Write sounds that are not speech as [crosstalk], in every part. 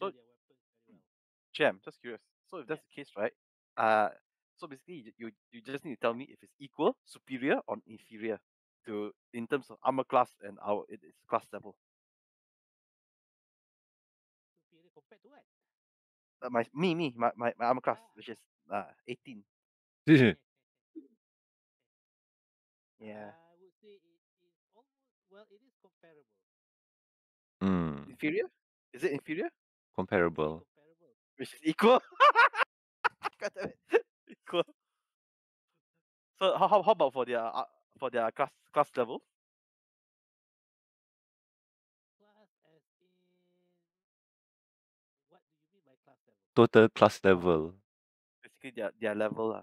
So, [clears throat] Jam, just curious. So if that's the case, right? Uh, so basically, you, you just need to tell me if it's equal, superior, or inferior to in terms of armor class and our its class level. Superior compared to what? Uh, my me me my, my, my armor class, Ah. which is uh eighteen. Yeah. [laughs] Yeah. I would say it is almost well, it is comparable. mm, Inferior? Is it inferior? Comparable. Which is equal? [laughs] God damn it. [laughs] Equal. So how, how how about for their uh, for their class class level? Class as in what do you mean by class level? Total class level. Basically their their level uh,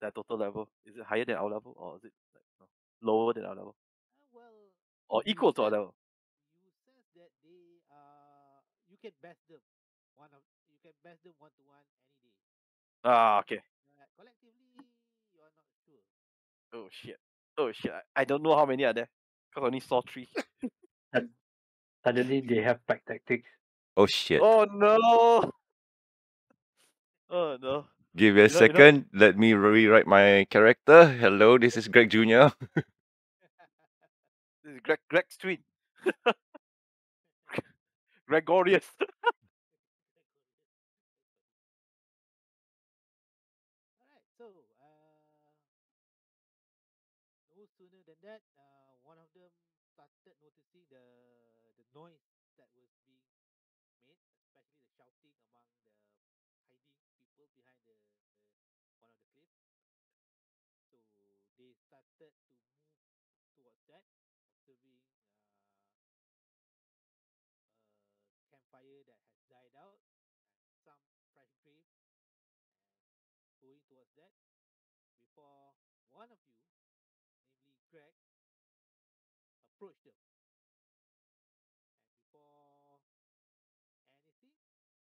their total level. Is it higher than our level or is it like no, lower than our level? Ah, well, Or equal to our level? Can best them one of you can best them one to one any day. Ah okay. But collectively, you are not sure. Oh shit. Oh shit. I, I don't know how many are there. Because I only saw three. [laughs] Suddenly they have pack tactics. Oh shit. oh no. Oh no. Give me a you know- you know- second. Let me rewrite my character. Hello, this is Greg Jr. [laughs] [laughs] This is Greg Greg's tweet. Gregorius. [laughs] Alright, so uh, no sooner than that, uh, one of them started noticing the the noise that was being made, especially the shouting among the hiding people behind the, the one of the cliffs. So they started to move towards that, observing uh, a campfire that has died out and some fresh grave and going towards that before one of you, namely Greg, approached them. And before anything, they,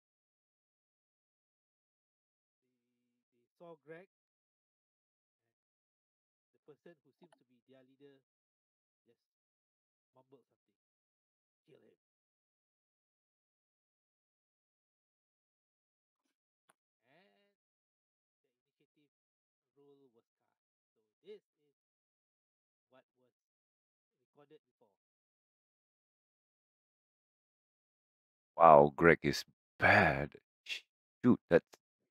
they saw Greg and the person who seems to be their leader just mumbled something. Kill him. Wow, Greg is bad. Shoot, that.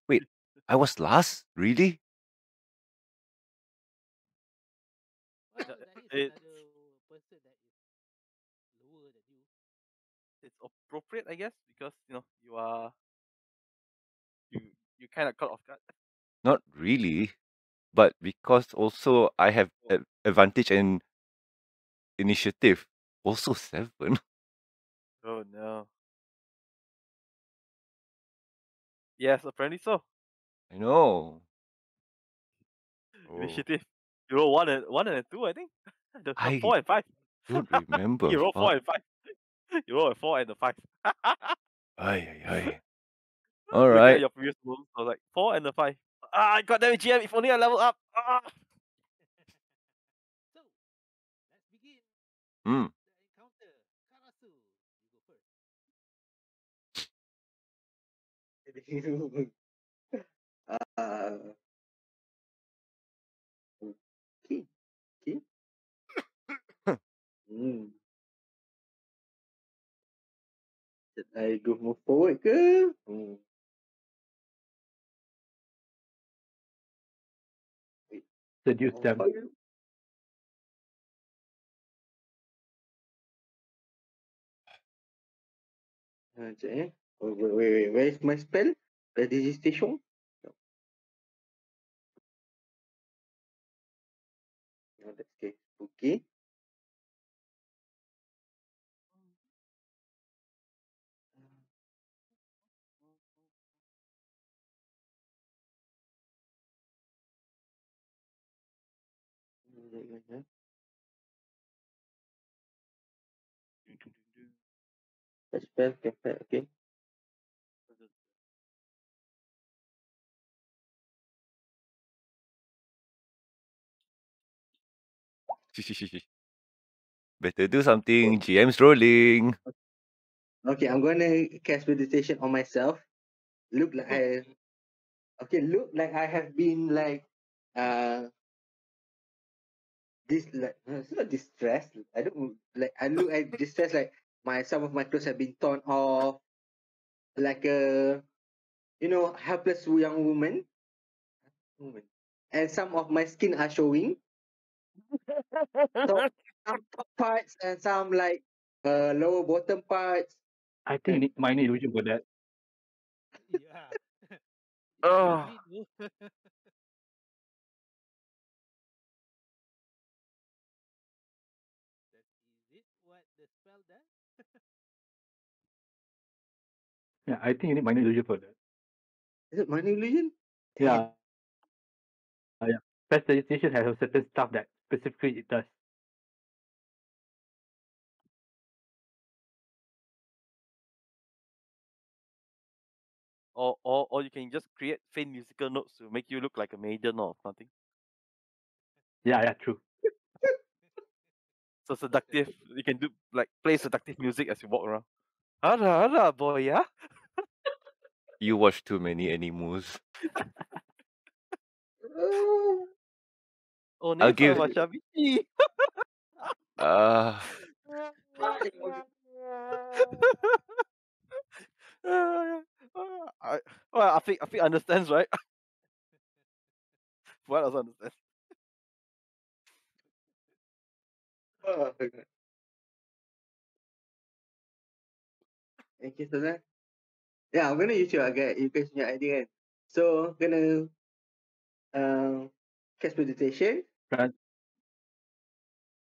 wait. I was last? Really? Well, [laughs] there is it's- another person that is lower than you. it's appropriate, I guess, because you know you are you you kind of caught off guard. Not really. But because also I have Oh. a- advantage and initiative. Also seven. Oh no. Yes, apparently so. I know. Oh, Initiative. You roll one and one and two, I think. [laughs] The, the I four and five. don't [laughs] remember. you roll four and five. [laughs] You roll a four and a five. Ay, ay, ay. Looking at Alright. Your previous rolls, I was like four and the five. Ah, god damn it, GM! If only I level up. Ah. So [laughs] uh, okay. Okay. hmm. Should I go move forward ke? Hmm. Seduce them. you? Sekejap eh. Wait, wait, wait, wait. Where is my spell? Prestidigitation? No, that's okay. Okay. Wait, wait, wait. The spell can fail, okay. [laughs] Better do something. GM's rolling. Okay, I'm gonna cast meditation on myself. Look like I okay, look like I have been like uh this like it's not distressed. I don't like I look at distressed like my some of my clothes have been torn off. Like a you know, helpless young woman. Woman. And some of my skin are showing. So [laughs] some top parts and some like uh lower bottom parts. I think you need minor illusion for that. yeah. [laughs] Oh. [laughs] That is it. What the spell does? Yeah, I think you need minor illusion for that. Is it minor illusion? Yeah. Uh, yeah. Prestidigitation has a certain stuff that specifically it does. Or, or or you can just create faint musical notes to make you look like a maiden or something. Yeah, yeah, true. So seductive. [laughs] You can do like play seductive music as you walk around. Hara hara boy, yeah. You watch too many animals. [laughs] [laughs] I'll give- macam biji. Ah, I, well, I think I think understands, right? [laughs] What also understands. oh my god. Okay, so then yeah, I'm gonna use your again you guys punya idea kan. So I'm gonna um cast meditation, Right.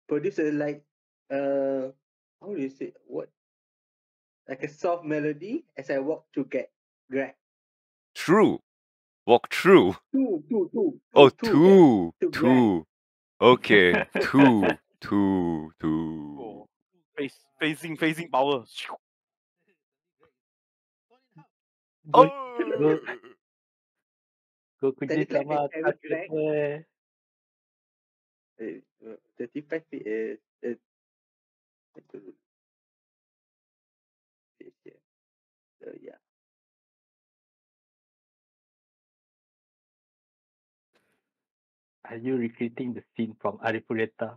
produce a like uh how do you say what like a soft melody as I walk to get Greg. true. Walk through. Two, two, two, Oh, two, two, to Greg. two. Okay, two, two, two. Oh, face, phasing, phasing power. Suddenly Greg is torn in half. Oh, Go kerja Tadi like sama I touch was right. paper. Uh, 35 feet is is is here. So yeah. Are you recreating the scene from Arifureta?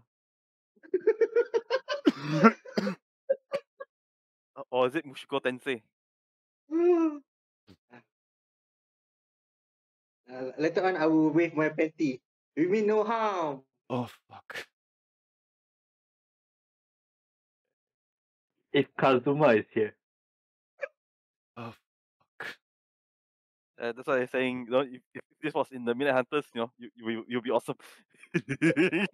[coughs] or is it Mushoku Tensei? [sighs] Uh, later on, I will wave my panty. You mean no harm? Oh fuck. If Kazuma is here. Oh fuck. Uh, that's why I'm saying, you know, if, if this was in the Midnight Hunters, you know, you, you you'll be awesome. [laughs]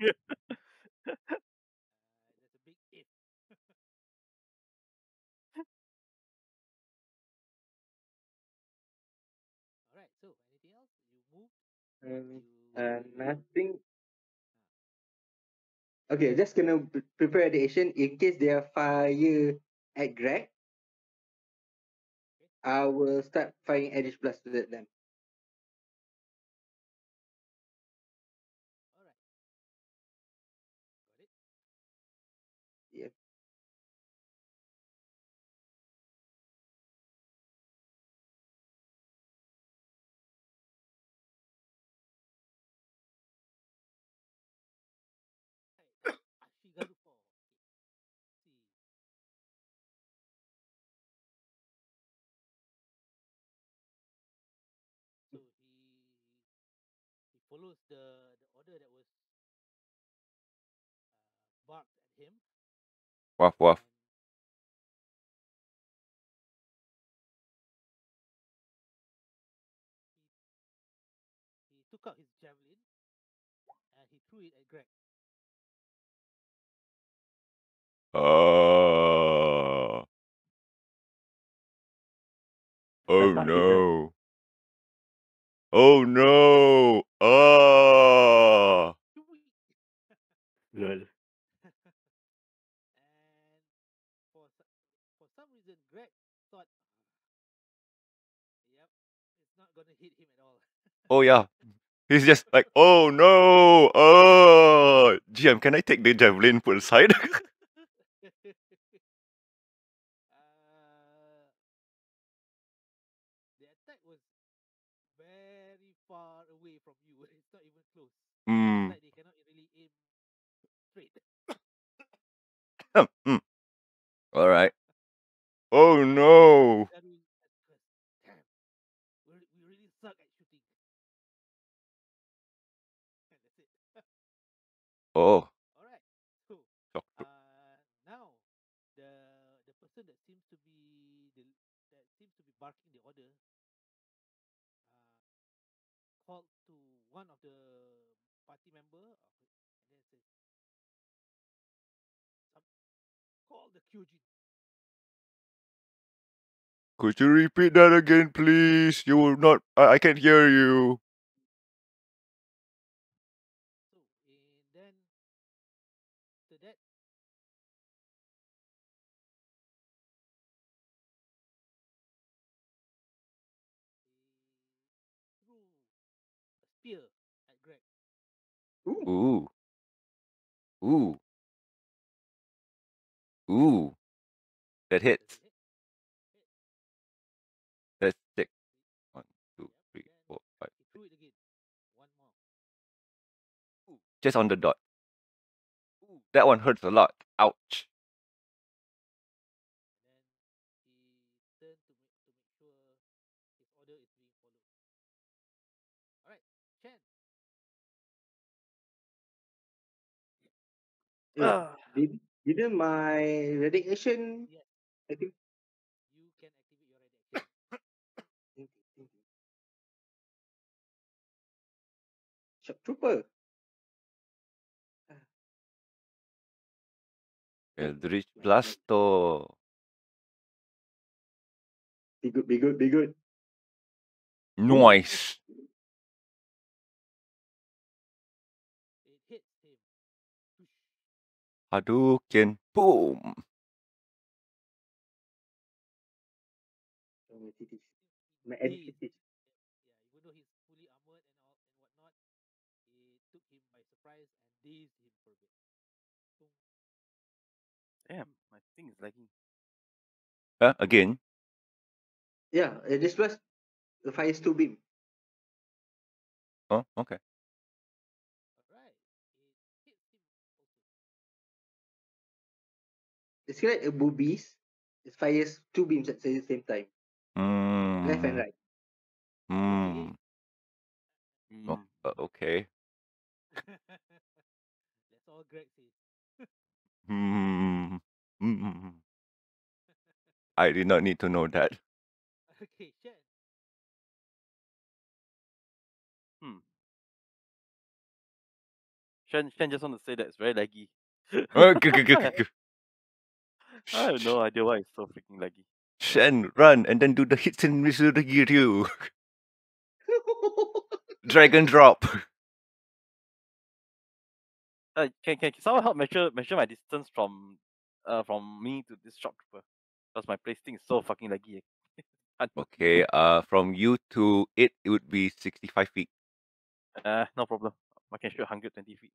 Uh, there's a Okay, just gonna pre- prepare the action in case they are fire at Greg. I will start firing Edge Blast to them. Follows the the order that was uh, barked at him. Waff waff. and he took out his javelin and he threw it at Greg. Uh, oh her. no. Oh no. Oh. [laughs] Yoink! Lol. and for so- for some reason, Greg thought, "Yep, it's not gonna hit him at all." Oh yeah. [laughs] He's just like, oh no. Oh, GM, can I take the javelin put aside? [laughs] uh, attack was very far away from you. It's not even close. Mm. Like they cannot really aim straight. [coughs] mm. All right. Oh no. Darul [laughs] at first. Damn, we we really suck at shooting. And that's it. Oh. All right. So shock troop. uh, now the the person that seems to be the that seems to be barking the order uh, called to one of the party member of it, and then says, "Some call the Kyojin." Could you repeat that again, please? You will not. I, I can't hear you. So and then after that. They threw a spear at Greg. Ooh. Ooh. Ooh. That hits. it hit? Hit. That's six. One, two, Yep. three, Then four, five. he threw it again. One more. Just on the dot. That one hurts a lot. Ouch. And then he turned to make to make sure his order is being followed. Alright, Shen. Yeah. Ah, Did, didn't my ready action Yes, I think you can activate your ready action. thinking, thinking. Shock Trooper. Eldritch Blaster. Be good, be good, be good. Nice. Hadouken. Boom. Is lagging. Huh? Again. Yeah, uh, this was the fires two beam. Oh, okay. Alright. It hits. It's like a boobies. It fires two beams at the same time. Left and Mm. right. Mm. Oh, Mm. uh, okay. [laughs] That's all Greg says. [laughs] Hmm. Mm. I did not need to know that. [laughs] okay, Shen. Hmm. Shen, Shen just want to say that it's very laggy. Oh, g- g- g- g- [laughs] g- I have no idea why it's so freaking laggy. Shen, run and then do the hits and misses the Giryu. [laughs] Dragon drop. Uh, can, can can someone help measure measure my distance from uh from me to this shock trooper? Because my placing is so fucking laggy. [laughs] Okay, uh, from you to it, it would be 65 feet. Uh, no problem. I can shoot 120 feet.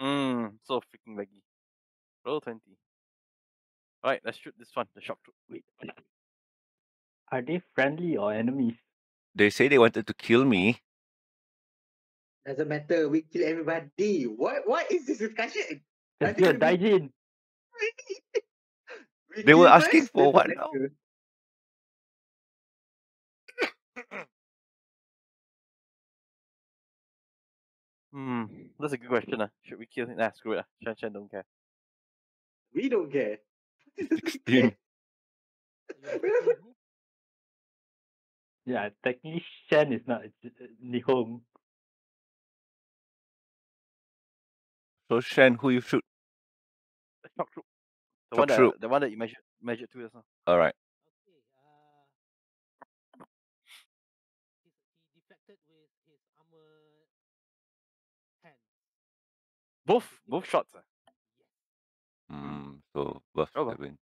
Mm, so freaking laggy. Roll 20. Alright, let's shoot this one, the shock troop. Wait. Are they friendly or enemies? They say they wanted to kill me. Doesn't matter. We kill everybody. What? What is this discussion? [laughs] Just Nothing do a to. Daijin. [laughs] They were asking for doesn't what now? [coughs] Hmm, that's a good question. Uh. Should we kill him? Nah, screw it. Uh. Shen Shen don't care. We don't care. We don't 16. care. You are attacking who? Yeah, technically Shen is not J- uh, Nihong. So Shen, who you shoot? The shock troop. The Shock one that the one that you measured measured to just now. All right. Okay, uh, he's, he deflected with his armor. Both both shots. Uh. Yes. So above Oh, 17.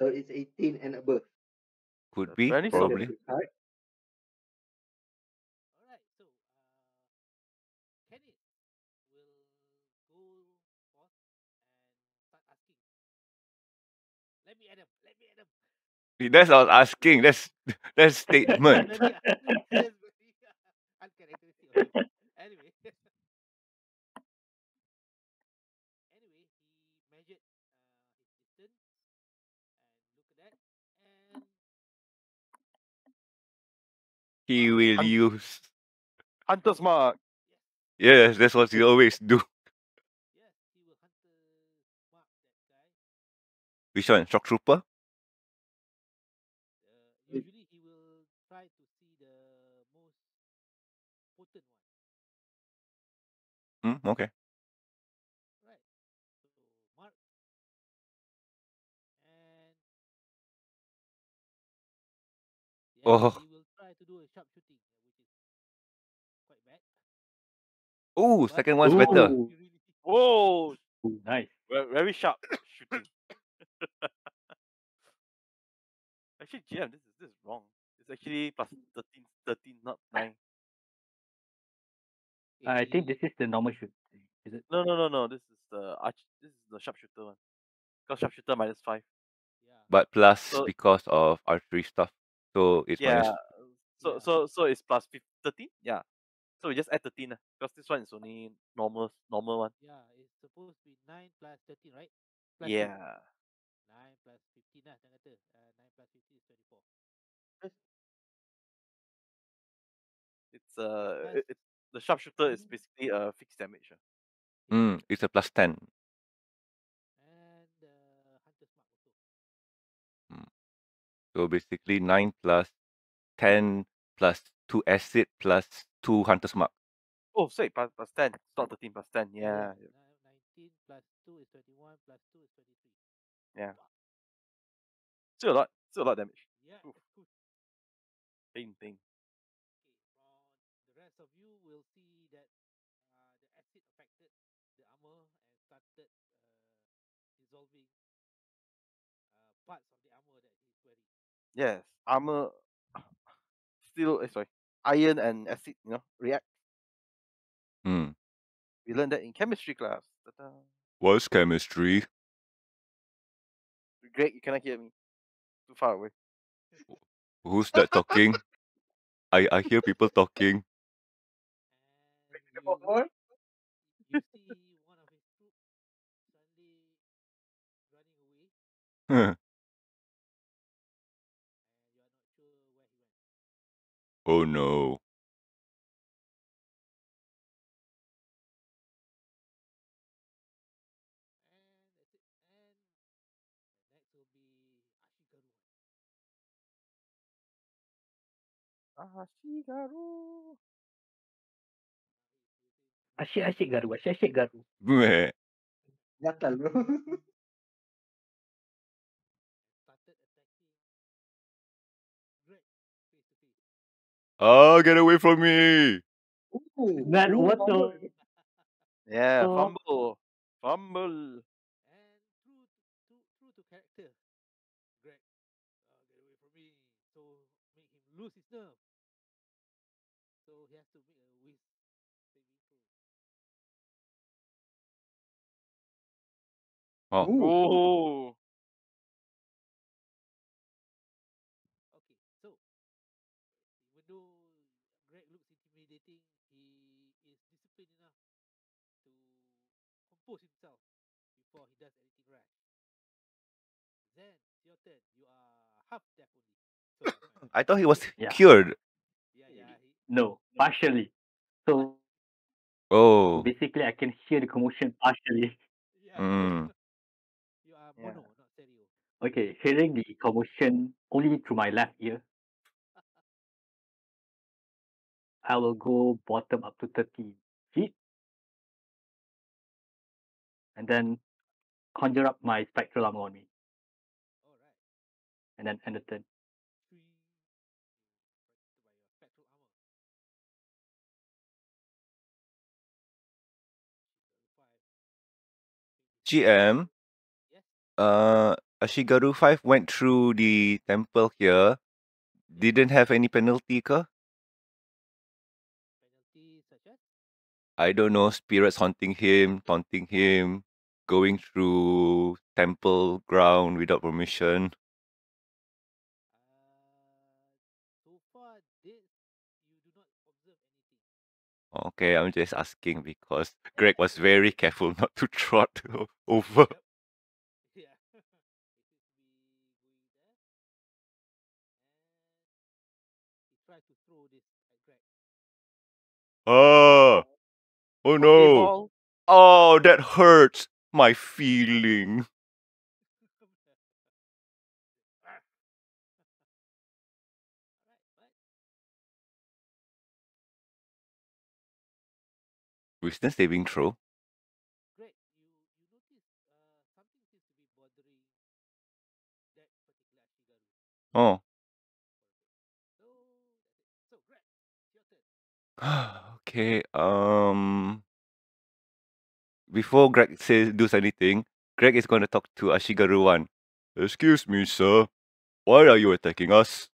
So it's 18 and above. Could be, probably. all right. All right. So, uh, Kenneth will go forth and start asking. Let me add up. Let me add. That's what asking. That's [laughs] that's [laughs] statement. [laughs] He will Hunt- use. Hunter's mark. Yes, that's what he always do. yes, he will hunter mark that guy. Which one? Shock trooper? Uh, usually he will try to see the most potent one. Hmm. Okay. Right. So mark and Oh. Oh, second one's better. Ooh. he really Whoa, nice. ve- very sharp shooting. [coughs] actually, GM, this is this is wrong. It's actually plus 13, 13 not nine. I think this is the normal shoot. Is it? No, no, no, no. This is the arch. This is the sharpshooter one. Because sharpshooter minus five. yeah. But plus So- because of archery stuff. So it's yeah. minus. So Yeah. so so it's plus 13. Yeah. So we just add 13 lah, because this one is only normal normal one. Yeah, it's supposed to be 9 plus 13, right? Plus two. Yeah. 9 plus 15 lah, jangan kata. Uh, 9 plus 15 is 24. It's uh Plus- it, it's the sharpshooter is basically a fixed damage. Hmm. It's a plus ten. And the Hunter's Mark also. So basically nine plus ten plus two acid plus two hunter's mark. Oh, sorry, plus, plus 10. It's not 13 plus 10. Yeah. ni- 19 plus 2 is 21 plus 2 is 23. Yeah. Still a lot. Still a lot of damage. Yeah, Oof. Pain, pain. Okay, for the rest of you will see that uh, the acid affected the armor and started uh, dissolving uh, parts of the armor that he's wearing. Yes. Armor. [sighs] Still, eh, sorry. Iron and acid, you know, react. Hmm. We learned that in chemistry class. Ta-da. What's chemistry? Greg, you cannot hear me. Too far away. Who's that talking? [laughs] I I hear people talking. [laughs] And you, you see one of his troops suddenly running away, and you are not sure where he went. oh no. And that's it. And the next will no. Ashigaru. Ah, Shigaru. Asyik asyik garu. Asyik asyik garu. [laughs] Meh. Gatal bro. [laughs] Oh, get away from me! Ooh, That ooh, what fumble. the Yeah, So- fumble. Fumble. And true to, true, true to character, Greg, uh, get away from me. So make him lose his nerve. So he has to make a whiz saving throw. Oh. Ooh. Oh. Okay, so even though Greg looks intimidating, he is disciplined enough to compose himself before he does anything rash. Zen, it's your turn. You are half deaf only. So uh, I thought he was [laughs] Yeah. cured. yeah, yeah. No, partially. So Oh. basically, I can hear the commotion partially. [laughs] yeah. Mm. You are Yeah. mono, not stereo. Okay, hearing the commotion only through my left ear. I will go bottom up to 30 feet. And then conjure up my spectral armor on me. All right. And then end the turn. GM, uh, Ashigaru 5 went through the temple here. Didn't have any penalty as I don't know, spirits haunting him, taunting him, going through temple ground without permission. Okay, I'm just asking because Greg was very careful [laughs] not to trot [laughs] o- over. [laughs] Yeah. it is we going there. And he tried to throw this at Greg. Ah, oh no. Oh, that hurts my feeling. Greg, it's your turn. [sighs] okay. Um. Before Greg says does anything, Greg is going to talk to Ashigaru one. Excuse me, sir. Why are you attacking us?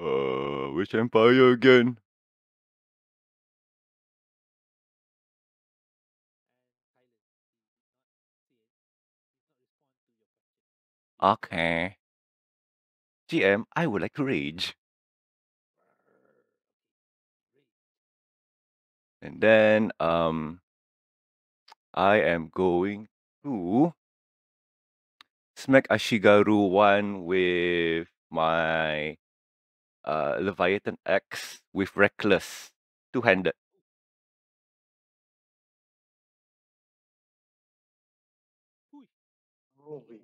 Uh, which empire again? Okay. GM, I would like to rage. And then um I am going to smack Ashigaru one with my uh Leviathan X with Reckless. Two handed.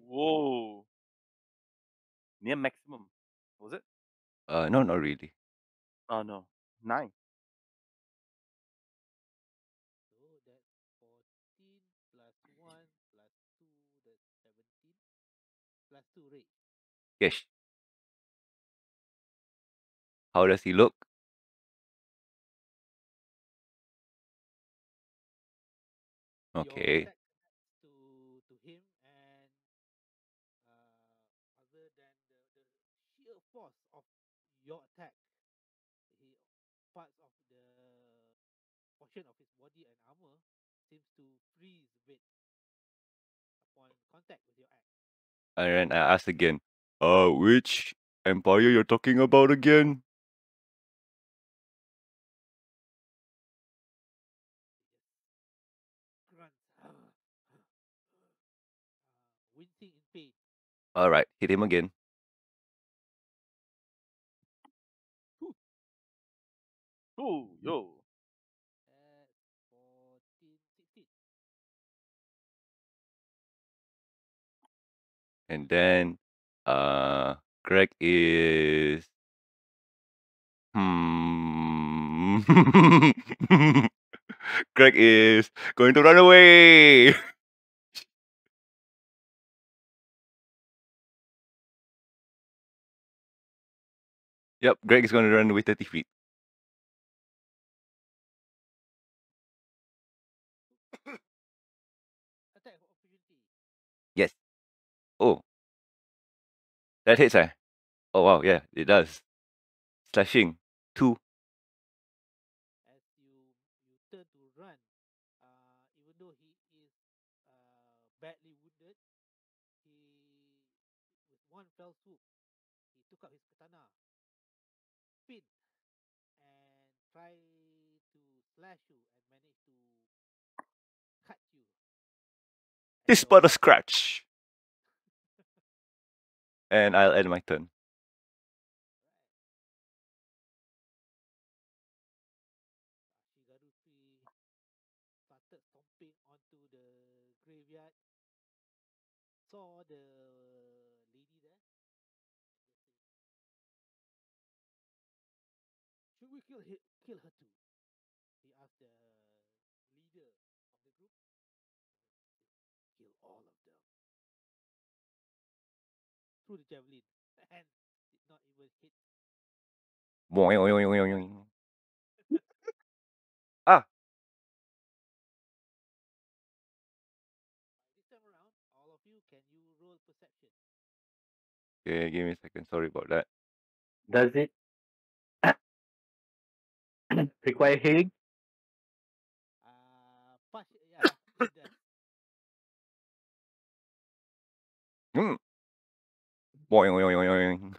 Whoa. Near maximum. Was it? Uh no not really. Oh no. Nine. So How does he look? Okay. attack to, to him and other than the, the force of your attack, he parts of the portion of his body and armor seems to freeze a upon contact with your axe. And then I ask again. Uh which empire you're talking about again? He just grunts, uh, wincing in pain. Alright, hit him again. Ooh, yo. That's 14, 16. And then uh Greg is hmm [laughs] Greg is going to run away. [laughs] yep, Greg is going to run away 30 feet. [coughs] Attack of opportunity. Yes. Oh. That hits, eh? Oh wow, yeah, it does. Slashing. Two. as you you turn to run, uh, even though he is uh, badly wounded, he with one fell swoop, he took out his katana, spin, and try to slash you and manage to cut you. Your- but a scratch. And I'll end my turn. Threw the javelin [laughs] and did not even hit. Ah. This time around, all of you, can you roll perception? Okay, give me a second. Sorry about that. Does it [coughs] require healing? Uh, partial, yeah, it does. Mm. Boing, boing, boing, boing.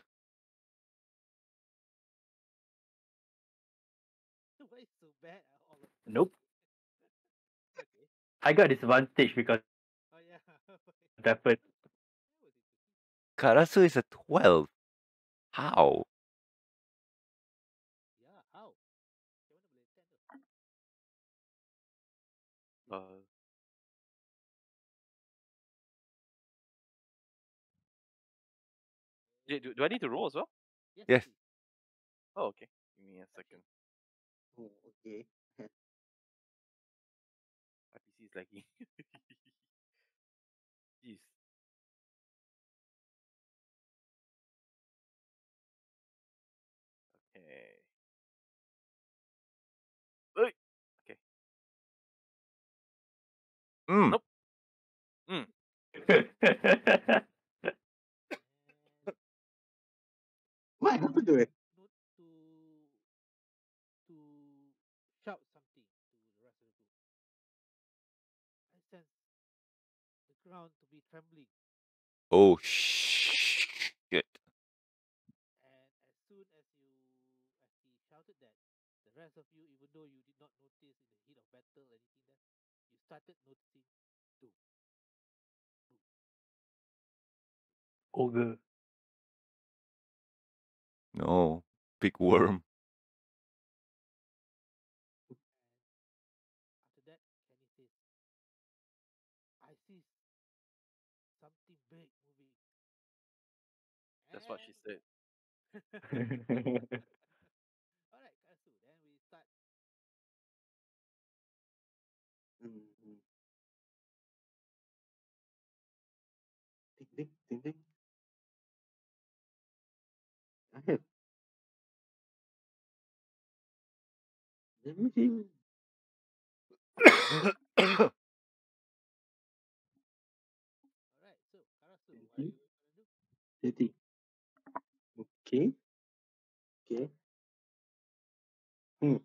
[laughs] Why is so bad? at all of Nope. okay. [laughs] I got disadvantage because Oh yeah. [laughs] of that first. Why was it tricky? Karasu is a 12. How? Do, do, I need to roll as well? Yes. Oh, okay. Give me a second. Oh, okay. [laughs] My PC is lagging. [laughs] Jeez. Okay. Oi! Okay. Mm. Nope. Mm. [laughs] you as soon as you as he shouted that, the rest of you, even though you did not notice in the heat of battle or anything there, you started noticing too. Ogre. No. Big worm. After that, Kenny says, I see something big moving. That's what she said. [laughs] Alright, Karasu, then we start. Mm, mm. Ding, ding, ding, ding. Let me see. Alright, so Karasu, what are Mhm. you gonna do? Okay. Okay. Hmm.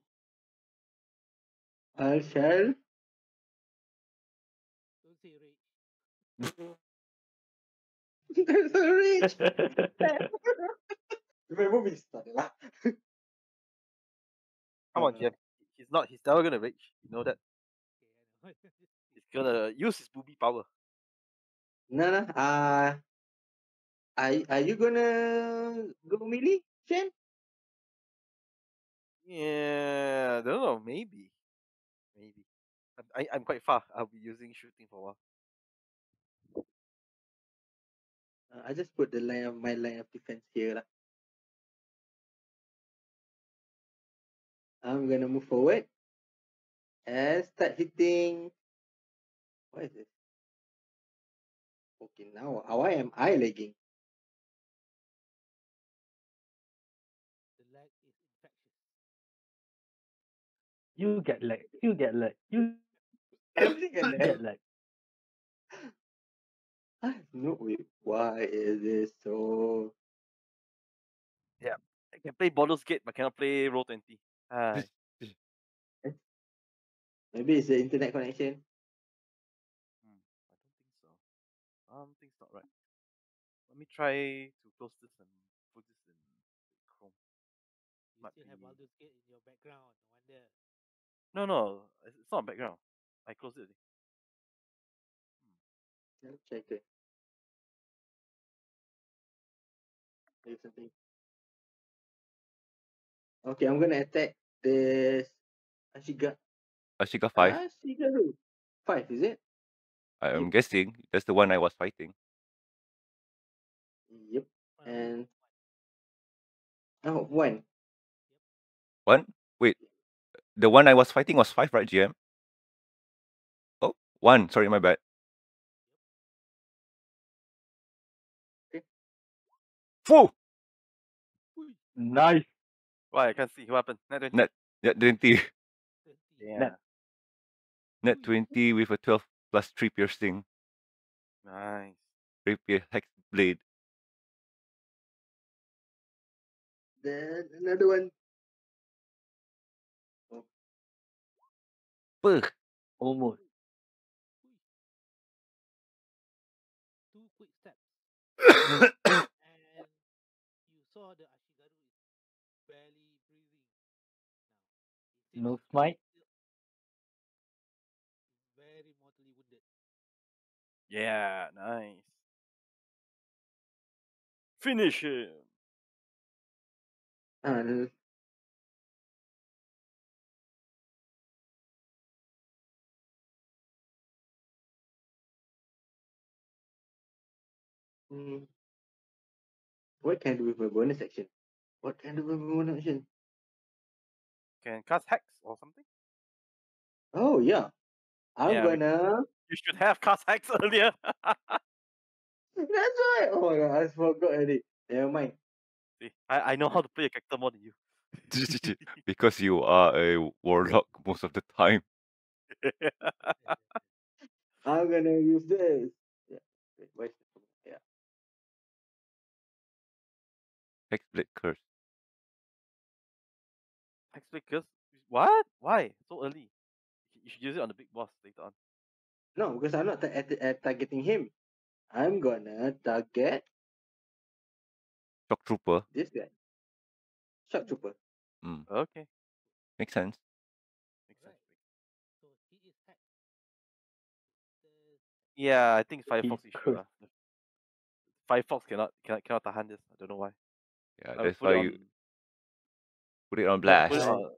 I shall. Don't say rage. There's a reach. Remember we started. Come on, [laughs] Uh, Jeff. He's not. He's never gonna rage. You know that. I. [laughs] He's gonna use his booby power. No, no. Uh, are, are you gonna go melee, Shen? Yeah, I don't know. Maybe. Maybe. I'm, I, I'm quite far. I'll be using shooting for a while. Uh, I just put the line of my line of defense here lah. I'm gonna move forward and start hitting. What is this? Okay, now why am I lagging? The lag is infectious. you get lag. You get lag. You [coughs] [coughs] Everything get lag. lag. I have no way. Why is this so? Yeah, I can play Baldur's Gate, but cannot play Roll Twenty. Hi. Maybe it's the internet connection. Hmm, I don't think so. Um, thing's not right. Let me try to close this and put this in Chrome. You Might still have Baldur's Gate in your background. No wonder. No, no, it's not background. I closed it. already. Let's check it. There's something. Okay, I'm gonna attack this Ashiga. Ashika 5. Ashigaru. Five, is it? I'm guessing that's the one I was fighting. Yep. One of And was oh, one. One? Wait. The one I was fighting was 5, right, GM? Oh, one. Sorry, my bad. Okay. Whoa! Nice. Why I can't see what happened. Net 20. Net. Net 20. [laughs] 20. Yeah. Net. Net 20 with a 12 plus 3 piercing. Nice. Rapier Hex Blade. Then another one. Oh. Puh. Almost. [coughs] Two quick steps. and you saw the Ashigaru is barely breathing now. It seems No like he's smite. still very mortally wounded. Yeah, nice. Finish him. Uh, mm, what can I do with my bonus action? What can I do with my bonus action? Can cast hex or something? Oh yeah. I'm Yeah, gonna You should have cast hex [laughs] earlier. [laughs] That's right. Oh my god, I forgot already. Never mind. See, I, I know how to play a character more than you. [laughs] because you are a warlock most of the time. I'm gonna use this. Yeah. Wait, yeah. Hexblade blade curse? What? Why? So early. You should use it on the big boss later on. No, because I'm not ta- at, at targeting him. I'm gonna target Shock trooper. this guy. Shock trooper. Mm, Okay. makes sense. Makes sense. So he is hacked. There's Yeah, I think He Firefox issue. could. lah. The- [laughs] Firefox cannot cannot cannot tahan this. I don't know why. Yeah, I that's why you on, put it on I blast. put it on,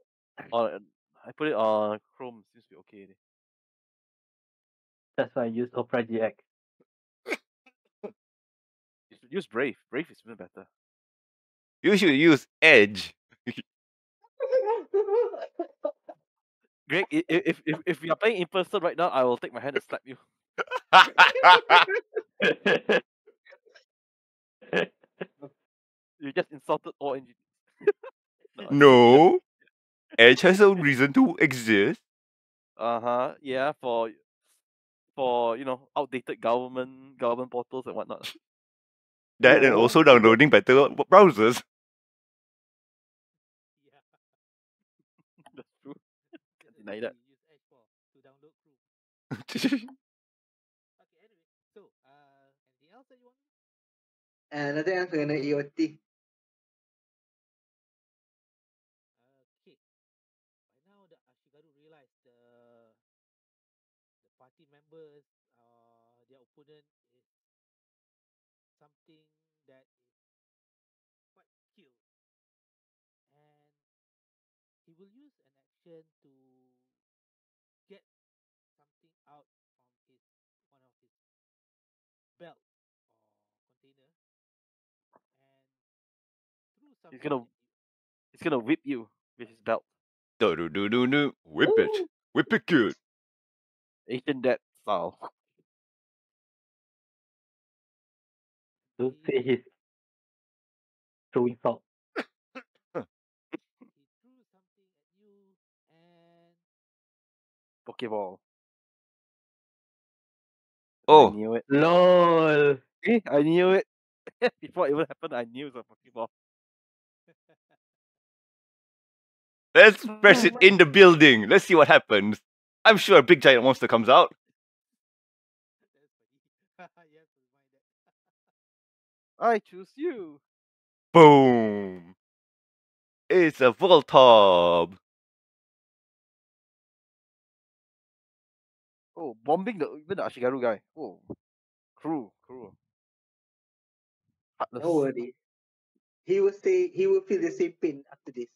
on um, I put it on Chrome. Seems to be okay. That's why I use Opera GX. You should use Brave. Brave is even better. You should use Edge. Greg, i- i- if if if we are playing in person right now, I will take my hand and slap you. [laughs] You just insulted all engineers. [laughs] no. [laughs] no. Edge has a reason to exist. Uh huh. Yeah, for for you know outdated government government portals and whatnot. [laughs] That and also downloading better browsers. yeah. [laughs] That's true. That's deny what that. we use Edge for to download something. gonna. He's gonna whip you with his belt. do do do do do. Whip it. Whip it good. Asian dad style. [laughs] Don't say he's throwing salt. [coughs] he threw something at you and I Oh, knew it. LOL. See, I knew it. [laughs] Before it even happened, I knew it was a Pokeball. Let's oh, press it in the building. Let's see what happens. I'm sure a big giant monster comes out. that's funny. yes, remind that. I choose you. Boom. It's a Voltorb. Oh, bombing the even the Ashigaru guy. Oh, cruel, cruel. Heartless. No worries. He will say he will feel the same pain after this.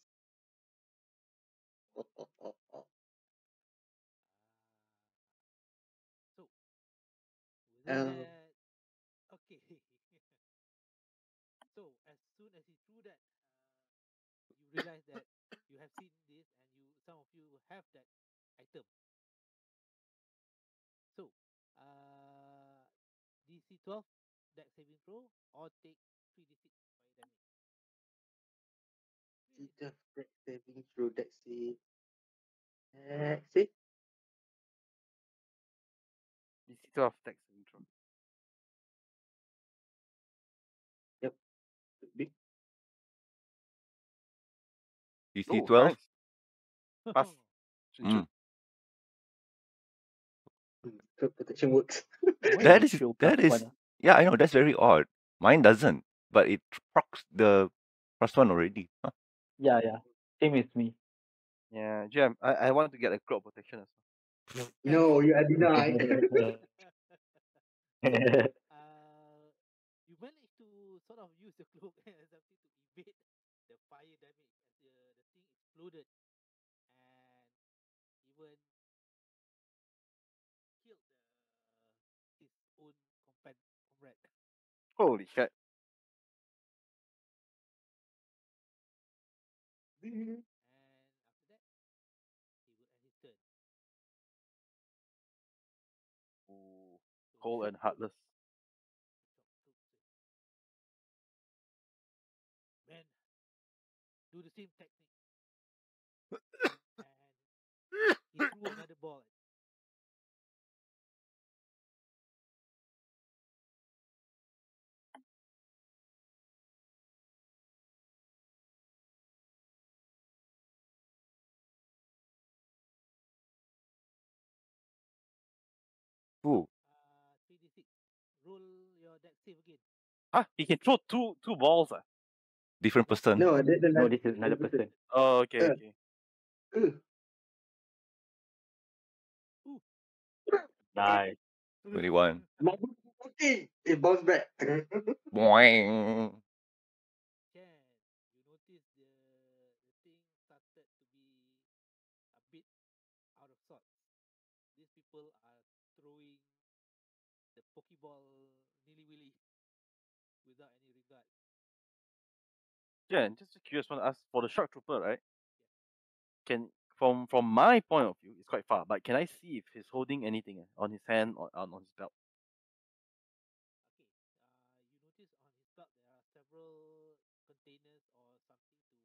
[laughs] So, within Um, that, [laughs] okay. so, as soon as he threw that, uh, you realize that you have seen this, and you some of you have that item. So, uh, DC 12 dex saving throw or take 3d6 fire damage. Just break saving through that see. Uh, see? DC 12 text intro. Big DC Oh, 12. nice. Pass. [laughs] Mm. so protection works. Why That you that plus is one, ah? yeah, I know that's very odd. Mine doesn't, but it procs the plus one already. Huh? Yeah, yeah. Same as me. Yeah, Jim, I, I want to get a crop protection as well. No, you are denied. [laughs] [laughs] uh, you managed to sort of use the cloak [laughs] as something to evade the fire damage as the, the thing exploded and even killed the, his own compa- comrade. Holy shit. Cold and heartless. Shock Troop says, Man, do the same technique. [coughs] and he threw another ball. Huh? He can throw two two balls. Ah. different person. no, that, that, no, this is another person. Oh, okay, Yeah. okay. Uh, Nice. 21. my book is working. It bounced back. [laughs] Boing. Shen, you notice the the thing started to be a bit out of sorts. These people are throwing the Pokeball nilly willy without any regard. Jen, just curious, want to ask for the shock trooper, right? Can from from my point of view, it's quite far, but can I see if he's holding anything eh, on his hand or on, on his belt? Okay, uh, you notice on his belt there are several containers or something to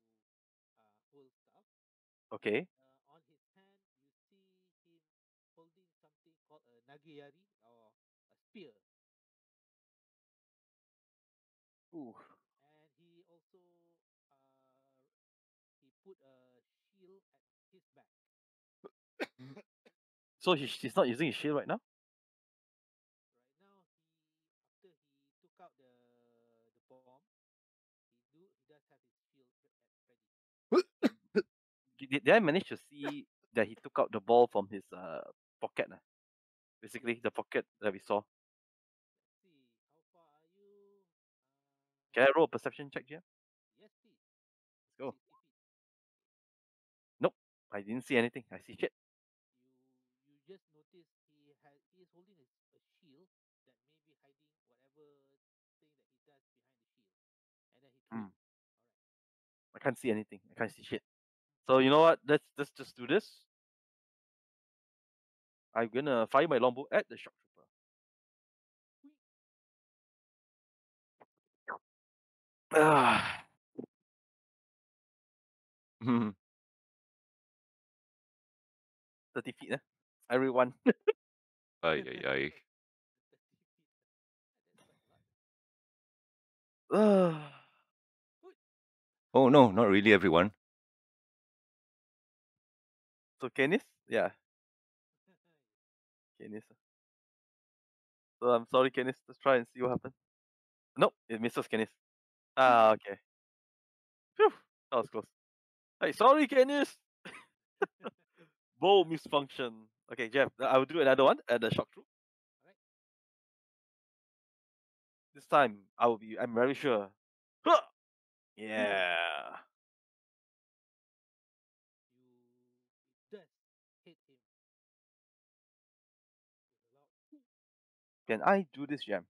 uh, hold stuff. Okay. Uh, on his hand, you see him holding something called a nagayari or a spear, Ooh. and he also uh, he put a shield at his back. So he, he's not using his shield right now? Right now, he after he took out the the bomb, he do he does have his shield at ready. [coughs] Did, did I manage to see that he took out the ball from his uh pocket? ah? Basically, the pocket that we saw. See, how far are you? Uh, Can I roll a perception check, Jim? yes, please. Let's go. Nope. I didn't see anything. I see shit. You you just notice he has he is holding a, a shield that may be hiding whatever thing that he does behind the shield, and then he threw Hmm. it. Alright. I can't see anything. I can't see shit. So you know what? Let's let's just do this. I'm gonna fire my longbow at the shock trooper. Ah. Hmm. 30 feet, eh? Everyone. Ay, ay, ay. 30 [laughs] [sighs] Oh no, not really everyone. so Kenneth? Yeah, Kenneth. So I'm sorry, Kenneth. Let's try and see what happens. Nope, it misses Kenneth. Ah, okay. Phew, that was close. Hey, sorry, Kenneth. [laughs] Bow misfunction. Okay, Jeff, I will do another one at the shock troop. Alright. This time I will be. I'm very sure. Huh! Mm. Yeah. You it hit him. With a loud Can I do this, Jam?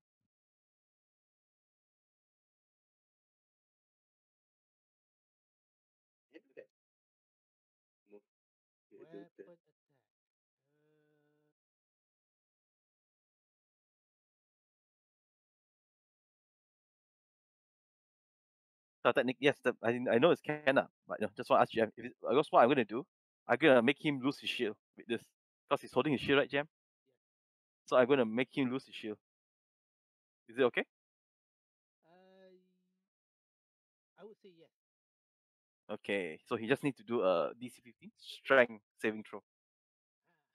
So technique, yes, the, I I know it's can, but you know, just want to ask Jam. If it, that's what I'm gonna do. I'm gonna make him lose his shield with this, because he's holding his shield, right, Jam? So I'm gonna make him lose his shield. Is it okay? I I would say yes. Okay, so he just needs to do a DC 15 strength saving throw,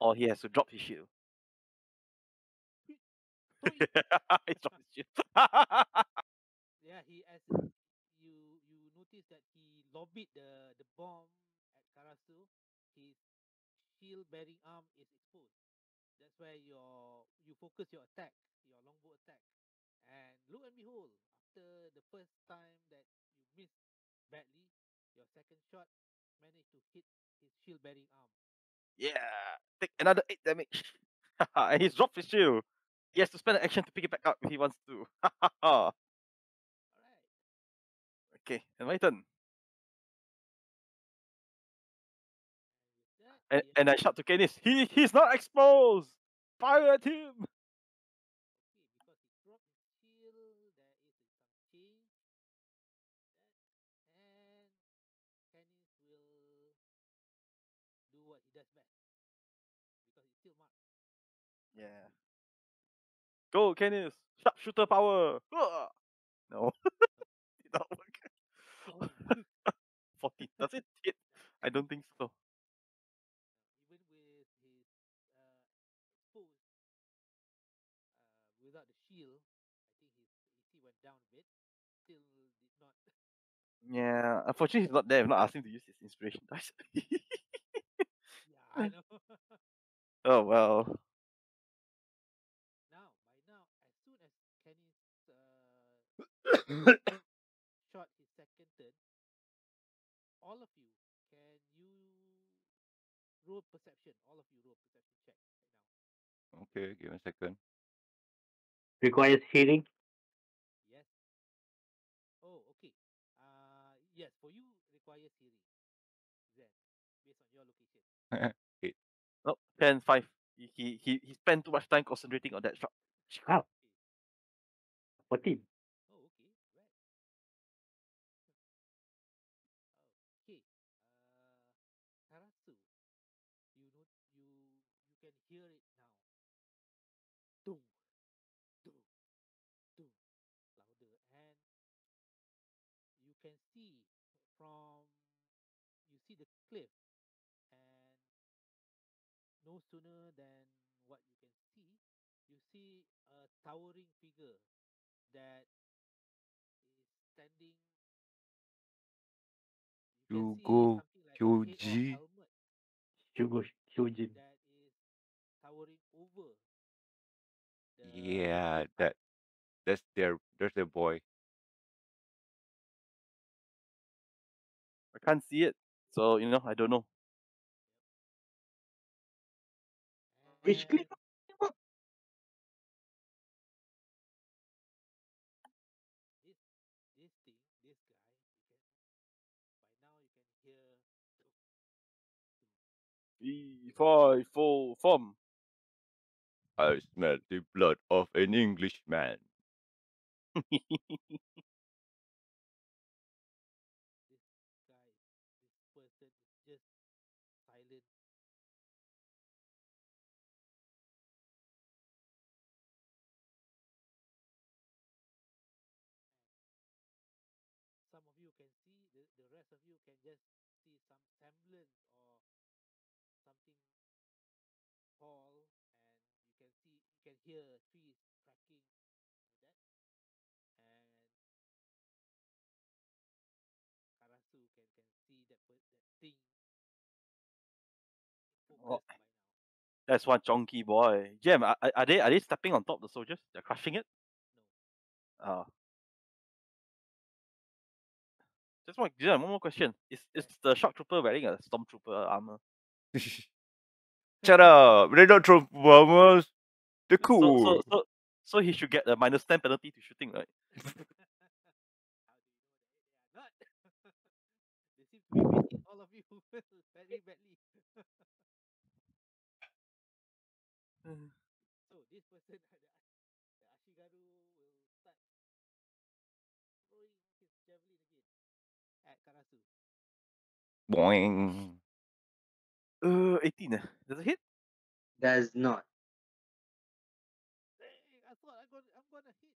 Ah, or he has to drop his shield. [laughs] He dropped his shield. [laughs] Yeah, he as you you notice that he lobbied the the bomb at Karasu. His shield bearing arm is exposed. That's where your you focus your attack, your longbow attack. And lo and behold, after the first time that you missed badly, your second shot managed to hit his shield bearing arm. Yeah. Take another eight damage. [laughs] and he's dropped his shield. He has to spend an action to pick it back up if he wants to. [laughs] All right. okay, and my turn. And And, I shout to Canis, he he's not exposed! Fire at him! Okay, because he dropped his shield, there is some change. That, and Canis will do what he does best. He's still marked. Yeah. Go, Canis! Sharpshooter power! No. [laughs] [laughs] Did not work. Oh, [laughs] 14. Does it hit? I don't think so. even with his uh, exposed uh, without the shield, I think his AC went down a bit. Still did not. Yeah, unfortunately he's not there. I'm not asking to use his inspiration dice. yeah, [laughs] I know. oh well. now, by now, as soon as Kenny's uh, [coughs] shot his second turn, all of you can you roll perception. All of you roll perception check right now. Okay, give me a second. Requires healing. [laughs] location. Nope, 10, 5. He, he, he, spent too much time concentrating on that shot. Ah, 14. Sooner than what you can see, you see a towering figure that is standing. You can see Hugo something like a head or Kyoji. Hugo Hyojin. that is towering over the Yeah, that that's their there's their boy. I can't see it. So, you know, I don't know. Hear Three, five, four, form. I smell the blood of an Englishman. [laughs] you can hear trees cracking like that, and Karasu can can see that that thing Oh. by now. That's one chonky boy. Jam, are, are are they are they stepping on top of the soldiers? They're crushing it? No. Oh. Just one, Jam, one more question. Is is the shock trooper wearing a stormtrooper armor? [laughs] [laughs] Shut up! They're not troop bombers. They're So cool. so so so he should get a minus ten penalty to shooting, right? How do you know that they are not? they seem to be beating all of you very badly. so this person, the, the Ashigaru will start throwing his javelin again at Karasu. Boing. Uh, 18. eh? Does it hit? Does not. Dang, I thought I'm gonna, I'm gonna hit.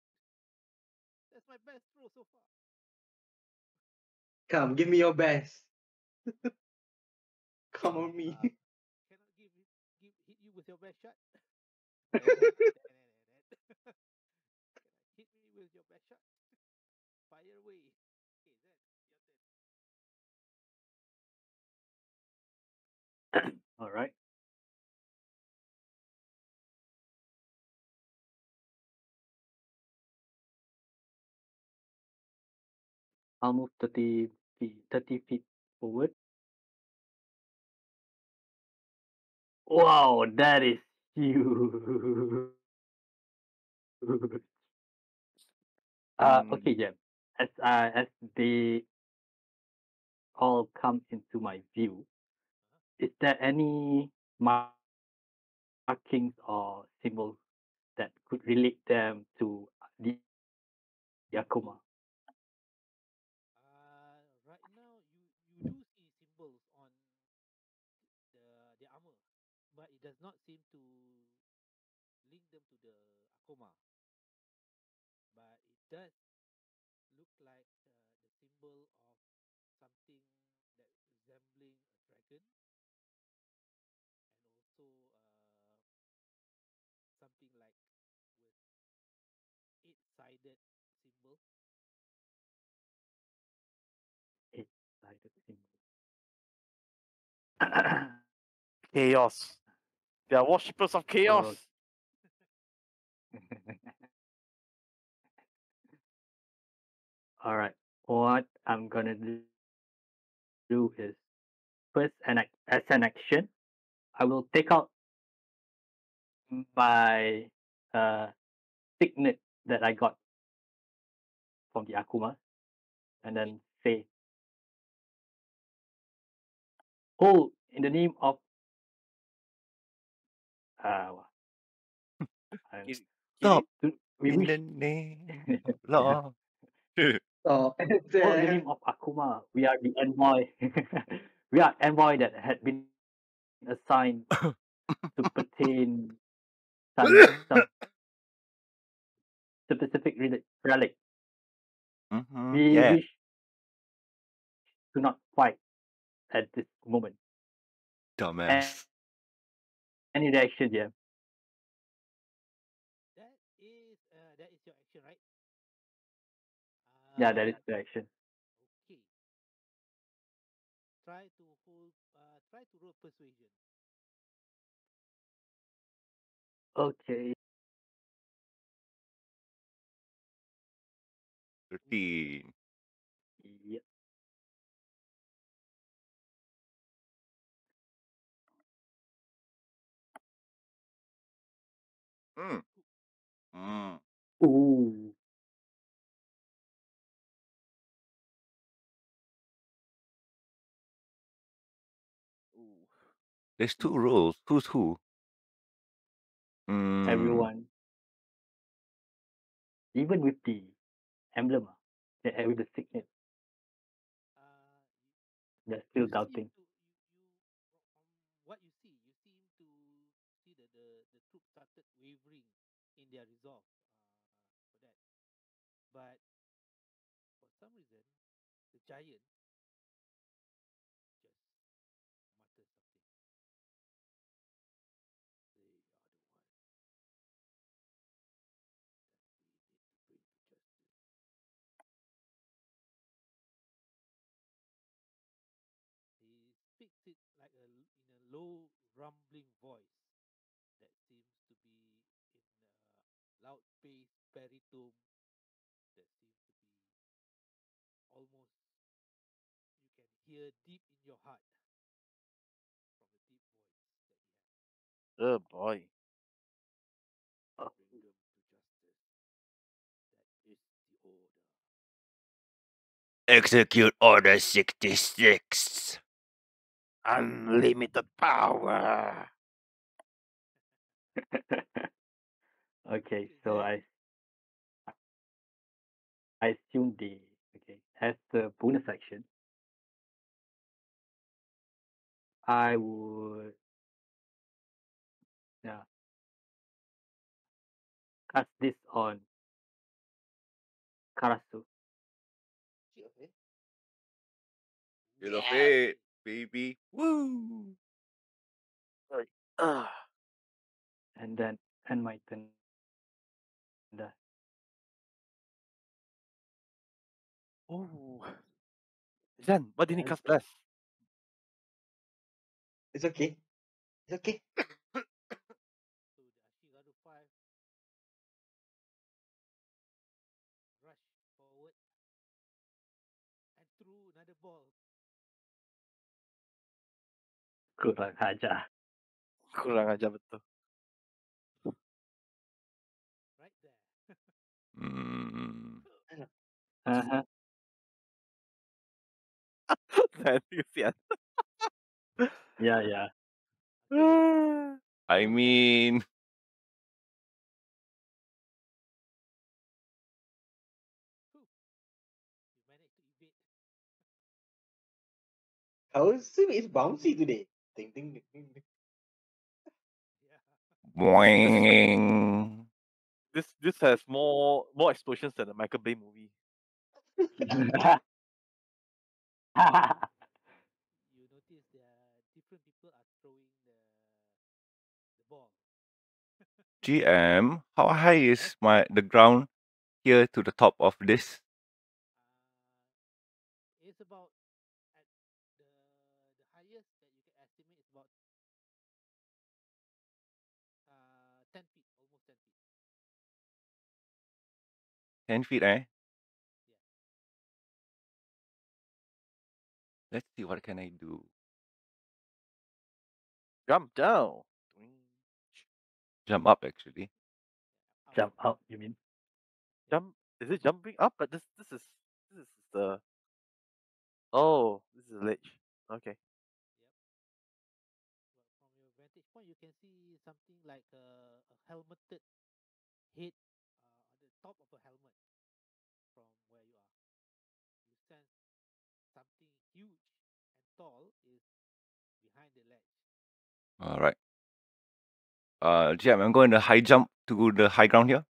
That's my best throw so far. Come, give me your best. [laughs] Come on me. Uh, cannot give, it- give hit you with your best shot. [laughs] [laughs] Hit me with your best shot? Fire away. Okay, Zen, your turn. [coughs] All right. I'll move 30 feet, 30 feet forward. Wow, that is huge. [laughs] Uh, Mm. okay, yeah. As uh, as they all come into my view, is there any mar- markings or symbols that could relate them to the Akuma? Uh, right now, you you do see symbols on the the armor, but it does not seem to link them to Akuma. But it does look like uh, the symbol of something that resembling a dragon, and also uh, something like with eight-sided symbol. Eight-sided symbol. [coughs] Chaos. They are worshippers of chaos. [laughs] All right. What I'm gonna do, do is first, an ac- as an action, I will take out my uh signet that I got from the Akuma, and then say, "Hold in the name of." Uh, [laughs] Stop. to- we In the name of in the name of Akuma. We are the envoy. [laughs] we are envoy that had been assigned to pertain some, some [laughs] specific reli- relic. Mhm, We Yeah. wish to not fight at this moment. Dumbass. Any reaction, yeah? That is uh, that is your action, right? Yeah, that is Uh, the action. Okay. Try to hold. Uh, try to roll persuasion. Okay. Thirteen. Yep. Mm. Mm. Ooh. Ooh. There's two rules. Who's who? Mm. Everyone. Even with the emblem, ah, the, with the signet, Uh, they're still doubting. Low, rumbling voice that seems to be in a loud bass baritone that seems to be almost you can hear deep in your heart from the deep voice that he has. Oh boy. [laughs] Bring them to justice. That is the order. Execute Order 66. Unlimited power. [laughs] okay, [laughs] so I I assume the okay as the bonus action, I would yeah cast this on Karasu. Okay. Feel of it, baby. Woo! Ah. and then and my uh, Oh. Jan, what you Yeah, cast blast? It's okay. It's okay. Kurang ajar. Kurang ajar betul. Right there. Hmm. Uh-huh. [laughs] Nah, kesian. Yeah, yeah. [sighs] I mean, You managed to evade. How is bouncy today? Ding ding ding ding. ding. Yeah. boing. This this has more more explosions than the Michael Bay movie. [laughs] You notice that different people are throwing the the ball. GM, how high is [laughs] my the ground here to the top of this? 10 feet, eh? Let's see what can I do. Jump down. Jump up actually. Jump up, you mean? Jump. Is it jumping up? But this this is this is the. Oh, this is a ledge. Okay. Well, from your vantage point, you can see something like a, a helmeted head top of a helmet from where you are. You sense something huge and tall is behind the ledge. All right. Uh, GM, I'm going to high jump to the high ground here.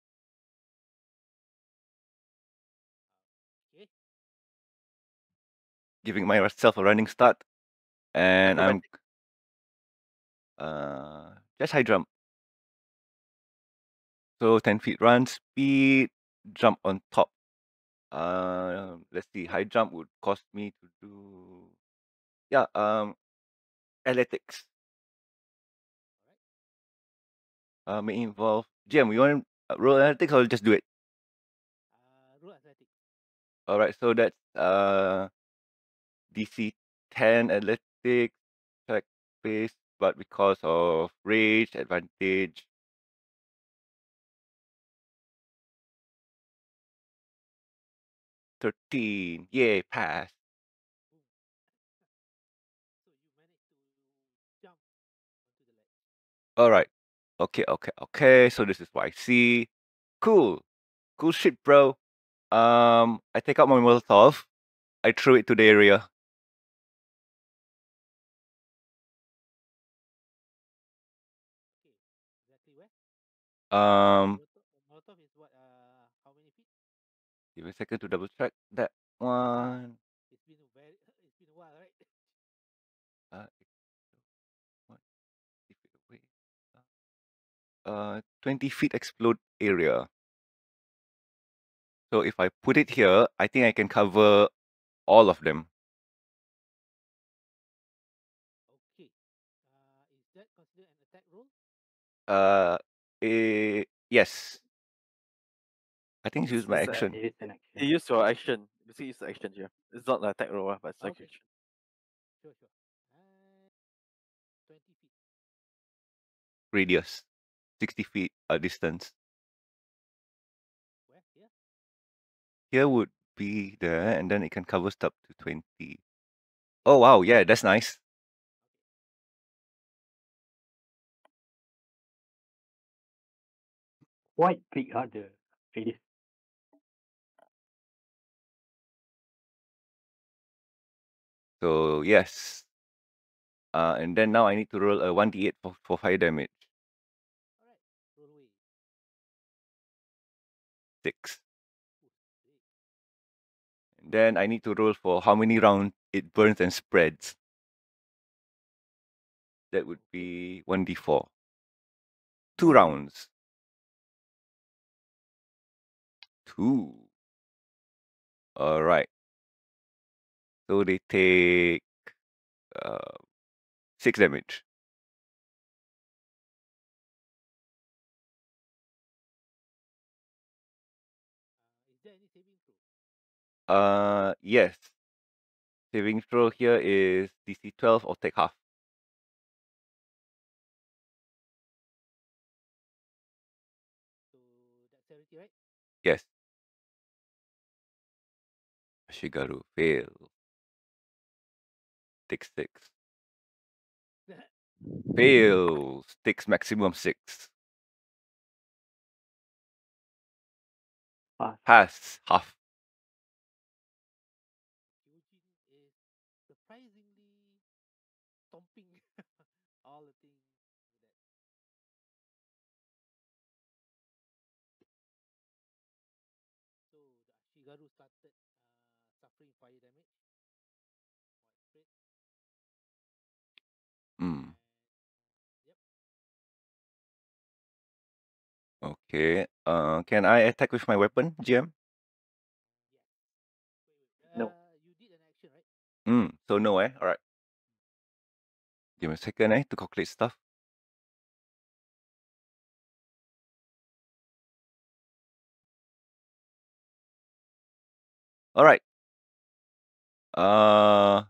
Okay. giving myself a running start, and I'm uh just high jump. So ten feet run speed, jump on top. Uh, let's see, high jump would cost me to do yeah um athletics. Uh, may involve GM. You want uh, roll athletics or just do it? Uh, roll athletics. All right, so that's uh DC ten athletics check base, but because of rage advantage. 13. Yay, pass. All right. Okay, okay, okay. So this is what I see. Cool. Cool shit, bro. Um, I take out my Molotov. I threw it to the area. Um, give me a second to double check that one. It's been a very. [laughs] It's been a while, right? Uh, what? Keep it away. Uh, twenty feet explode area. So if I put it here, I think I can cover all of them. Okay. Uh, is that considered an attack roll? Uh, eh, yes. I think it's use my action. It is an You action. use your action. Basically, use the action here. It's not an attack roll, ah, but it's like Okay. action. Sure, sure. And twenty feet. Radius, sixty feet uh, distance. Where? Here. Here would be there, and then it can cover up to twenty. Oh wow, yeah, that's nice. Quite big are the radius. So yes. Uh, and then now I need to roll a one d eight for for fire damage. All right. Roll away. Six. And then I need to roll for how many rounds it burns and spreads. That would be one d four. Two rounds. Two. All right. So they take uh, six damage. Uh, is there any saving throw? Uh, yes. Saving throw here is DC 12 or take half. So dexterity, right? Yes. Shigaru fail. Take six. Fails. Takes maximum six. Pass. Pass half. Eugene is surprisingly stomping all the things that so the Ashigaru started uh, suffering fire damage. Widespread. Hmm. And yep. Okay. Uh, can I attack with my weapon, GM? Yes. Wait, wait. No. You did an action, right? Hmm. So no, eh? Alright. Give me a second, eh, to calculate stuff. Alright. Uh,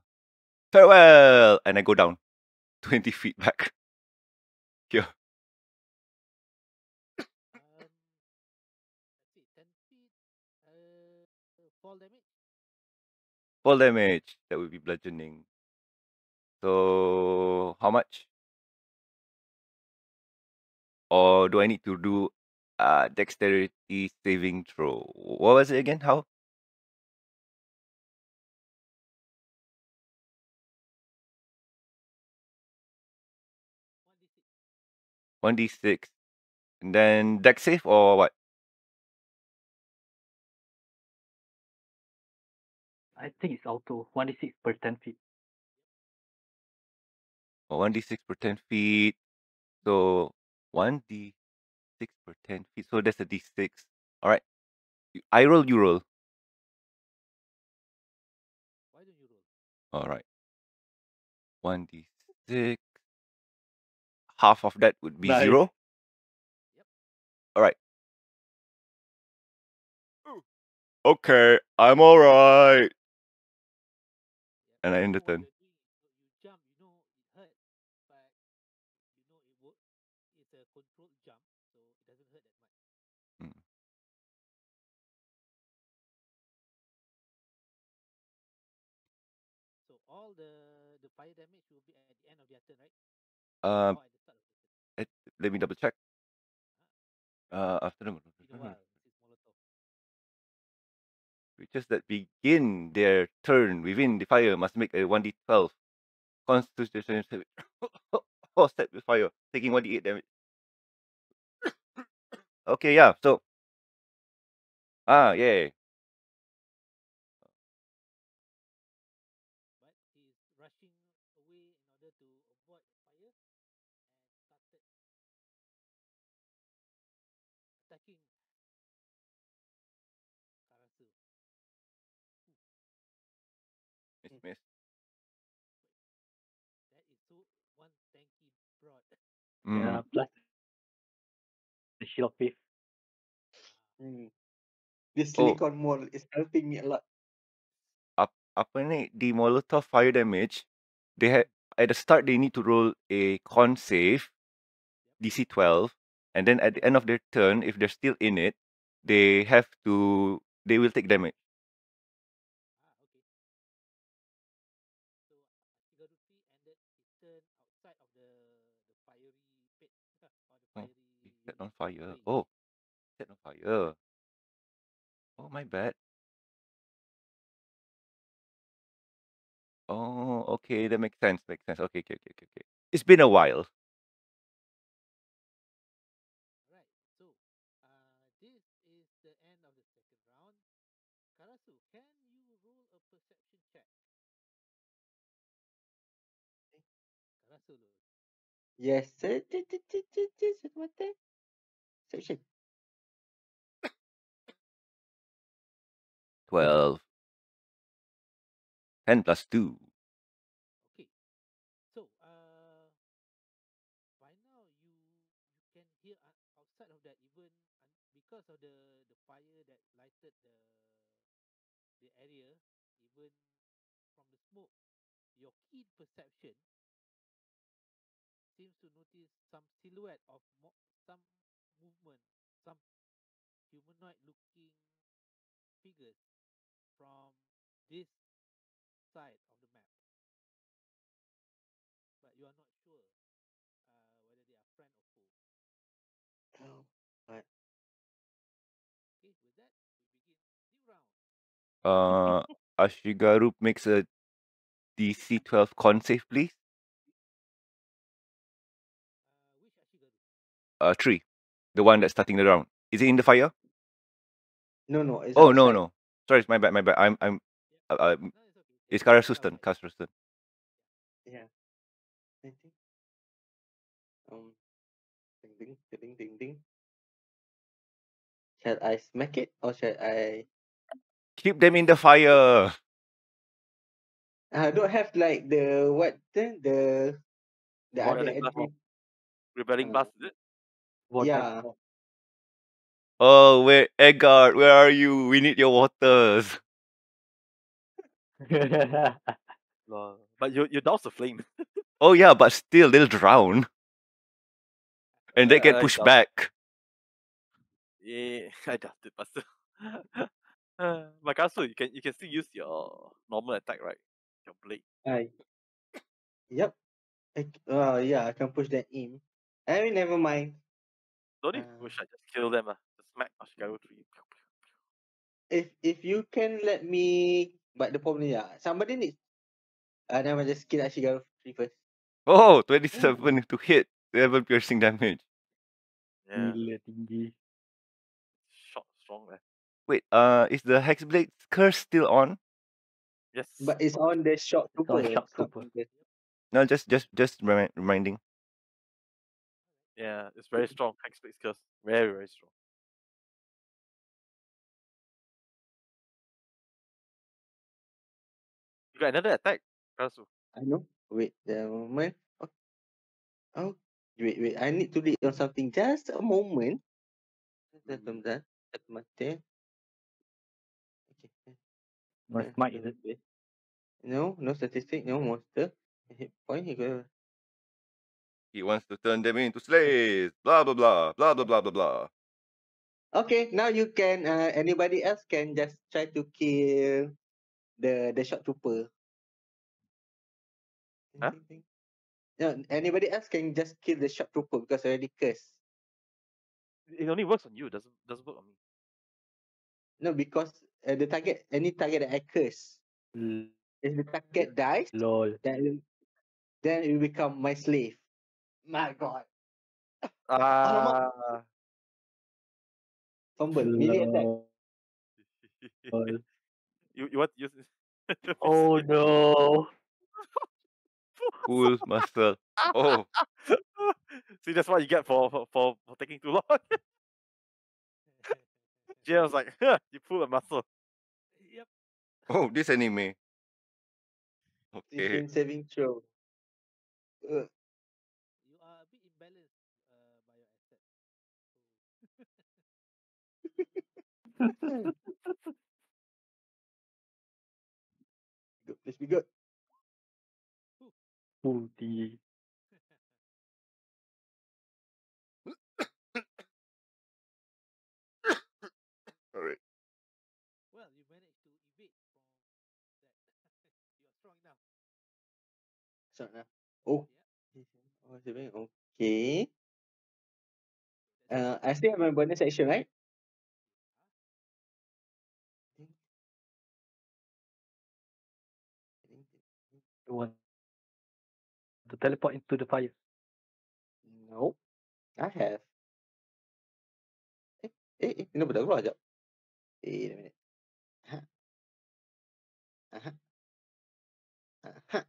farewell, and I go down, [laughs] twenty feet back. [laughs] Here. Um, let's see, ten feet. Uh, fall damage. Fall damage. That would be bludgeoning. So how much? Or do I need to do uh dexterity saving throw? What was it again? How? One d six. And then dex save or what? I think it's auto. 1d6 per 10 feet. Or one d six per ten feet. So one d six per ten feet. So that's a d six. Alright. I roll, you roll. Why don't you roll? Alright. One d six. Half of that would be Nice. zero. Yep. Alright. Okay, I'm alright. Yeah, And I you end the know what turn. you're doing. You, you jump, you know it hurts, but you know it works. It's a controlled jump, so it doesn't hurt that much. Mm. So all the the fire damage will be at the end of their turn, right? Um, or at the start the turn. it, let me double check. Uh, after the creatures that begin their turn within the fire must make a 1d12 constitution saving [coughs] or set with fire, taking 1d8 damage. [coughs] okay, yeah, so. Ah, yeah. Yeah, Mm. plus the shield of faith. Hmm. This Oh. silicon mall is helping me a lot. Ap, apa ni, the Molotov fire damage, they had, at the start they need to roll a con save, DC 12, and then at the end of their turn, if they're still in it, they have to, they will take damage. Okay. So Ashigaruti ended his turn outside of the the fiery pit [laughs] or the Oh, Set on fire. Oh, set on fire. Oh, my bad. Oh, okay, that makes sense. Makes sense. Okay, okay, okay, okay, okay. It's been a while. Right. So uh, this is the end of the second round. Karasu, can you roll a perception check? Karasu, lol. Yes, sir. T- t- t- t- t- t- what the- Section. 12. 10 plus 2. Okay. So, uh, by now you you can hear uh, outside of that even un- because of the the fire that lighted the the area, even from the smoke, your keen perception seems to notice some silhouette of mo- some movement, some humanoid looking figures from this side of the map. But you are not sure uh, whether they are friend or foe. Oh, what? Okay, with that, we begin new round. Uh, [laughs] Ashigaru makes a DC 12 con save, please. Uh, 3. The one that's starting the round. Is it in the fire? No, no. It's Oh, no, outside. no. Sorry, it's my bad, my bad. I'm, I'm, uh, uh, No, it's okay. it's Just just Karasustan. Karasustan. Yeah. I think. Um. Ding ding ding ding ding. Shall I smack it or shall I? Keep them in the fire. [laughs] I don't have like the what the the the other Repelling blast. entry. Repelling Uh, blast, is it? Water. yeah. Oh, where, Edgar, where are you? We need your waters. [laughs] [laughs] Lol. But you you douse the flame. [laughs] Oh, yeah, but still, they'll drown. And they get I pushed doubt- back. Yeah, I doubt it, but still. uh, Makasu, you can you can still use your normal attack, right? Your blade. I. Yep. I, uh, yeah, I can push that in. I mean, never mind. Don't to push, I just kill them. Uh. Just smack Ashigaru 3. If if you can let me, but the problem, yeah, somebody needs. Uh, never mind, just kill Ashigaru three first. Oh, 27 to hit. 11 piercing damage. Yeah, Gila tinggi. shot strong eh. Wait, uh, is the Hexblade curse still on? Yes. But it's on the shock It's on trooper. shock it's not trooper. on the- No, just just just remi- reminding. Yeah, it's very strong. Hexblade's curse. Very, very strong. You got another attack, Karasu. I know. Wait a moment. Oh, oh, wait, wait. I need to read on something. Just a moment. Just a moment. Satu mata. Okay. No Uh, is it? No, no statistic, no monster. Hit point, you go. He wants to turn them into slaves. Blah blah blah blah blah blah blah blah. Okay, now you can. Uh, anybody else can just try to kill the the shock trooper. Ding, Huh? ding, ding. No, anybody else can just kill the shock trooper because already cursed. It only works on you. Doesn't doesn't work on me. No, because uh, the target, any target that I curse, L- if the target dies, Lol. then then it will become my slave. My God, Ah. fumble, melee attack. You you want to use this? Oh no. [laughs] [laughs] Full muscle. Oh, See, that's what you get for for, for, for taking too long. [laughs] Jay was like, huh, you pull a muscle. Yep. oh, this anime. Okay. Saving throw. Uh, good, let's be good. Tinggi. [coughs] Alright. Well, you managed to evade from that. [laughs] you are strong enough. So now, oh, [laughs] oh, saving. Okay. Uh, I still have my bonus action, right? Want to teleport into the fire. No, I have. Eh, eh, eh, kenapa dah keluar sekejap? Wait a minute. Aha. Aha.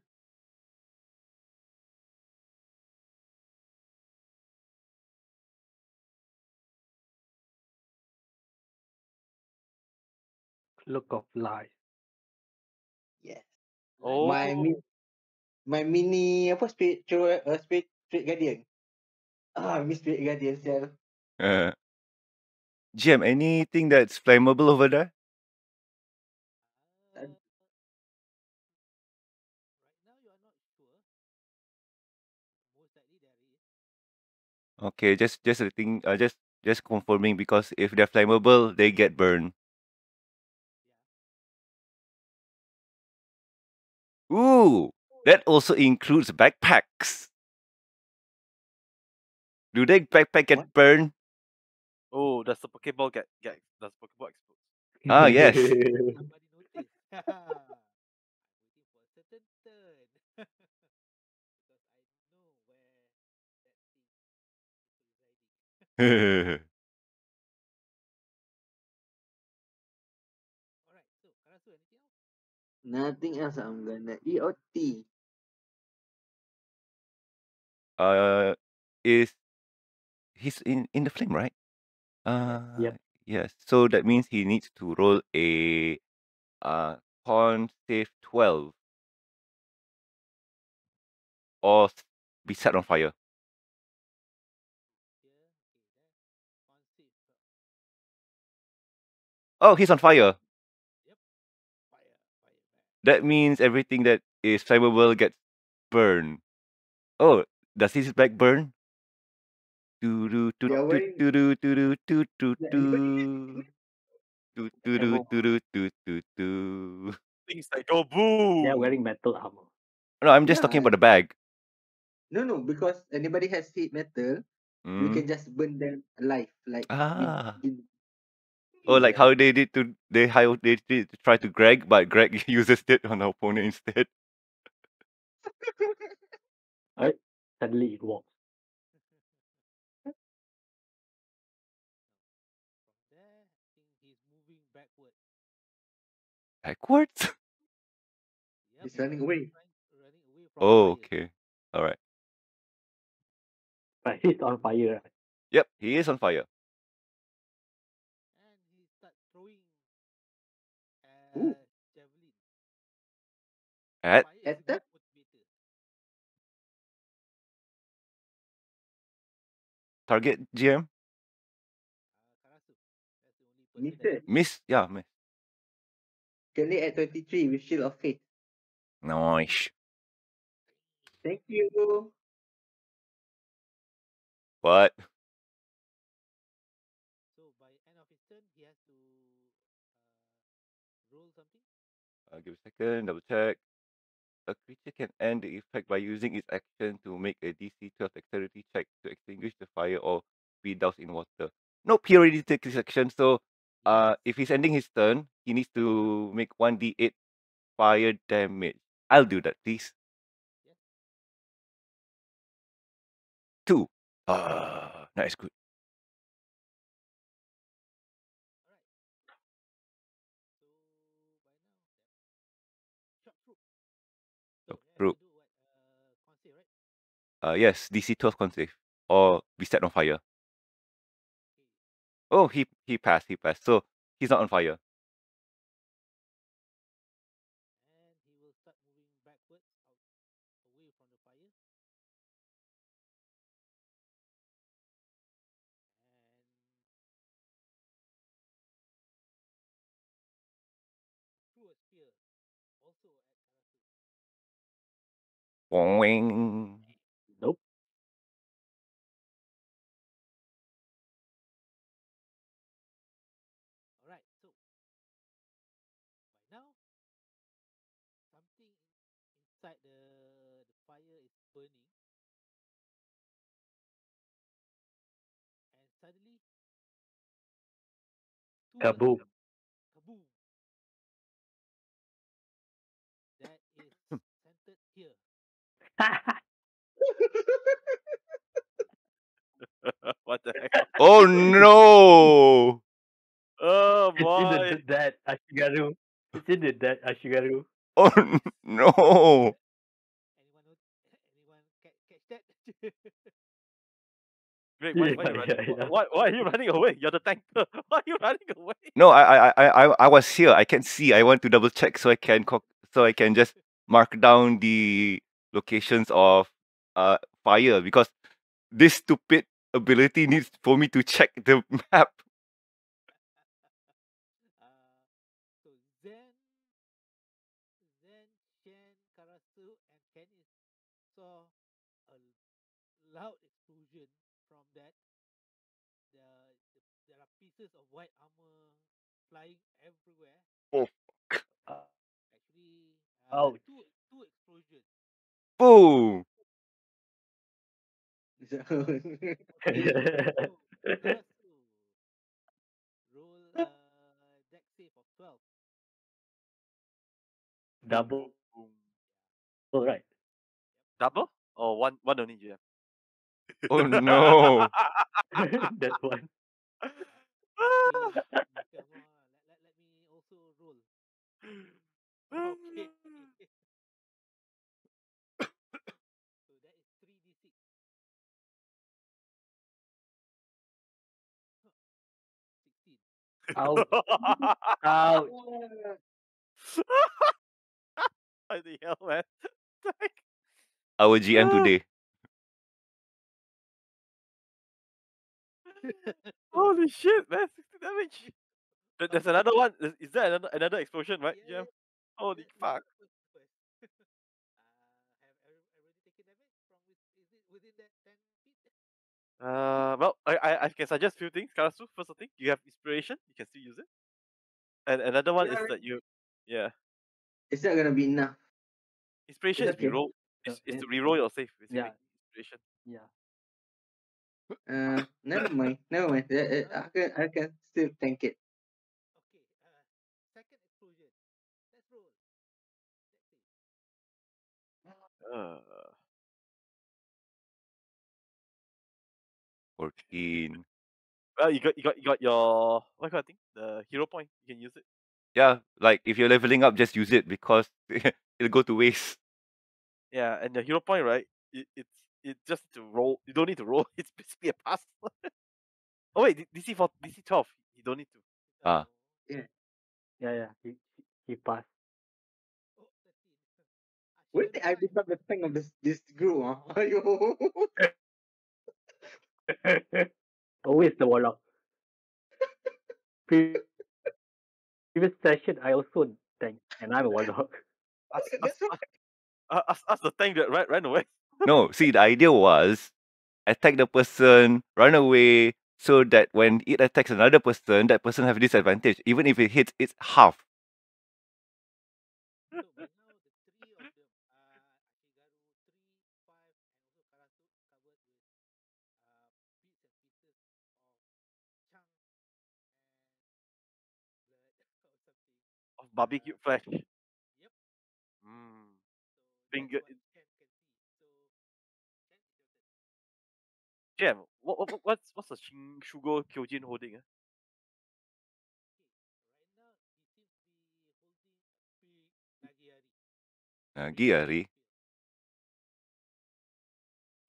Look of life. Yes. Oh. my my mini apa spirit uh, spirit spirit guardian. Ah, miss spirit guardian sel. Uh, Gem, anything that's flammable over there? Uh. Okay, just just a thing. Uh, just just confirming because if they're flammable, they get burned. Ooh, that also includes backpacks. Do they backpack get What? burned? Oh, does the Pokeball get get does Pokeball explode? Ah, yes. Somebody noticed. [laughs] I'm waiting for a certain turn. [laughs] because I know where that thing is residing. [laughs] Alright, so Karasu, anything else? Nothing else I'm gonna eat or tea. Uh, is he's in in the flame, right? Uh, Yep. yes. So that means he needs to roll a uh con save twelve or s- be set on fire. Here, okay, there. Conceive. Oh, he's on fire. Yep. Fire, fire, fire. That means everything that is flammable gets burned. Oh, does his back burn? Do do do They are do wearing- do do do do do Yeah, do do do do Ammo. do do do do do. Things like go boom. They are wearing metal armor. No, I'm just talking Yeah. about the bag. No, no, because anybody has hit metal, we Mm. can just burn them alive, like with- Ah. in- Oh, like Yeah. how they did to they how they did to try to Greg, but Greg [laughs] uses it on the opponent instead. [laughs] Right? Suddenly it works. From there, he's moving backward. Backwards? He's running away. Running away from Oh, okay. All right. But he's on fire. Right? Yep, he is on fire. And he starts throwing Ooh. uh, javelin. At At his target GM. Karasu. That's the only person Miss that it. Miss, yeah, miss. Kelly at 23 with Shield of Faith. Nice. Thank you. What? So by end of his turn, he has to uh, roll something. Uh, give a second, double check. A creature can end the effect by using its action to make a DC 12 dexterity check to extinguish the fire or be doused in water. Nope, he already took his action, so uh, if he's ending his turn, he needs to make 1d8 fire damage. I'll do that, please. Two. Ah, nice, good. Uh, yes, DC 12 con save or be set on fire. Oh, he he passed, he passed. So he's not on fire. And Kaboom. kaboom. That is hmm. centered here. [laughs] what the heck? Oh no! Oh it's boy. the dead Ashigaru. It's in dead Ashigaru. Oh [laughs] no! Anyone catch that? [laughs] Greg, why, why, Yeah, running, yeah, yeah. why, why are you [laughs] running away? You're the tanker. [laughs] Why are you running away? No, I I I I I was here. I can see. I want to double check so I can so I can just mark down the locations of uh fire because this stupid ability needs for me to check the [laughs] map. Uh, so Zen, Zen, Shen, Karasu, and Canis saw a loud explosion from that. The, the there are pieces of white armor flying everywhere. Oh, Uh, [laughs] Actually, uh, ouch. two two explosions. boom! [laughs] [laughs] Okay, so Karasu roll uh, dex save of twelve. Double, Boom. right? Double or one one only GM. Oh no! That's one. Okay, come on, let, let, let me also roll. [laughs] [laughs] Okay. Mm. [laughs] so that is three d six. Sixteen. Ouch. Ouch. what the hell, man? Our GM today. Holy [laughs] shit, man! 60 damage. There- There's another one. Is is there another another explosion, right, Yeah, GM? Holy yeah, fuck. [laughs] uh, have every- everybody taken damage from with, is it within that ten feet? Uh, well, I, I I can suggest few things. Karasu, first thing, you have inspiration. You can still use it. And another one is Yeah. that you, yeah, It's not gonna be enough. inspiration is okay. reroll. Is, is to it- reroll your save basically. Yeah. Inspiration. Yeah. Uh, never mind. Never mind. Uh, uh, I can I can still tank it. Okay. Uh, second explosion. Let's roll. Let's see. Uh, Fourteen. well, you got you got you got your what kind of thing? The hero point. You can use it. Yeah, like if you're leveling up, just use it because [laughs] it'll go to waste. Yeah, and the hero point, right? It, it's it just to roll. You don't need to roll. [laughs] It's basically a pass. oh wait, D- DC for DC twelve. You don't need to. Ah. Yeah. Yeah, yeah. He, he- he passed. oh, 13. When shield did I five. become the tank of this this group? Huh? [laughs] Aiyo. [laughs] Always the warlock. Pre- Previous session, I also tanked, and I'm a warlock. Ask, ask, That's why. ask, uh, ask, ask the tank that ran, ran away. No, see, the idea was attack the person, run away, so that when it attacks another person, that person have disadvantage. Even if it hits, it's half. So by now the three Jeff, what, what what's what's the Shinsugo Kyojin holding? Eh? Nagiari.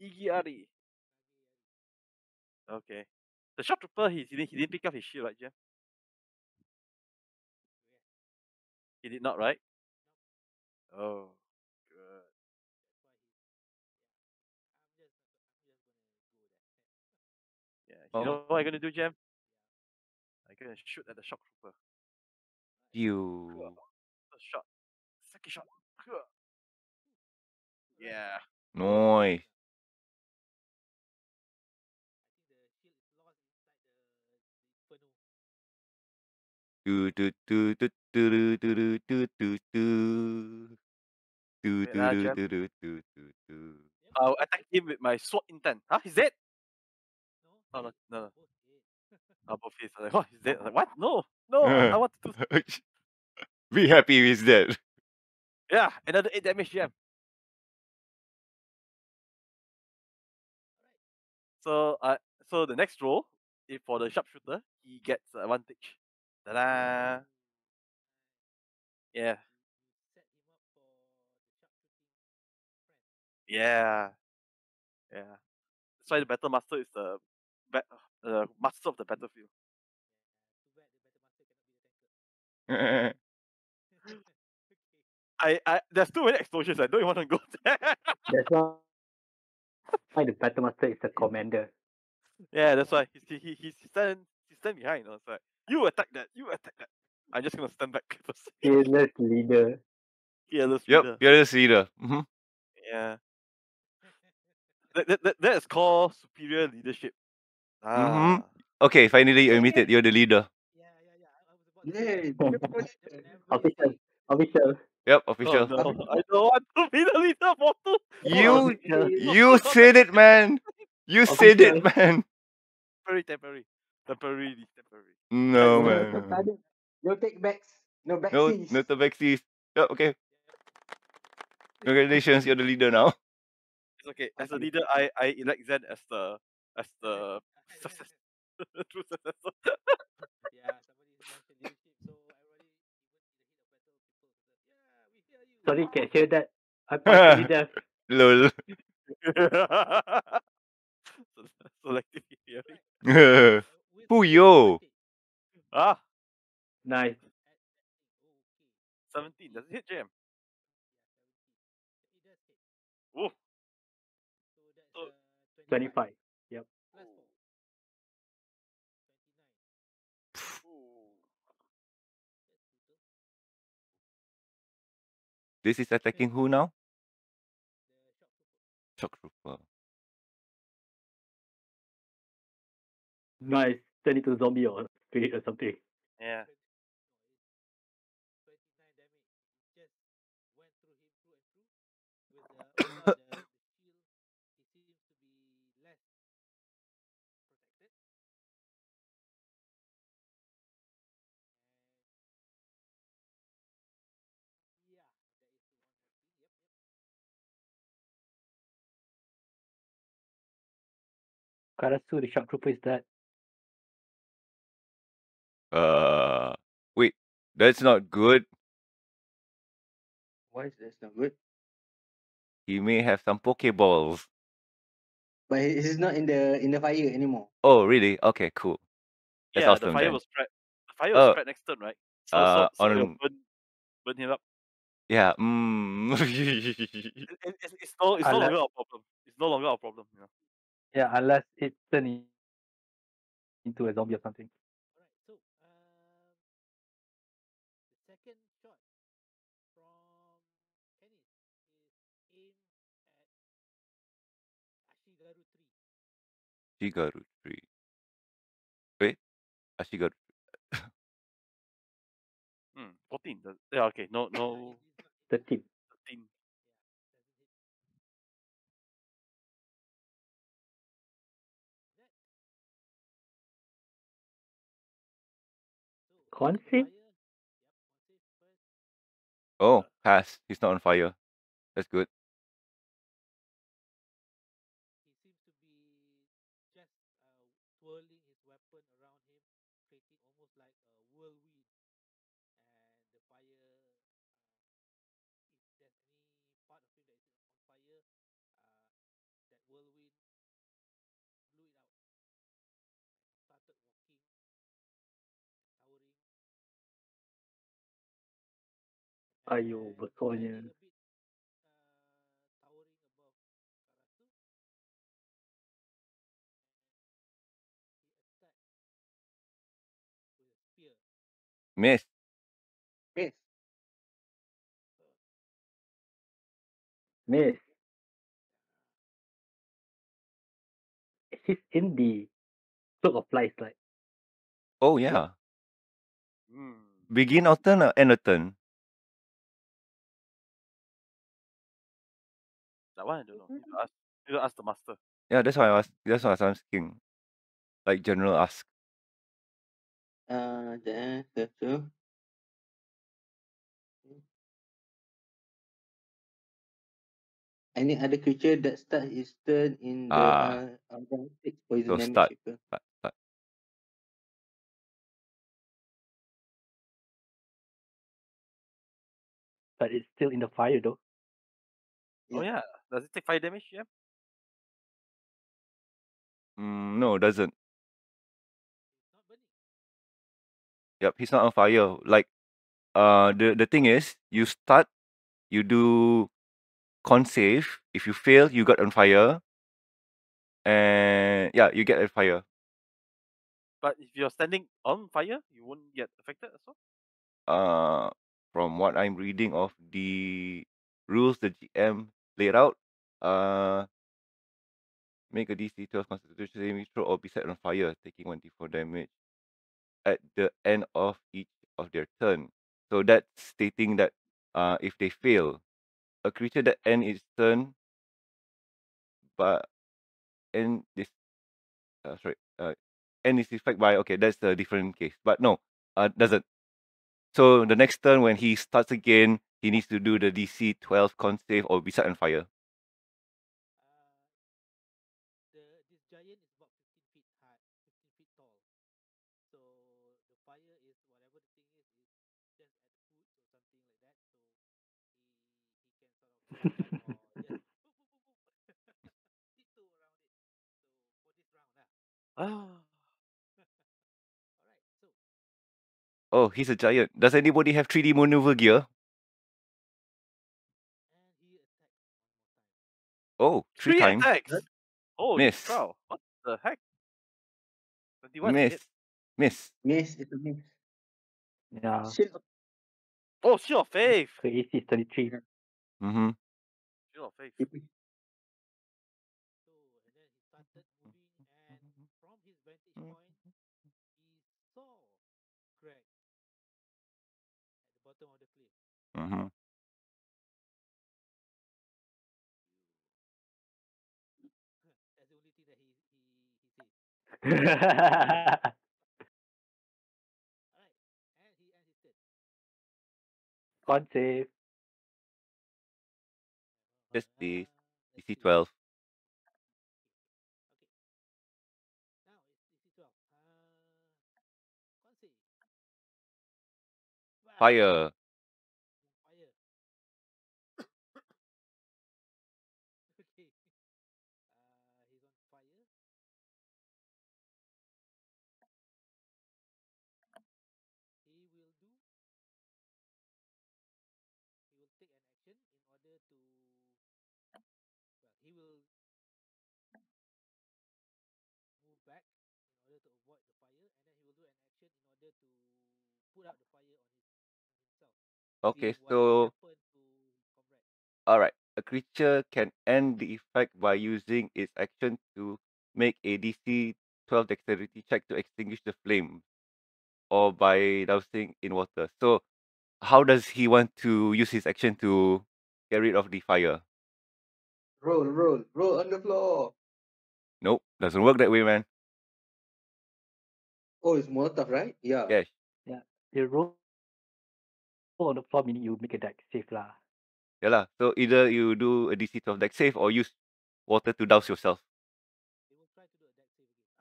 Igiari. Okay. The shock trooper, he, he, didn't, he didn't pick up his shield, right, Jeff? He did not, right? Oh. You Oh. know what I'm gonna do, Jam? I'm gonna shoot at the shock trooper. You. First shot. Second shot. Yeah. Noise. I think the shield is lost inside the, the inferno. Do do do do do do do do do do do ah, do do do do do do. I'll attack him with my sword intent. Huh? He's dead? No, Oh, no, no, no. Oh, both he's like, what? He's dead. I'm like, what? No, no, I, want to do. [laughs] Be happy with that. Yeah, another 8 damage, Jam. So, uh, so the next roll, if for the sharpshooter, he gets advantage. Ta-da! Yeah, You set him up for the sharpshooting yeah, yeah. That's why the battle master is the ba- uh, master of the battlefield. Too bad the battle master cannot be the tanker. okay. I, I there's too many explosions. I don't even want to go [laughs] there. That's why why the battle master is the commander. yeah, that's why he he he he stand he stand behind. I was like, you attack that, you attack that. I'm just gonna stand back [laughs] first. Fearless leader. Fearless Yep, leader. fearless leader. hmm Yeah. That, that, that, that is called superior leadership. Mhm. Ah. Okay, finally you admit it. You're the leader. Yeah, yeah, yeah. I, I was about to Yeah, say. you [laughs] know, [laughs] Official. Official. Yep, Oh official. no, [laughs] I don't want to be the leader for two. You you said it, man. You said it, man. Temporary, temporary. Temporary, temporary. No, no, man. no, no, no take backs. No No, backsies. no tabaxis. Yep, okay. Congratulations, you're the leader now. It's okay. As a leader, I, I elect Zen as the as the success, true successor. Yeah, somebody mentioned leadership, so everybody, even in the heat of battle, people said, "Yeah, we hear you." Sorry, can't hear that? I'm not the leader. Lol. [laughs] Selective hearing. [laughs] Uh, with Who yo? advantage. Ah, Nice. At- at- okay. seventeen. Does it hit jam? It does hit. Oh, So that's So- uh, 25. This is attacking who now? The shock trooper. Shock trooper. Nice. Turn into zombie or spirit or something. Yeah. Karasu, the shock trooper is dead. Uh, wait, that's not good. Why is that not good? He may have some Pokeballs. But he- he's not in the in the fire anymore. Oh, really? Okay, cool. That's yeah, awesome the fire then. was spread. The fire was Oh, spread next turn, right? So uh, so, so it'll on burn, burn him up. yeah. Mm. [laughs] It, it, it's, it's no it's no Unless, longer a problem. It's no longer a problem. You know. Yeah, unless it turn in- into a zombie or something. Alright, so um, the second shot from Kenneth is aimed at Ashigaru 3. Shigaru tree. Wait, Ashigaru. [laughs] Hmm, fourteen. does- Yeah, okay. No, no. [coughs] it, it's not, 13. Thirteen. First. Oh, pass. He's not on fire. That's good. He seems to be just uh, twirling his weapon around him, creating almost like a whirlwind. And the fire, uh, if there's any part of him that is on fire, uh, that whirlwind blew it out and started walking, towering. Ayo, And besarnya. standing a bit uh, towering above Karasu. He attacked with a spear. Miss. Miss. Miss. [laughs] He's in the cloak of flies, right? Oh yeah. Hmm. Begin or turn or end a That one I don't know. You to ask. You ask the master. Yeah, that's why I was. That's why I was asking. Like general ask. Uh, the two. Any other creature that starts its turn in the Ah, uh, six poison so damage start. start, start. But it's still in the fire though. Oh Yeah. yeah. Does it take fire damage? Yeah. Mm, no, doesn't. Not burning. Yep, he's not on fire. Like, uh, the the thing is, you start you do con save. If you fail, you got on fire. And yeah, you get on fire. But if you're standing on fire, you won't get affected as well. Uh, from what I'm reading of the rules the GM laid out, uh, make a DC 12 Constitution saving throw or be set on fire, taking 1d4 damage at the end of each of their turn. So that's stating that uh, if they fail, a creature that ends its turn, but end this, uh, sorry, uh, end its effect by okay, that's a different case. But no, uh, doesn't. So the next turn when he starts again, he needs to do the DC 12 con save or be set on fire. The giant is about 15 feet high, 15 feet tall. So the fire is whatever thing is, is just at the or something like that. So he he can sort of shotgun [laughs] or just [laughs] boop, boop, boop, boop, [laughs] tiptoe around it. So for this round, lah. Ah. [sighs] Oh, he's a giant. Does anybody have 3D maneuver gear? and he attacks one more time. Oh, three, Three times. attacks. Oh, Miss. cow! What the heck? Twenty-one. to Miss. hit. Miss. Miss, it's a miss. Yeah. Shield Oh, shield of faith. Her AC is 33. Mm-hmm. Shield of faith. faith. [laughs] Con save. Just the Uh, let's Okay, so happened to his comrade. alright. A creature can end the effect by using its action to make a DC 12 dexterity check to extinguish the flame or by dousing in water. So how does he want to use his action to get rid of the fire? Roll, roll, roll on the floor. Nope, doesn't work that way, man. Oh, it's Molotov, right? Yeah. Yes. You roll roll on the floor, meaning you make a dex save lah. Yeah lah. So either you do a DC 12 dex save or use water to douse yourself. They will try to do a dex save again.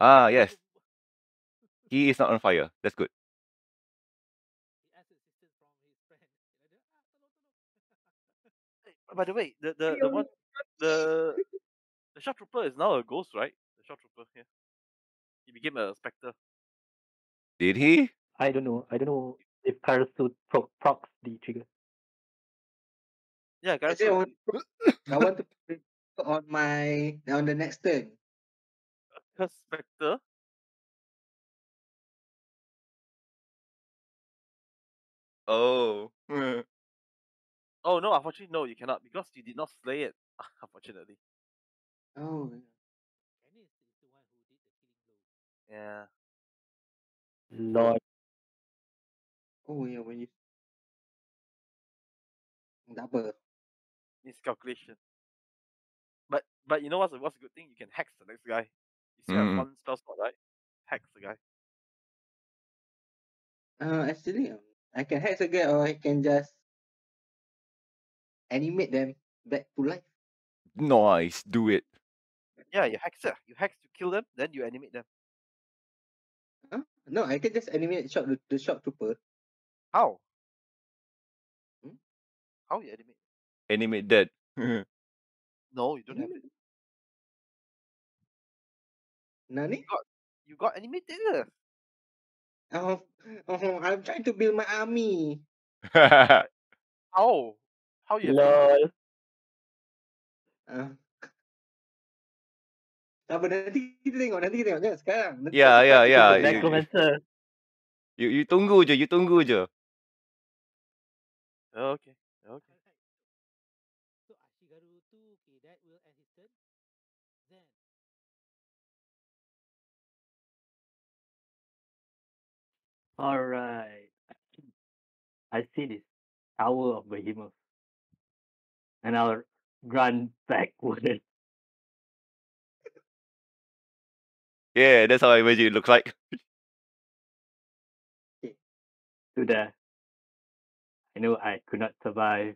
Ah, [laughs] yes. [laughs] He is not on fire. That's good. He asked assistance from his friend. [laughs] And then, ah, tolong, tolong. Hey, By the way, the the, the one the the shock trooper is now a ghost, right? The shock trooper here. He became a specter. Did he? I don't know. I don't know if Karasu pro- procs the trigger. Yeah, guys. Actually, I want, [laughs] I want to put on my on the next turn. Curse specter. Oh. [laughs] Oh no, unfortunately no, you cannot because you did not slay it. [laughs] Unfortunately. Oh, Ennis is oh yeah. When you double. Needs calculation. But but you know what's a, what's a good thing? You can hex the next guy. You still Mm. have one spell slot, right? Hex the guy. Uh, actually, um, I can hex guy or I can just animate them back to life. Nice. Do it. Yeah, you hex it. You hex to kill them, then you animate them. Huh? No, I can just animate shot the, the shock trooper. How? Hmm? How you animate? Animate dead. [laughs] No, you don't have it. Nani? You got animated. Oh, oh, I'm trying to build my army. [laughs] How? How you have? Lol. Ah. Apa nanti kita tengok, nanti kita tengok. Jangan sekarang. Nanti Ya, ya, ya. You, you, Necromancer. you, you tunggu je, you tunggu je. Okay. Okay. Alright. So Ashigaru tu, okay, that will end his turn. Then Alright. [clears throat] I see this tower of behemoth. And I'll run backward. Yeah, that's how I imagine it looks like. [laughs] to the I know I could not survive.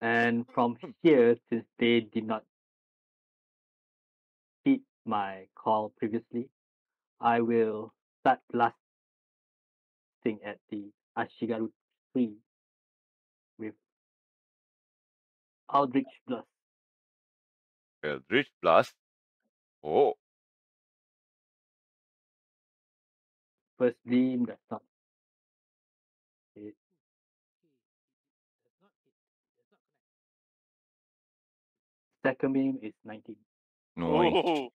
And hmm. from here, since they did not heed my call previously, I will start blasting at the Ashigaru tree with Eldritch Blast. Eldritch Blast. Oh. First beam, that's not Second beam is 19, Nice.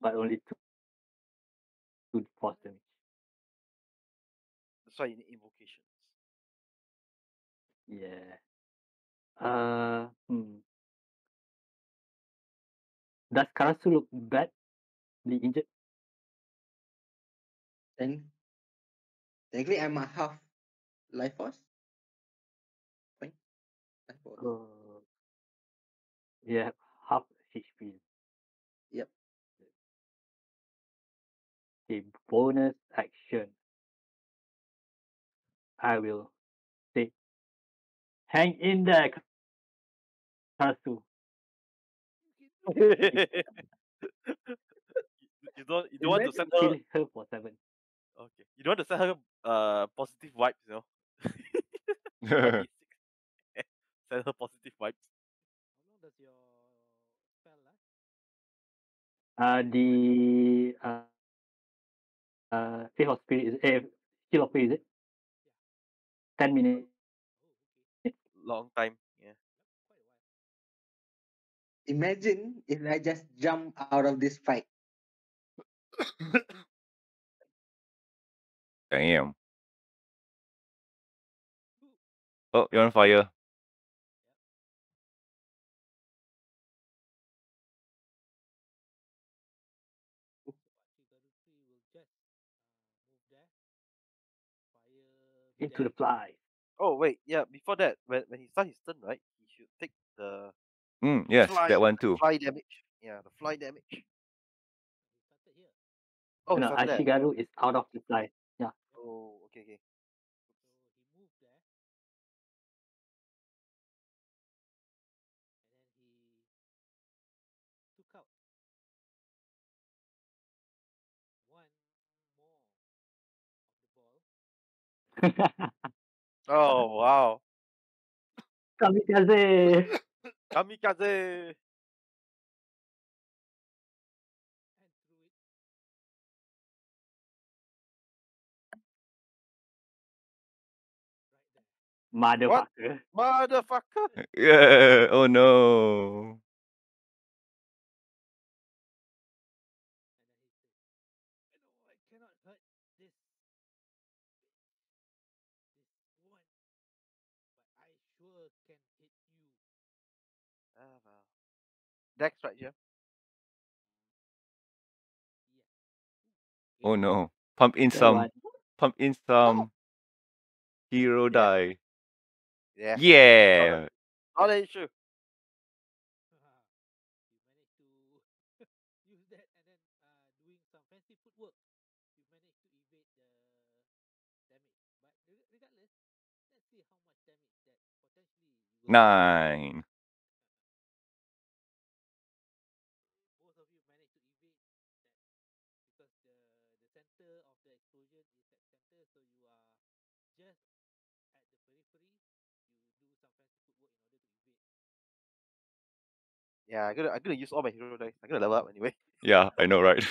But only two, two force damage. that's why you need invocations. Yeah. Uh, hmm. Does Karasu look bad? The injured? Then, technically, I'm a half life force. Fine. Life force. Uh, yeah, half HP. Yep. A bonus action. I will say, hang in there, Karasu. you, [laughs] you don't you don't want to send her her for seven. okay. You don't want to send her uh positive vibes, you know. On yeah, D6. send her positive vibes. How long does your spell last? Uh, the uh, uh, Faith of Spirit is eh, Shield of Faith, is it? Ten minutes. Long time. Yeah. Quite a while. Imagine if I just jump out of this fight. [coughs] Damn. Oh, you're on fire. Into the fly. Oh wait, yeah, before that, when when he starts his turn, right, he should take the Mm, yes, fly that one too. fly damage. Yeah, the fly damage. He started here. Oh, no, after. Ashigaru is out of the fly. Yeah. Oh, okay, okay. [laughs] Oh wow. Kamikaze! [laughs] Kamikaze. and threw it right there. Motherfucker. Motherfucker. [laughs] Yeah. Oh no. Dex right here. Oh no. Pump in some. Pump in some. Hero die. Yeah. Yeah. Not an issue. you managed to use that and then uh, doing some fancy footwork. You managed to evade the damage. But re- regardless, let's see how much damage that potentially you will take. Nine. Both of you managed to evade that because the the center of the explosion is at center, so you are just at the periphery. You do some fancy footwork in order to evade. Yeah, I'm gonna I'm gonna use all my hero dice. I'm gonna level up anyway. Yeah, I know, right?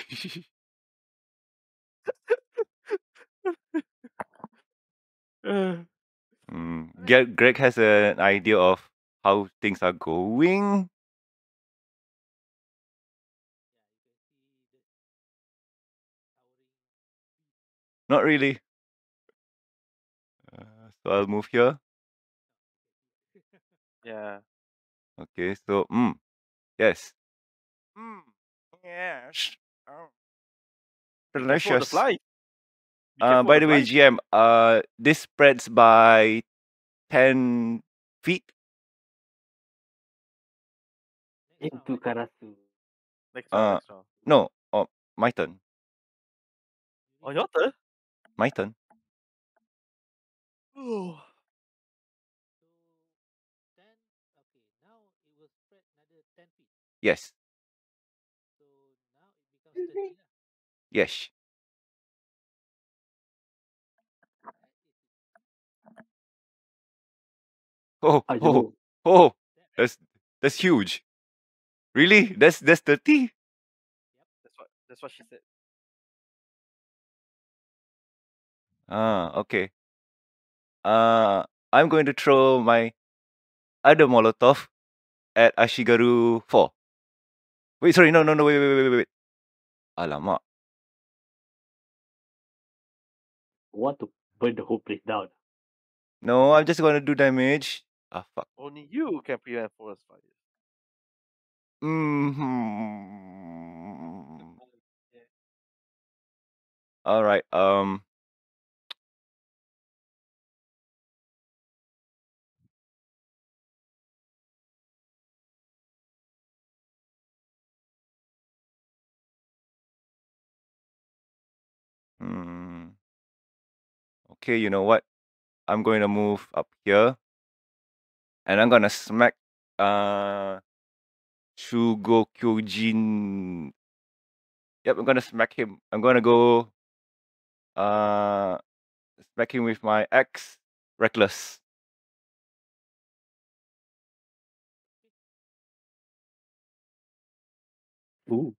[laughs] Mm, Greg, Greg has an idea of how things are going. Not really. Uh, so I'll move here. Yeah. Okay, so mm, yes. Mm, yes. Oh. Be the Delicious. Be Uh, by of the way, flies. GM, uh, this spreads by ten feet. Into? Karasu. Next round, Uh, next round. no, oh, my turn. On your turn. My turn. Oh. So ten. Okay, now it will spread another ten feet. Yes, So now it becomes thirty lah. yes. Oh, oh, Ayo. oh, that's that's huge. Really? That's that's thirty? That's what that's what she said. Ah, okay. Uh, I'm going to throw my other Molotov at Ashigaru 4. Wait, sorry, no, no, no, wait, wait, wait, wait, wait. Alamak. Want to burn the whole place down. No, I'm just gonna do damage. Ah, fuck. Only you can prevent forest fires. Mm-hmm. All right. Um. Hmm. Okay, you know what? I'm going to move up here, and I'm gonna smack uh Shugo Kyojin. Yep, I'm gonna smack him. I'm gonna go uh smack him with my axe, reckless. Ooh.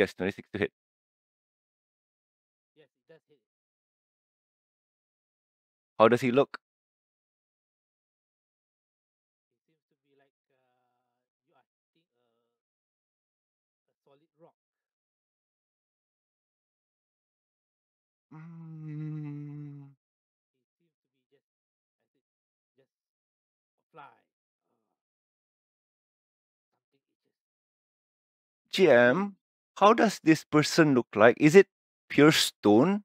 Yes, 26 to hit. Yes, it does hit. How does he look? It seems to be like uh, you are hitting a a solid rock. Mm, It seems to be just as it just a fly. Uh. GM, how does this person look like? Is it pure stone?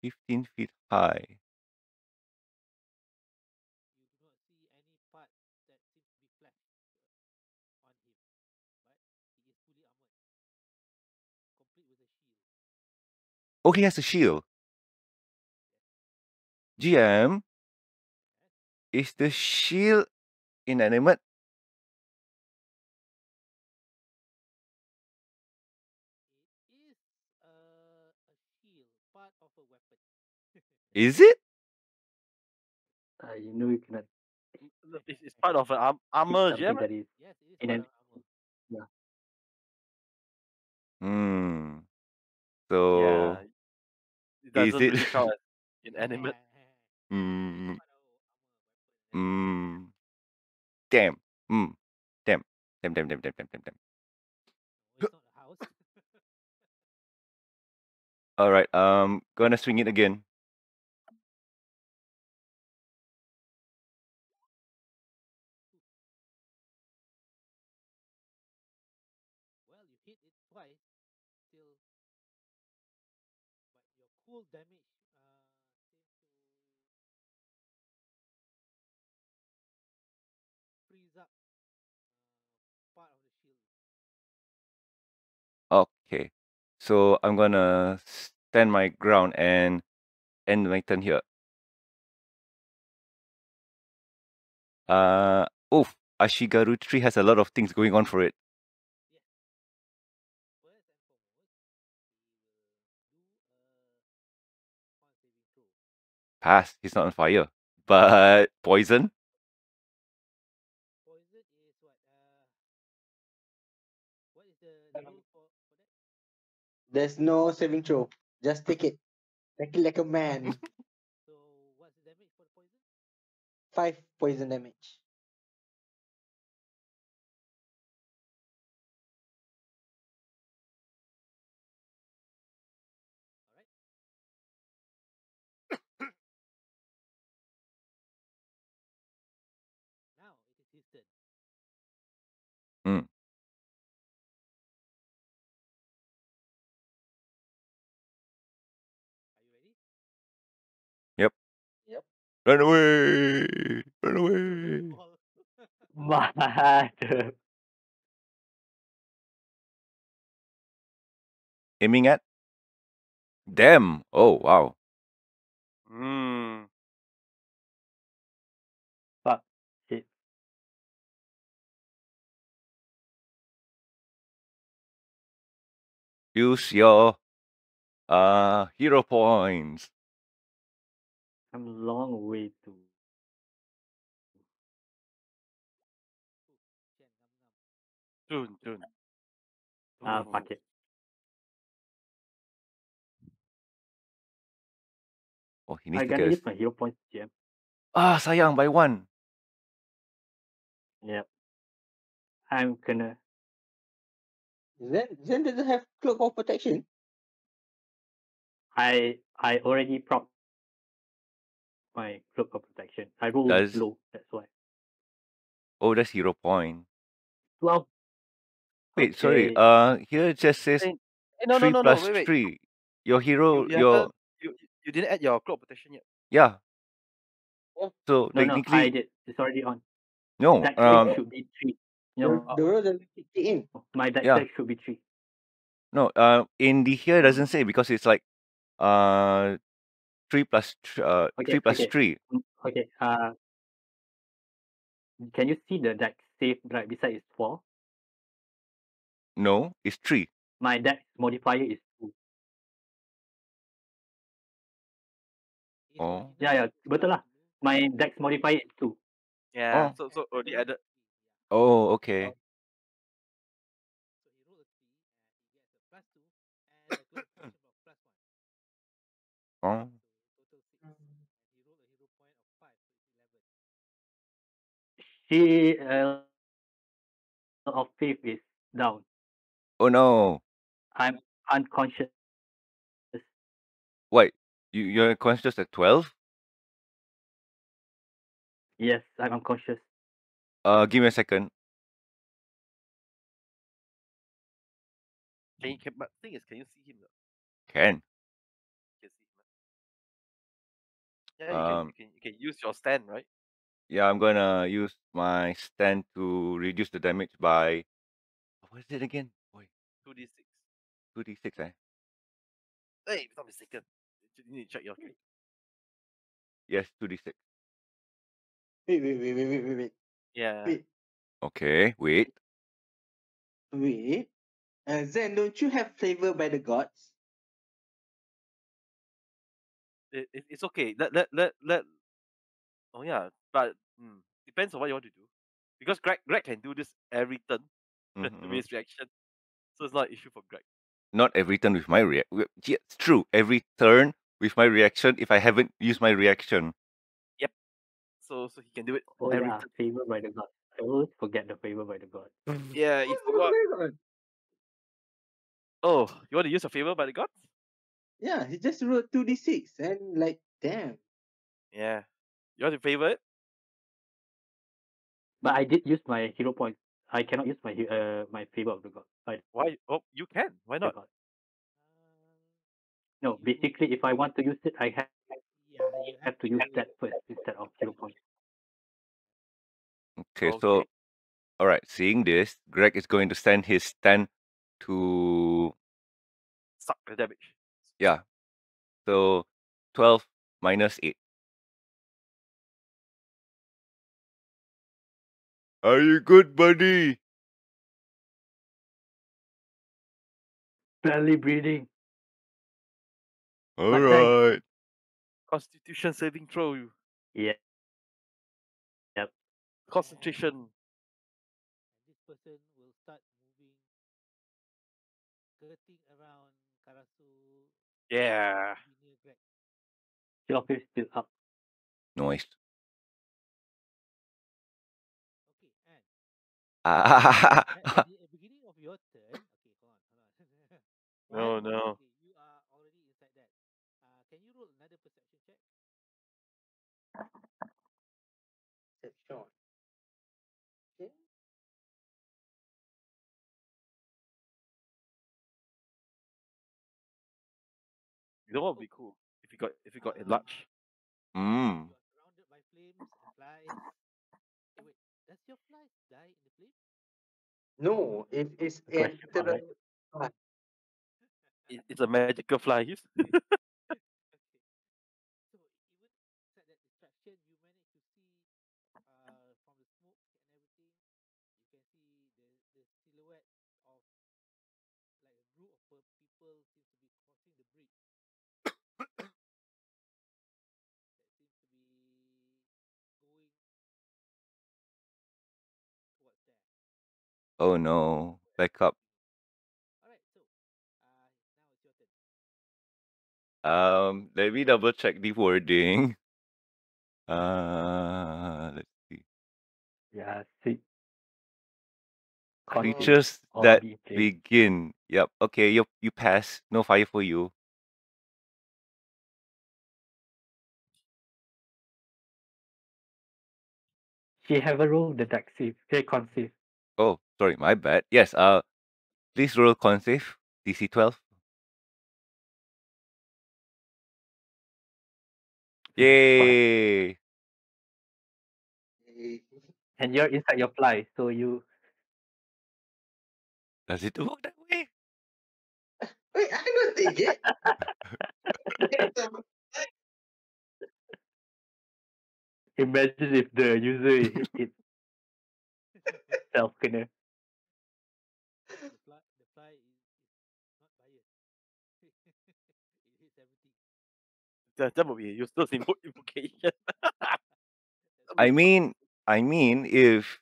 Fifteen feet it's Oh, he has a shield. GM, is the shield inanimate? It is uh, a shield, part of a weapon. Is it? Uh, you know you cannot Look, It's, it's part of an arm, hit armor, something gem. that is yes, it is in an of armor. Hmm. Yeah. So, It is doesn't it? really count as inanimate. it is part of armor weapon. Hmm. Damn. Hmm. Damn. Damn, damn, damn, damn, damn, damn, damn. No, it's not a house. [laughs] Alright, um, gonna swing it again. Damage uh, seems to freeze up uh, part of the shield. Okay. So I'm gonna stand my ground and end my turn here. Uh, oof. Ashigaru tree has a lot of things going on for it. First and foremost, he will do a con saving throw. Pass. He's not on fire. But [laughs] poison? Poison is what? Uh, what is the, the for, for that? There's no saving throw. Just take it. Take it like a man. [laughs] So what's the damage for the poison? Five poison damage. Run away! Run away! Mother. [laughs] [laughs] Aiming at? Damn! Oh, wow. Mm. Fuck. Shit. Use your uh hero points. I'm a long way to. Chen, ngam ngam. June, June. Ah, Ooh. fuck it. Oh, he needs I to gotta get use my hero points, GM. Ah, sayang, by one. Yep. I'm gonna. Zen, Zen doesn't have cloak of protection. I I already propped my cloak of protection. I rolled Does- low, that's why. Oh, that's hero point. Well. Wait, sorry. Uh, here it just says Hey, Hey, no, no, three no, no. plus Wait, wait. three. Your hero, You, you, your you, you didn't add your cloak protection yet. yeah. Oh. So No, no, I did. It's already on. no. Dex Um, should be three. No, the roll doesn't kick in. my dex Yeah. should be three. no. Uh, in the here it doesn't say because it's like uh three plus th- uh Okay, three plus okay. three. Mm, Okay. Uh, can you see the dex save right beside is four? No, it's three. My dex modifier is two. His Oh. original Yeah, yeah, is betul lah. two, My dex modifier is two. Yeah. Oh. So so already rolled a added. three, yeah. Oh, okay. So he rolled a three and he gets a plus two and a cloak of plus one. Oh, [coughs] So total six. And he rolled a hero point of five, so it's eleven. She uh, of faith is down. oh no. I'm unconscious. Wait, you you're conscious at twelve? Yes, I'm unconscious. Uh, give me a second. Can you can, but thing is, can you see him? though? Can. You can see him. Yeah, you, Um, can, you can you can use your stand, right? Yeah, I'm gonna use my stand to reduce the damage by what is it again? Boy, Two D six. two d six. Eh? Hey, if not mistaken. You need to check your thing. Yes, two d six. Wait, wait, wait, wait, wait, wait, wait. Yeah. Wait. Okay, wait. Wait. Uh, Zen, don't you have flavor by the gods? It, it, it's okay. Let let let let. Oh yeah, but mm, depends on what you want to do. Because Greg Greg can do this every turn [laughs] to Mhm. his reaction, so it's not an issue for Greg. Not every turn with my react. Yeah, it's true. Every turn with my reaction. If I haven't used my reaction, Yep. So so he can do it Oh every yeah, turn. favor by the god. I always forget the favor by the god. [laughs] Yeah, you forgot. Oh, you want to use a favor by the gods? Yeah, he just wrote 2d6 and like, damn. Yeah. You want to favor it? But I did use my hero points. I cannot use my he- uh my favor of the god. By Why? Oh, you can. Why not? god. Um, No, basically, if I want to use it, I have yeah, you have to use that first instead of hero points. okay. So, all right. Seeing this, Greg is going to send his stand to Suck the damage. yeah. So, twelve minus eight. Are you good, buddy? Barely breathing. All But thanks. right. Constitution saving throw. You Yeah. Yep. concentration. This person will start moving, skirting around Karasu. Yeah. be. Your face still up. Nice. [laughs] Perception. Okay. You know what would be cool if you got if you got enlarged. mm. You are surrounded by flames and flies. Hey, wait, does your flies die in the flames? No, it is question mark, enter. Uh, it, it's a magical [laughs] fly. yes. Okay. So even inside that destruction, you manage to see uh, from the smoke and everything, you can see the, the silhouette of like a group of pe- people seems to be crossing the bridge. that seems to be going towards there. Oh no. Back up. Alright, so uh, now it's your turn. Um, let me double check the wording. Uh, let's see. Yeah, see. Creatures or that be begin. Yep. Okay, you you pass. No fire for you. She have a rolled the deck save. Hey, con. Oh, sorry, my bad. Yes. Uh, please roll con save. DC twelve. Yay! And you're inside your fly, so you Does it work that way? Wait, I don't think it. [laughs] imagine if the user hit it self kena. The fly, the fly is, is not biased. it hits everything. That, that would be a useless invo- invocation. I mean, I mean, if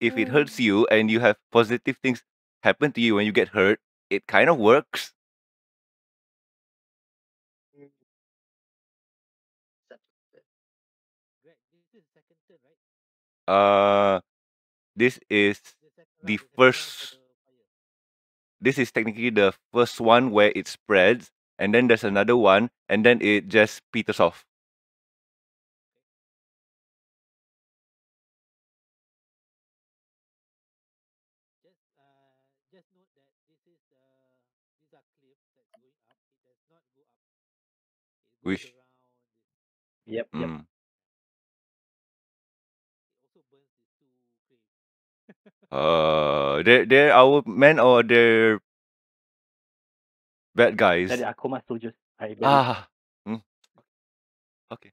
if it hurts you and you have positive things happen to you when you get hurt, it kind of works. Greg, this is the second turn, right? Uh, this is The second the round, the second round first. for the fire. This is technically the first one where it spreads, and then there's another one, and then it just peters off. Just uh, note that this is uh, these are cliffs that's up. Not go up. Which- Yep, yep. Mm. It also burns these two graves. Uh, they're they're our men or they're bad guys. Dari Akuma soldiers. I. Ah, mm. okay.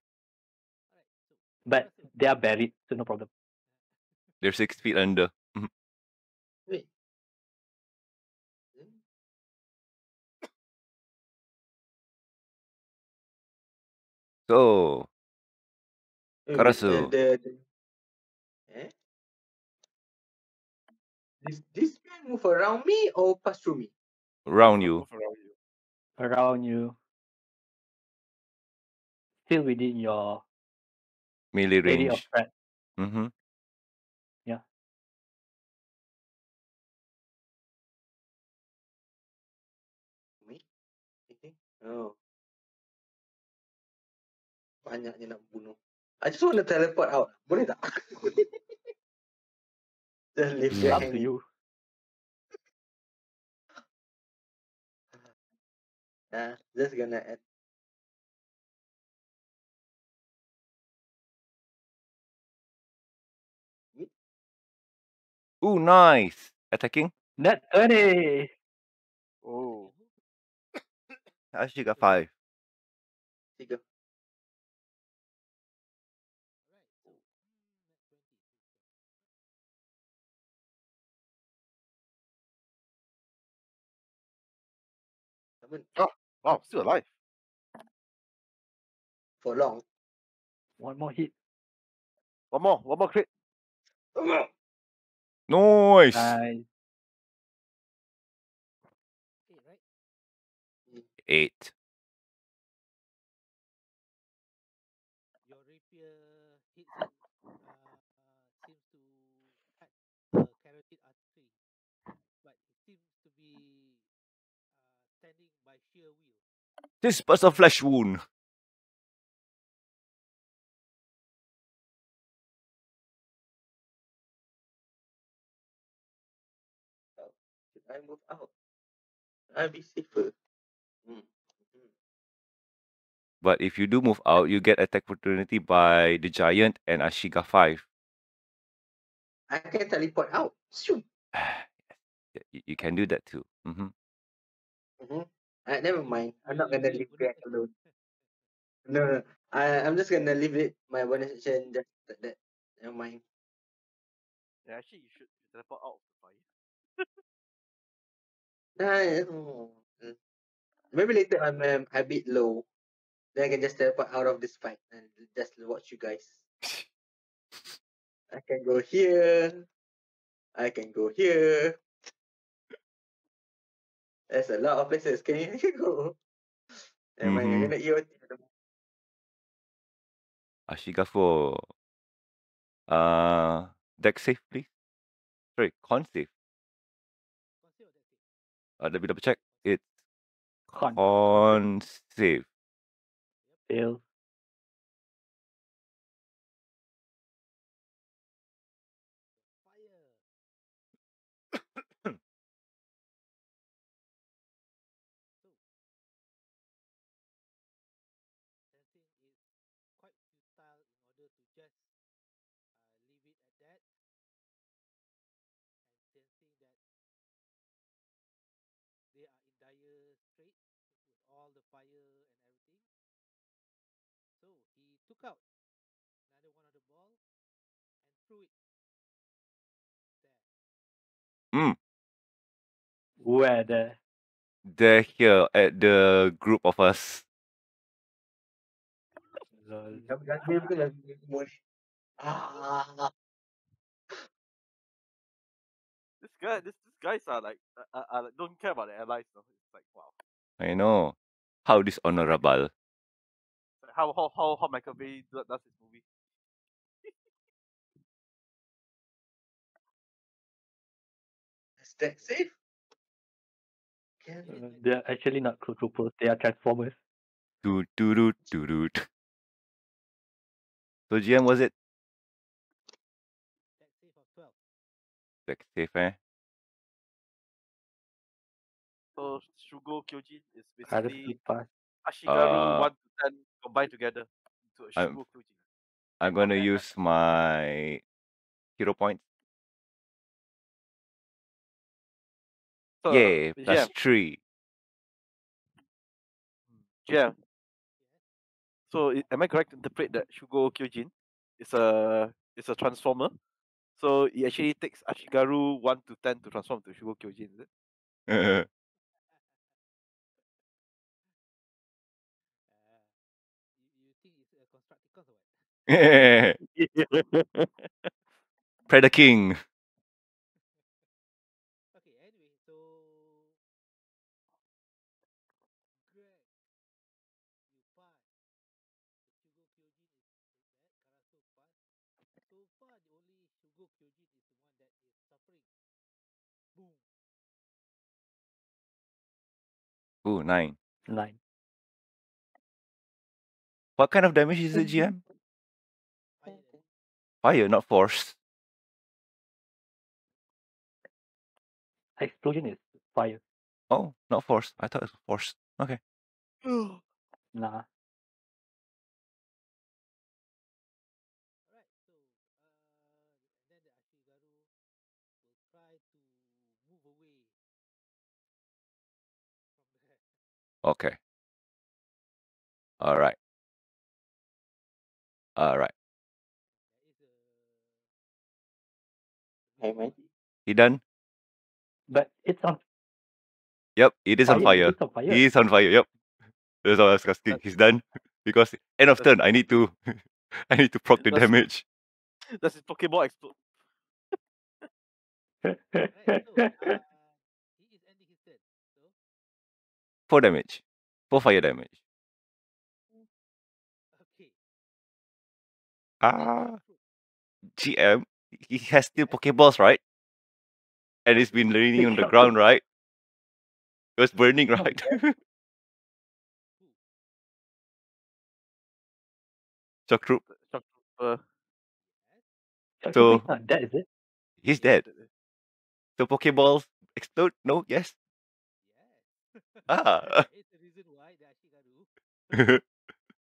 But they are buried, so no problem. They're six feet under. Wait. So Wait, Karasu. uh, the, the, eh? This this man move around me or pass through me? around you, around you. Around you. Still within your melee area of range. threat. Mm-hmm. Me? Ini? Oh. Banyaknya nak bunuh. I just want to teleport out. Boleh tak? just leave Hmm. Up to you. Uh, just gonna add. Ooh, nice. Attacking? Not 20. Oh, [coughs] I actually got five. Come on. Oh, net 20. mean, Wow, still alive. for long. One more hit. One more, one more crit. Nice. Nice. Eight, right? Eight. Your rapier hits it. Uh, uh, seems to cut the carotid artery, but it seems to be uh, standing by sheer This was a flesh wound. Should I move out? I'll be safer. Mm. Mm. But if you do move out, you get attack opportunity by the giant and Ashigaru 5. I can teleport out. [sighs] You, you can do that too. hmm Mm-hmm. Uh, never mind. I'm not gonna leave that alone. No, no. I, I'm just gonna leave it. My one action just like that. Never mind. Yeah, actually, you should teleport out of the fire. [laughs] Nah. Mm. Maybe later I'm um, a bit low. Then I can just teleport out of this fight and just watch you guys. I can go here. I can go here. There's a lot of places. Can you [laughs] go? Never mind. I'm Mhm. gonna EOT. at the moment. Ashigaru 4. Uh, deck save, please. Sorry, con save. Conceal that thing. Uh, let me double check. It's Con. con save. Fail. Just uh, leave it at that, and sensing that they are in dire straits with all the fire and everything. So he took out another one of the ball and threw it there. Mm. Where the They're here at the group of us. Lol. Jump gun game ke lagi mush. Ah, This guy, this, this guys are like, uh, uh, uh, don't care about the allies. No? It's like, wow. I know. How dishonorable. How, how, how, how Michael Bay does his movie. is that safe? Can Uh, They're actually not crew troopers. They are transformers. Doot, doot, doot, doot, doot. So GM was it? Deck save of 12. Deck save, eh? So Shugo Kyojin is basically. Ashigaru Uh, 1 to 10 combined together into a I'm- Shugo Kyojin. I'm gonna Okay. use my hero points. So, Yay, plus three. GM. So am I correct to interpret that Shugo Kyojin is a is a transformer? So it actually takes Ashigaru one to ten to transform to Shugo Kyojin, is it? Uh, you, you Ooh, nine. Nine. What kind of damage is it, GM? Fire. Mm-hmm. Fire, not force. Explosion is fire. Oh, not force. I thought it was force. Okay. [gasps] Nah. Alright, so uh, and then the Ashigaru will try to move away from there. Okay. All right. All right. There is a Hey. He done? But it's on Yep, it is on fire. It's on fire. He is on fire. Yep. That's all I was asking. He's done because end of turn. I need to, [laughs] I need to proc the That's- damage. Does his Pokeball explode? [laughs] 4 damage. 4 fire damage. Ah, GM, he has still Pokeballs, right? And it's been [laughs] raining on the ground, right? It was burning, [laughs] right? [laughs] Shock Troop. Shock Troop. Uh... He's dead. So Pokeballs explode? No, yes. [laughs] Ah. it's the reason why the Ashigaru [laughs]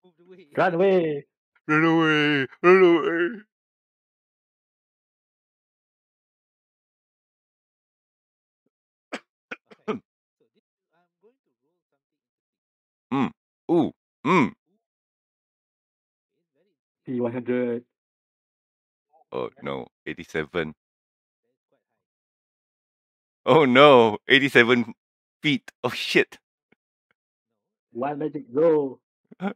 moved away. Run [laughs] away. Run away! Run away! Okay. so this, I'm going to roll something interesting. Ooh. Mm. It's. P100. Oh no. 87. That is quite high. Oh no. 87 feet oh, uh-huh. of shit. No. One magic go. Okay.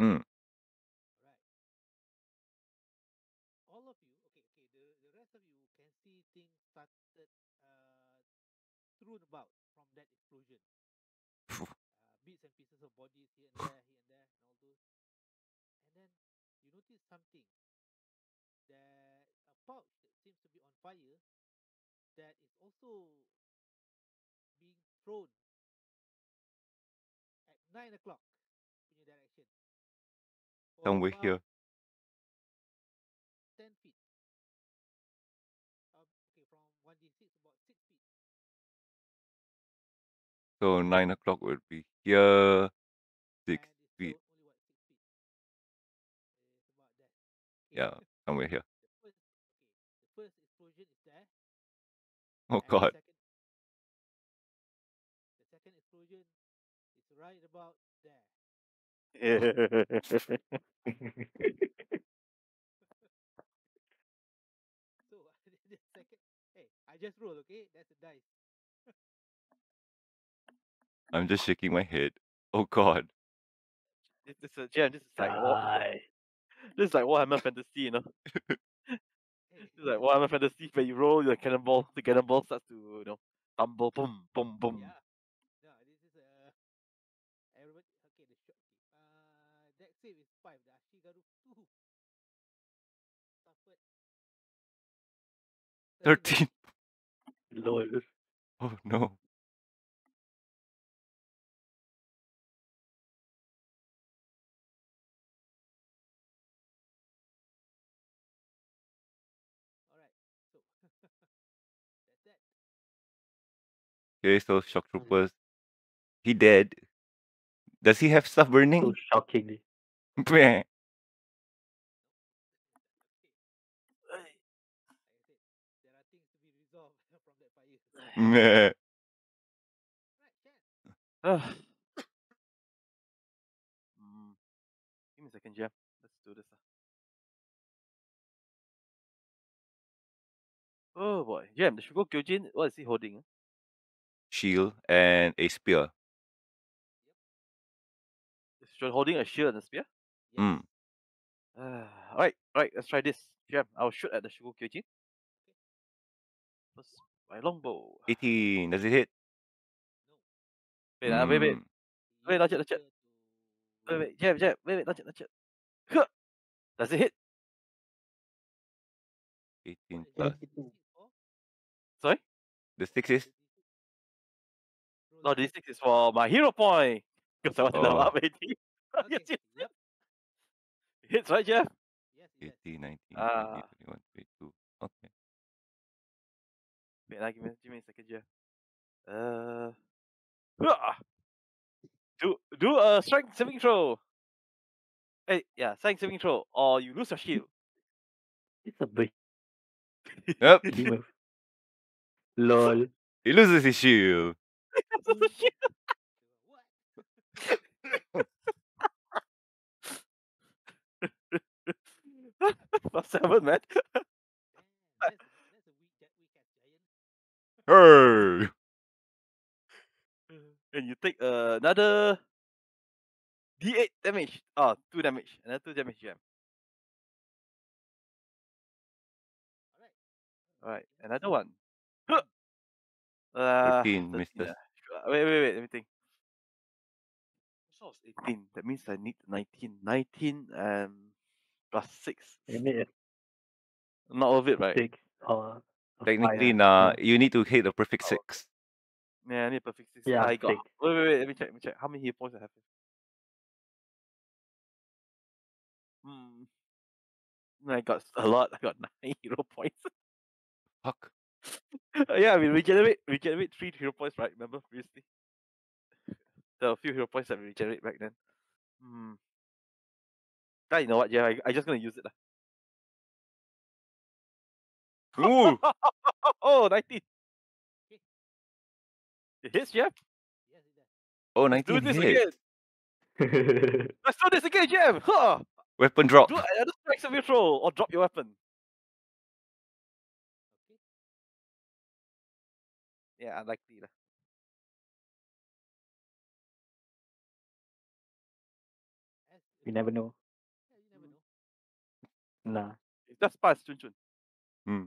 Mm. Right. All of you, okay, okay. The the rest of you can see things started uh strewn about from that explosion. Uh, bits and pieces of bodies here and there, here and there, and all those. And then you notice something. That a pouch that seems to be on fire that is also being thrown at nine o'clock Ah, six here. So 9 o'clock would be here. Six and it's feet. o- only what six feet. It's about that. Okay. Yeah, somewhere here. [laughs] Oh first, okay, the first explosion is there. Oh and god. The second, the second explosion is right about there. [laughs] So [laughs] the second, hey, I just rolled, okay? That's a dice. I'm just shaking my head. Oh god. this, this, is- yeah, this is like War, Die. [laughs] this is like Warhammer Fantasy, you know. This is like Warhammer Fantasy where you roll your cannonball, the cannonball starts to you know tumble, boom, boom, boom. yeah. 13. [laughs] Lol. Oh no. All right. So [laughs] that's that. Okay, so shock troopers. He dead. Does he have stuff burning? So shockingly. [laughs] Meh. Meh. Right. Mm. Give me a second, Jam. Let's do this. Oh boy, Jam, the Shugo Kyojin, what is he holding? Shield and a spear. Is he holding a shield and a spear? Yes. Mm. Ah, alright, alright, let's try this. Jam, I'll shoot at the Shugo Kyojin. First, my longbow. 18. Does it hit? No. Wait, ah, wait, wait, Mm. Wait, Use not yet, not yet. spear wait, wait, Jam, Jam, wait, wait, not yet, not yet. Huh. Does it hit? 18 What is plus. the D6 for? Sorry? The 6 is? No, the the 6 is for my hero point. [laughs] Because I want to Oh. level up 80. Okay. yes, yes. Yep. Hits, right, Jeff? Yes. Yes. 18, 19, 20, Ah. 21, 22. Okay. Wait, uh, give me give me a second here. Uh, ah! do do a strength saving throw. Hey, yeah, strength saving throw, or you lose your shield. It's a big Yep. [laughs] Lol. He loses his shield. [laughs] What? Plus seven, man. Damn, that's, that's a weak, that weak ass giant. Hey. and you take uh, another D8 damage. Oh, two damage. Another two damage gem. Alright. Alright, another one. Huh. Uh, 13, 13, misses. ah. Wait, wait, wait. Let me think. So was 18. That means I need 19. 19 um, plus 6. You need a Not worth it, right? six or a Technically, nah. You need to hit the perfect Oh. six. Yeah, I need perfect 6. Yeah, I got. six. Wait, wait, wait. Let me check. Let me check. How many hit points I have? Hmm. I got a lot. I got [laughs] 9 hero points. Fuck. [laughs] yeah, we regenerate We regenerate three hero points, right? Remember previously? There were a few hero points that we regenerate back then. Hmm. Ah, you know what? Yeah, I, I just gonna use it. lah. Ooh. [laughs] oh, 19. It hits, Jeff. Yes, it does. Oh, Let's do 19 this hit. again. [laughs] Let's do this again, Jeff. Huh. [laughs] Weapon drop. Do another strike of your throw or drop your weapon. Okay. Yeah, unlikely. lah. As you never know. Yeah, you never know. Nah. It's just pass, Chun Chun. Hmm.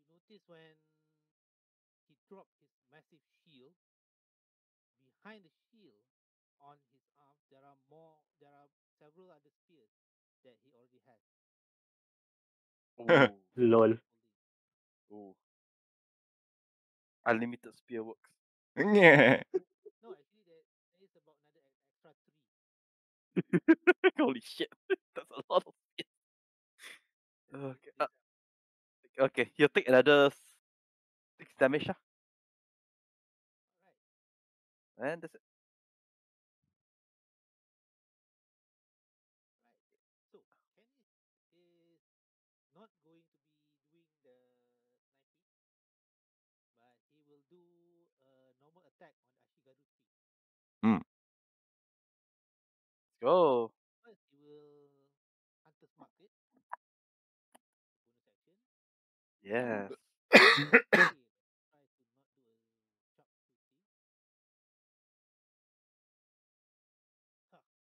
You notice when he dropped his massive shield, behind the shield on his arms there are more there are several other spears that he already has. Ooh, [laughs] Lol. ooh. Unlimited spear works. Yeah. [laughs] No, actually there, there is about another extra three. [laughs] Holy shit. That's a lot of. Okay. uh, okay, he'll take another six damage. ah. Alright. And that's it. Oh. First, you will Hunter's Market. Yes.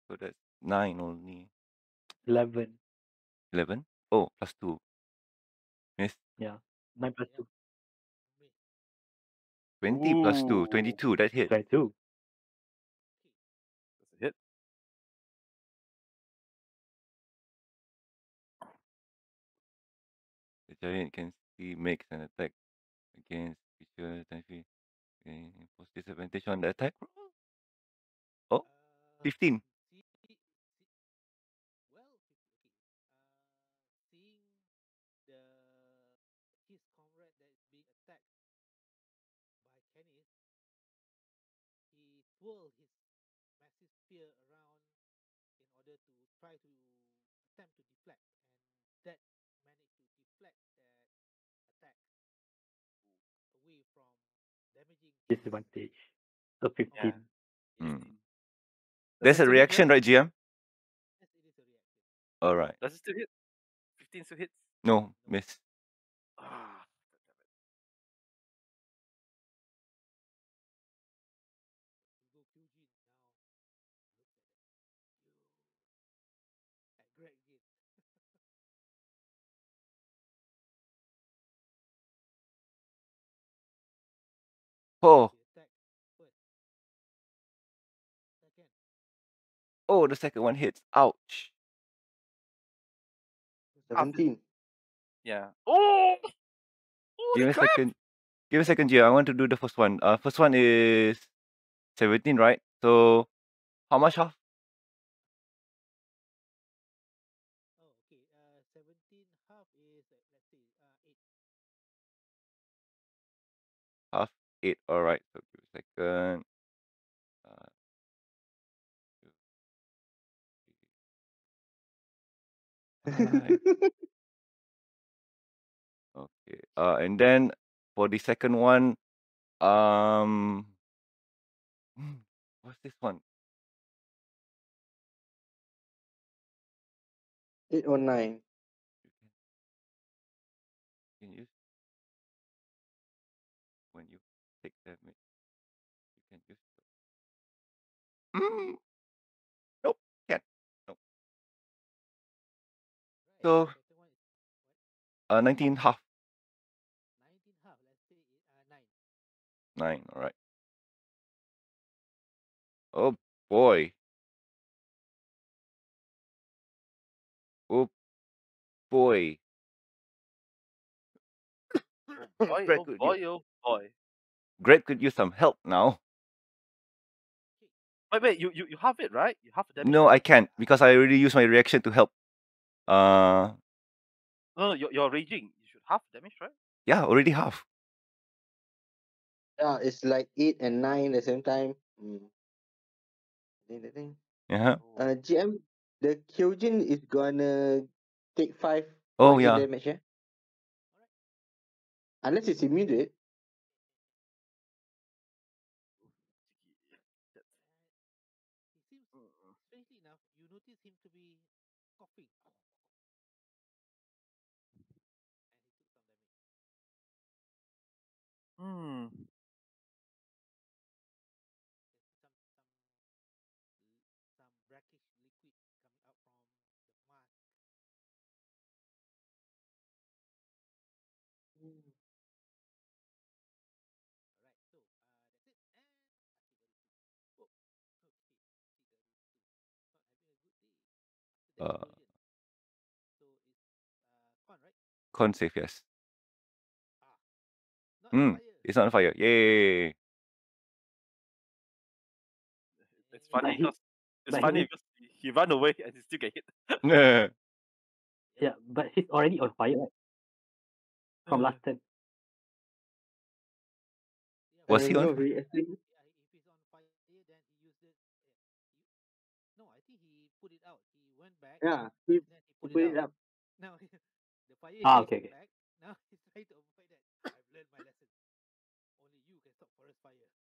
So that's nine only. 11. Eleven. Oh, plus two. Miss Yeah. 9 2. Twenty plus two. Twenty-two. That hit. 22. Giant can see makes an attack against creature technically and impose disadvantage on the attack roll. Oh, Uh, 15. see, see, well, fif- okay. Uh, seeing the his comrade that is being attacked by Canis, he twirled his massive spear around in order to try to attempt to deflect, and that managed to deflect that attack away from damaging Disadvantage. So fifteen. Hmm. 15. There's a it still hit, reaction, right, GM? Yes, it is a reaction. Alright. Does it still hit? 15 still hits? No, miss. Oh, The attack first. Second. oh, the second one hits. Ouch. Seventeen. yeah. Oh! Give me a crap! second. Give me a second, GM. I want to do the first one. Uh, first one is 17, right? So, how much half? eight. All right, so give me a second. Uh, [laughs] okay. Uh, and then for the second one, um, [sniffs] what's this one? 8 or 9. Mm, nope. Can't. Nope. So The second one is what? uh, nineteen half 19 half. Let's say uh, 9. nine. All right. Oh boy. Oh boy. [coughs] Oh boy, oh boy, oh boy. Greg could use some help now. Wait, wait, you, you, you have it, right? You have the damage, No. I can't because I already used my reaction to help. Uh, No, no, you're, you're raging. You should have damage, right? yeah, already half. Yeah, it's like eight and nine at the same time. Mm. Yeah. Oh. Uh, GM, the Kyojin is gonna take five Oh poison yeah. damage, yeah? Unless it's immune to it. That's- He seems, Mm. strangely enough, you notice him to be coughing. And he took some damage. Hmm. Can see some, some, l- some brackish liquid coming out from the mask. Alright, so uh, that's it. And Ashigaru 2. Whoa. Okay, Ashigaru 2. Not having a good day. After that Uh, explosion. So it's uh, con, right? con save, yes. Ah. Not Hmm. It's on fire. Yay. It's [laughs] funny he- because it's but he funny because he, run away and he still get hit. [laughs] Yeah, but he's already on fire right? from last turn. Yeah, Was he on fire? Yeah, if he's on fire, then he used it. eh, he- No, I think he put it out. He went back. Yeah, he, he he put, put it it out. up. Now [laughs] the fire Ah, is okay, okay. back. Now he's trying to avoid that. I've learned my lesson. Only you can stop forest fire. Oh no. Right. So first thing first. Gonna Okay, he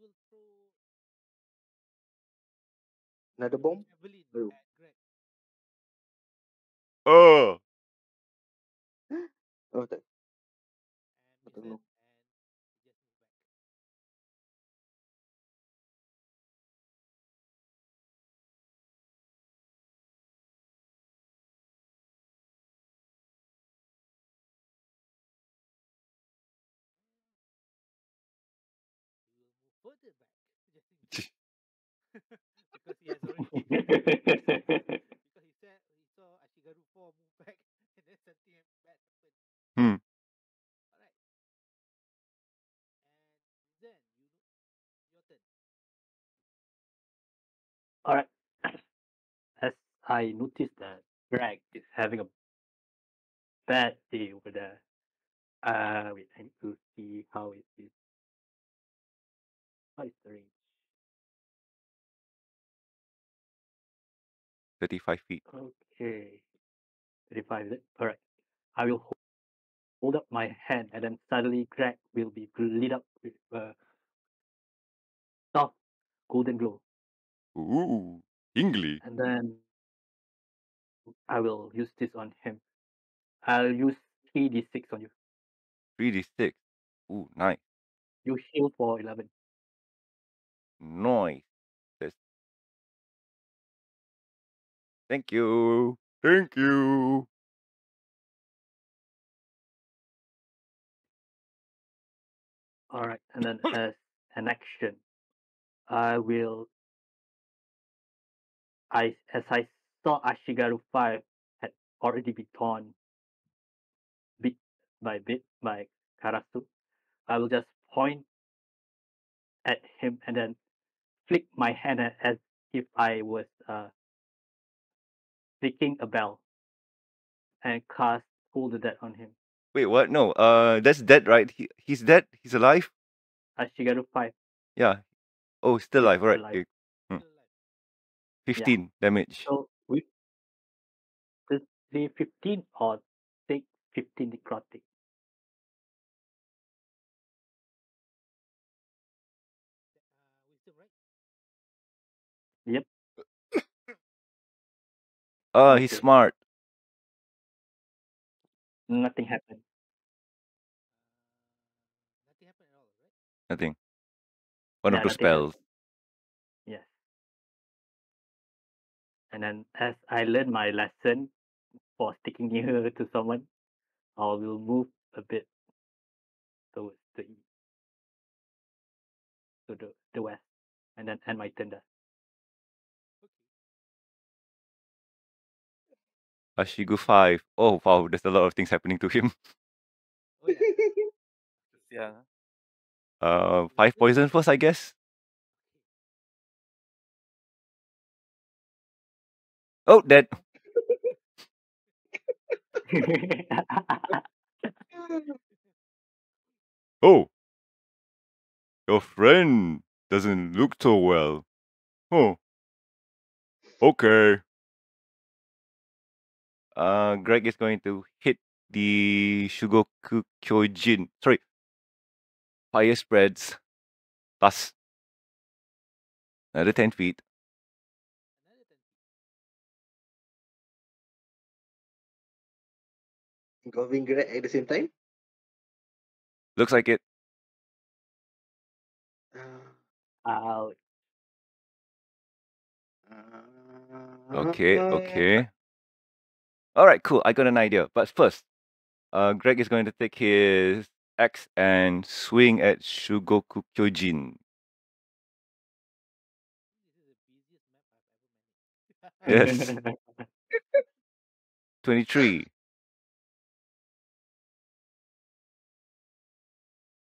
will throw Another bomb? javelin Oh. At Greg. Oh. Oh, that, [laughs] Hmm. Alright. And then you your turn. Alright. [coughs] As I noticed that Greg is having a bad day over there. Uh wait, I need to see how it is. What is the range? 35 feet. Okay. 35 is it? Alright. I will ho- hold up my hand and then suddenly Greg will be lit up with uh soft golden glow. Ooh. Tingly. And then I will use this on him. I'll use 3d6 on you. 3d6. Ooh, nice. You heal for 11. Nice. That's... Thank you. Thank you. Alright, and then [laughs] as an action, I will. I as I saw Ashigaru five had already been torn bit by bit by Karasu, I will just point at him and then flick my hand as if I was uh, flicking a bell and cast Hold the Dead on him. Wait, what? No, uh, that's dead, right? He, he's dead. He's alive. Ashigaru 5. Yeah. Oh, still alive. Alright. alive. okay. Hmm. Still alive. Fifteen damage. So we the 15 or take 15 necrotic. Ah, he's Okay. smart. Nothing happened. Nothing happened at all, right? Nothing. One Yeah, of those nothing happened. spells. Yes. And then as I learn my lesson for sticking [laughs] near to someone, I will move a bit towards the east. To the, the west. And then end my turn there. Ashigu five. Oh wow, there's a lot of things happening to him. Oh yeah. [laughs] Yeah. Uh, five poison first, I guess. Oh, dead. [laughs] Oh, your friend doesn't look so well. Oh, okay. Uh, Greg is going to hit the Shugoku Kyojin. Sorry, fire spreads. Plus another ten feet. Another ten Greg at the same time. Looks like it. Uh, Ouch. Okay, uh, okay. All right, cool. I got an idea. But first, uh, Greg is going to take his axe and swing at Shugoku Kyojin. This is the busiest map I've ever managed. Yes. [laughs] 23.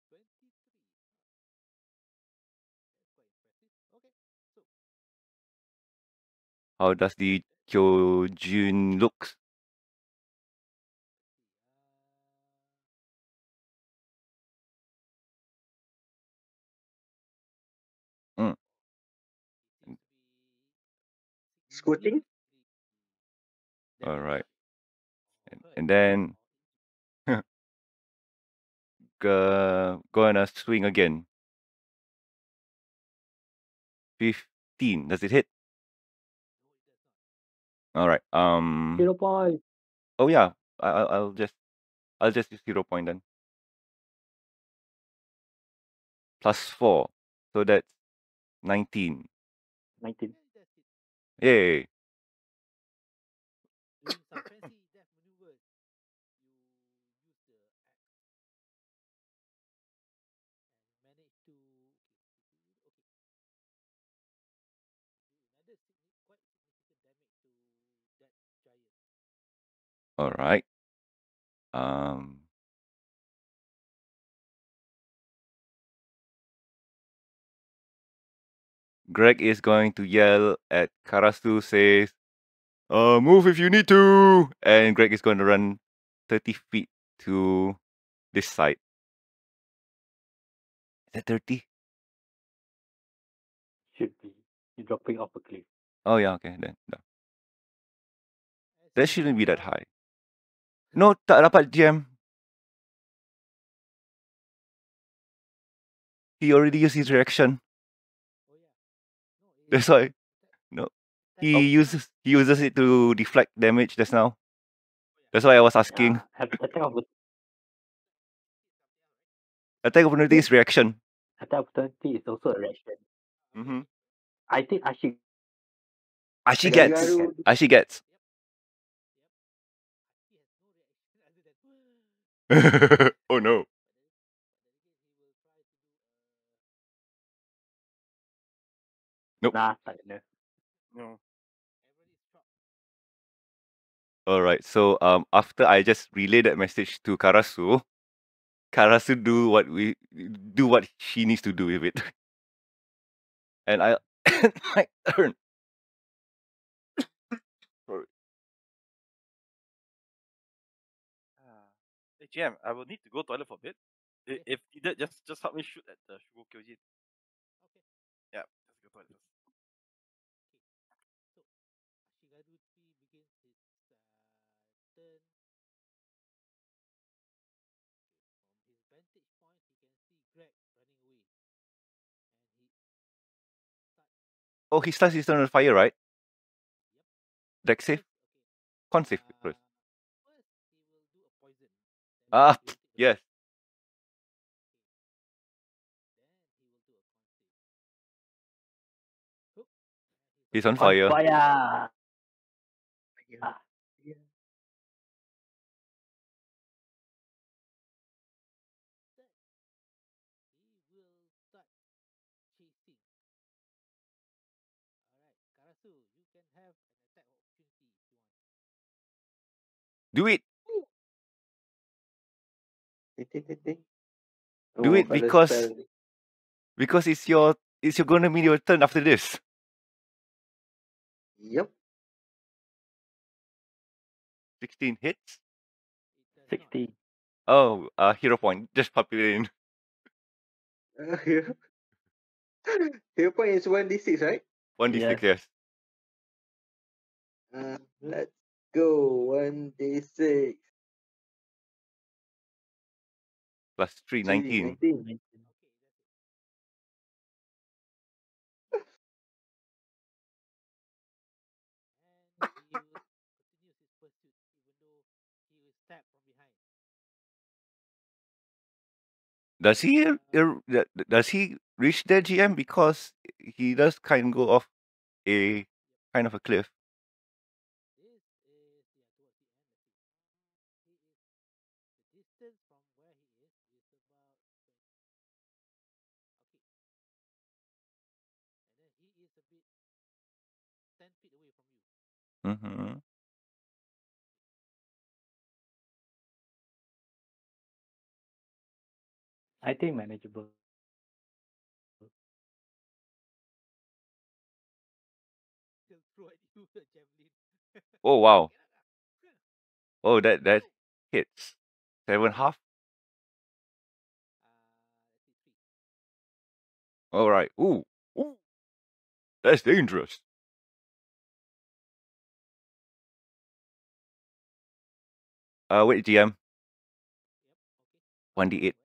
23. That's quite impressive. Okay. So, How does the Kyojin looks? Squirting? All right. And, and then [laughs] uh, gonna swing again. 15. Does it hit? All right. Um. Hero point. Oh yeah. I, I'll, I'll just I'll just use hero point then. Plus four, so that's 19. 19. Yay! Doing some fancy death maneuvers, you use the axe and manage to okay. okay. Do another signi- quite significant damage to that giant. All right. Um. Greg is going to yell at Karasu, says, uh, move if you need to. And Greg is going to run 30 feet to this side. Is that 30? Should be. You're dropping off a cliff. Oh, yeah, okay. Then, no. That shouldn't be that high. No, tak dapat gem. He already used his reaction. That's why. No. He of- uses he uses it to deflect damage just now. That's why I was asking. Yeah. Attack of Attack opportunity is reaction. attack opportunity is also a reaction. Mm-hmm. I think Ashi Ashi gets. Ashi gets. He has no reaction other than oh no. Nope. nah tak kena. No. Everybody is shocked. All right. So um, after I just relay that message to Karasu, Karasu do what we do what she needs to do with it, [laughs] and I [coughs] my turn. [coughs] Sorry. Ah. Hey, GM, I will need to go to toilet for a bit. I-. If needed, just just help me shoot at the Shugo Kyojin. Okay. Yeah, just go toilet Oh, he last his turn on fire, right? Dex save? Con save first. Ah, [laughs] yes. He's on fire. On fire. Do it. Do Oh, it got because spell. because it's your it's your gonna be your turn after this. Yep. Sixteen hits. It does not. Sixty. Oh, uh, hero point. [laughs] Just pop it in. Uh, [laughs] hero hero point is 1d6, right? One d six. Yes. Uh, let's go. one D six Plus three, 19. 19. [laughs] Does he does he reach the GM because he does kind of go off a kind of a cliff? Mhm. I think manageable. Oh, wow. Oh, that that hits. Seven half. All right. Ooh, ooh, that's dangerous. Uh, wait, GM. One d eight.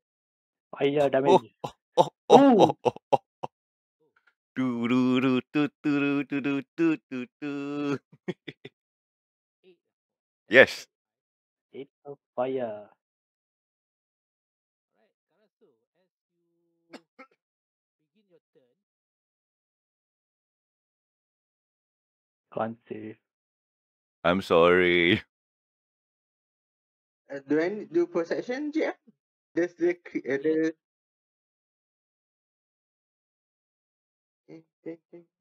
Fire Oh, damage. oh, oh, oh, Ooh. oh, oh, oh. Oh, Do do do do do do do do do. Yes. Eight of fire. Alright, Karasu, as you begin your turn, Can't save. I'm sorry. Uh, do I need do perception, GM? Does the, uh, the...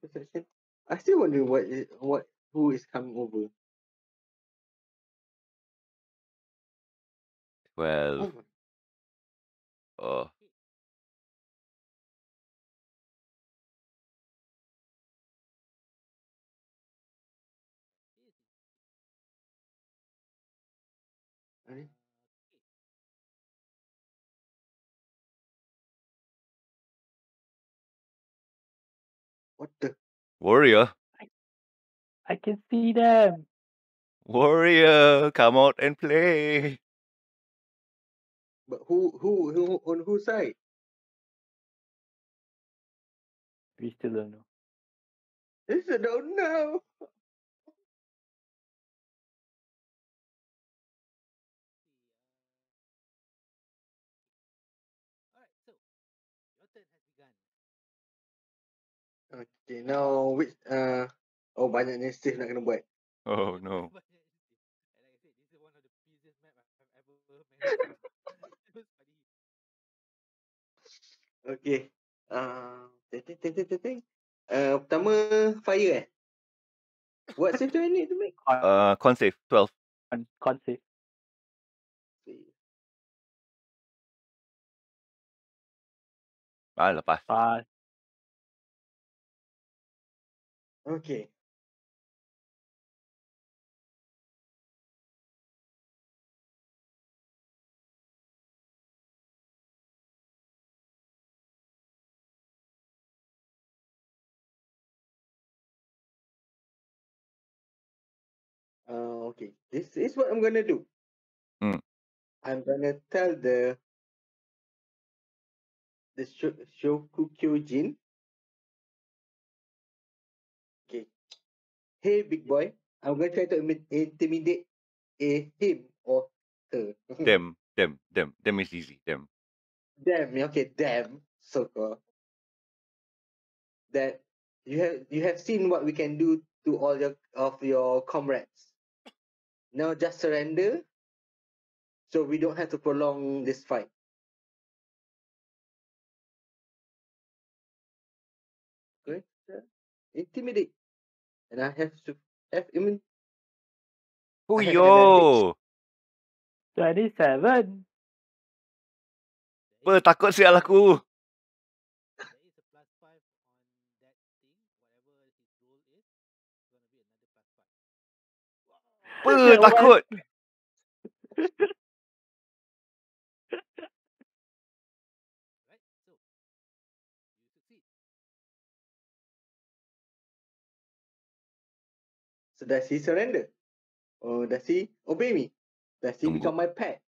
Perception. I still wondering what is, what, who is coming over. Well, Oh, what the? warrior, I can see them. warrior, come out and play. But who, who, who, on whose side? We still don't know. This I don't know. Okay, now which uh oh banyak ni save nak kena buat. Oh [laughs] no. [laughs] [laughs] okay. Ah, ting, ting, ting, ting, teng. Uh, pertama fire eh. What save do I need to make? Uh, con save 12. Con con save. Ah, lepas. Pas. Okay. Uh, okay. This is what I'm gonna do. Hmm. I'm gonna tell the the Sho- Shokukyojin. Okay. Hey, big boy. I'm gonna try to imi- intimidate a him or her. Mm-hmm. Them, them, them. Them is easy. Them. Damn. Okay. Damn. So cool. That you have you have seen what we can do to all your of your comrades. Now just surrender, so we don't have to prolong this fight. Going intimidate, and I have to have him. Oh, I have yo. 27. Apa takut sial aku. There is [laughs] So does he surrender? Or does he obey me? Does he Tunggu. become my pet?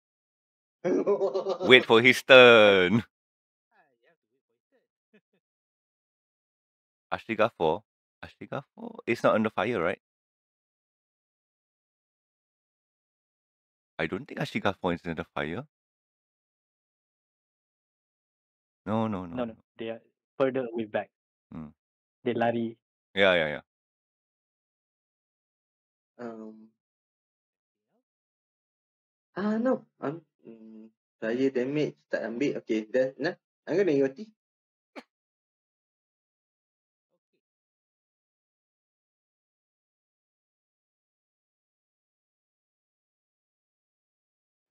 [laughs] Wait for his turn. [laughs] You have to wait for his turn. Ashtiga 4. Ashtiga 4 is not under fire, right? I don't think Ashtiga 4 is under fire. No, no, no. No, no. They are further away back. Hmm. They lari. Yeah, yeah, yeah. Um, ah no, I'm mm, saya damage tak ambil. Okay, then nah, I'm gonna EOT.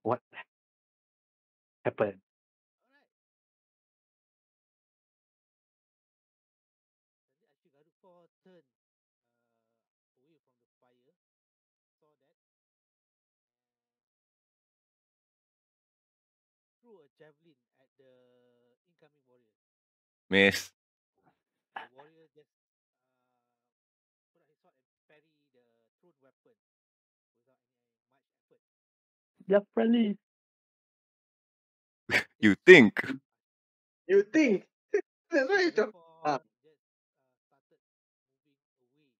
What happened? Alright. Tadi Ashigaru four turn uh, away from the fire, saw that, and threw a javelin at the incoming warriors. Miss. The warrior just uh, put out his sword and parry the thrown weapon without any much effort. [laughs] They're friendly. [laughs] You think. You think? [laughs] That's why you talk. Four just uh, started moving away.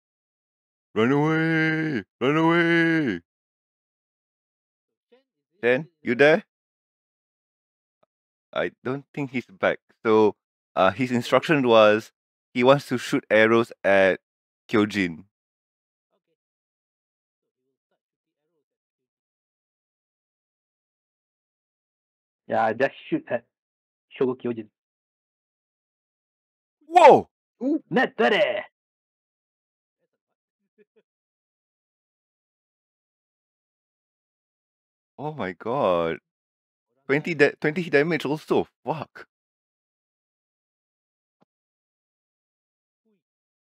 Run away. Run away. So Shen, is it Shen, still you there? there? I don't think he's back. So uh, his instruction was he wants to shoot arrows at Kyojin. Okay. So he will start shooting arrows at Kyojin. Yeah, just shoot at Shogo Kyojin. Whoa! Net 30! That's a lot. Oh my god. Orang 20, da- 20 damage also. Fuck. hui. That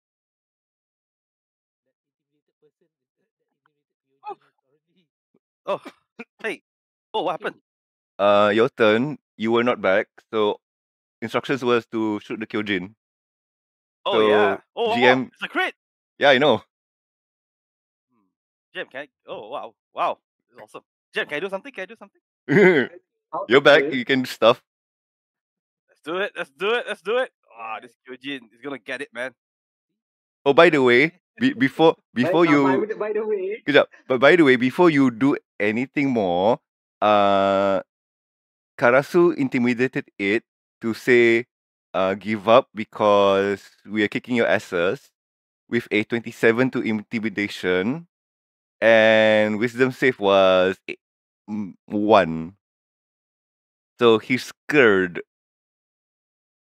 intimidated person, is- uh, that intimidated Kyojin is already Oh, [coughs] hey. Oh, what happened? Uh, your turn. You were not back. So instructions was to shoot the Kyojin. Oh, So, yeah. Oh, wow, wow, GM it's a crit. Yeah, I know. Hmm. Jim, can I? Oh, wow. Wow. Is awesome. Jim, can I do something? Can I do something? [laughs] You're back. You can do stuff. Let's do it. Let's do it. Let's do it. Ah, this Kyojin is gonna get it, man. Oh, by the way, be- before By- before uh, you by, the- by the way, Kejap. But by the way, before you do anything more, uh, Karasu intimidated it to say, uh, give up because we are kicking your asses with a 27 to intimidation. And wisdom save was a- mm, 1. So he's scared.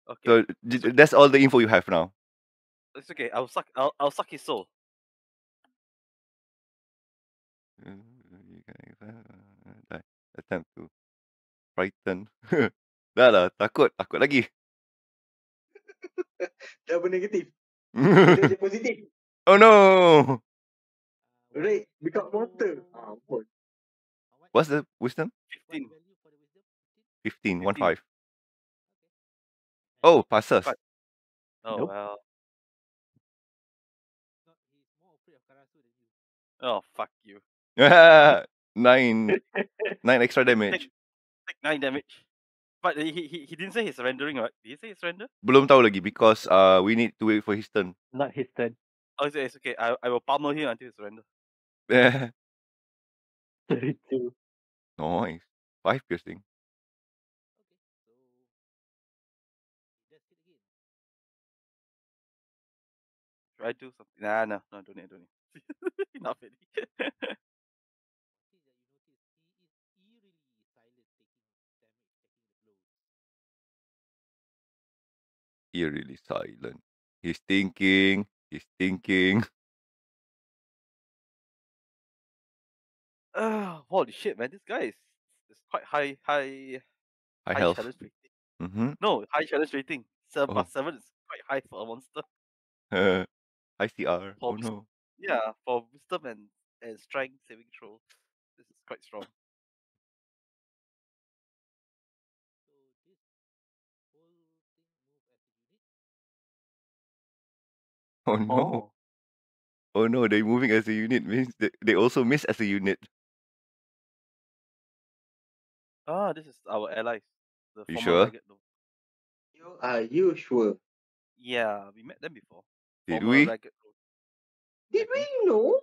Okay. So that's all the info you have now. It's okay. I'll suck. I'll, I'll suck his soul. uh, attempt to frighten. [laughs] Dah lah, takut, takut lagi. Double negatif. Kita je [laughs] positif. oh no! Right, become your- Ah. What's the wisdom? 15. value for the wisdom? 15, 15? 1 5. Oh, passes. Oh Nope. well. not, he's more afraid of Karasu than you. Oh fuck you. [laughs] nine, [laughs] nine extra damage. Take nine damage. But he he he didn't say he's surrendering, right? Did he say he surrender? Belum tahu lagi because uh we need to wait for his turn. Not his turn. Oh, it's, it's okay. I I will pummel him until he surrender. [laughs] 32. nice. Five piercing. Okay, so he just hit again. Should I do something? Nah, no, no, don't need, don't need. Enough already. One thing that you notice, he is eerily silent, taking damage, taking the blows. Eerily silent. He's thinking. He's thinking. Ah, [laughs] [sighs] holy shit, man! This guy is, is quite high, high, High high health. challenge rating. Mm-hmm. No, high challenge rating. Seven Oh. plus seven is quite high for a monster. [laughs] High CR. Oh no. Yeah, for wisdom and and strength saving throw, this is quite strong. So this whole thing move as a unit. [laughs] Oh no. Oh no, they're moving as a unit means they, they also miss as a unit. Ah, this is our allies. The You sure? Ragged Nova. You are you sure? Yeah, we met them before. Did former we? Ragged Nova. Did we know?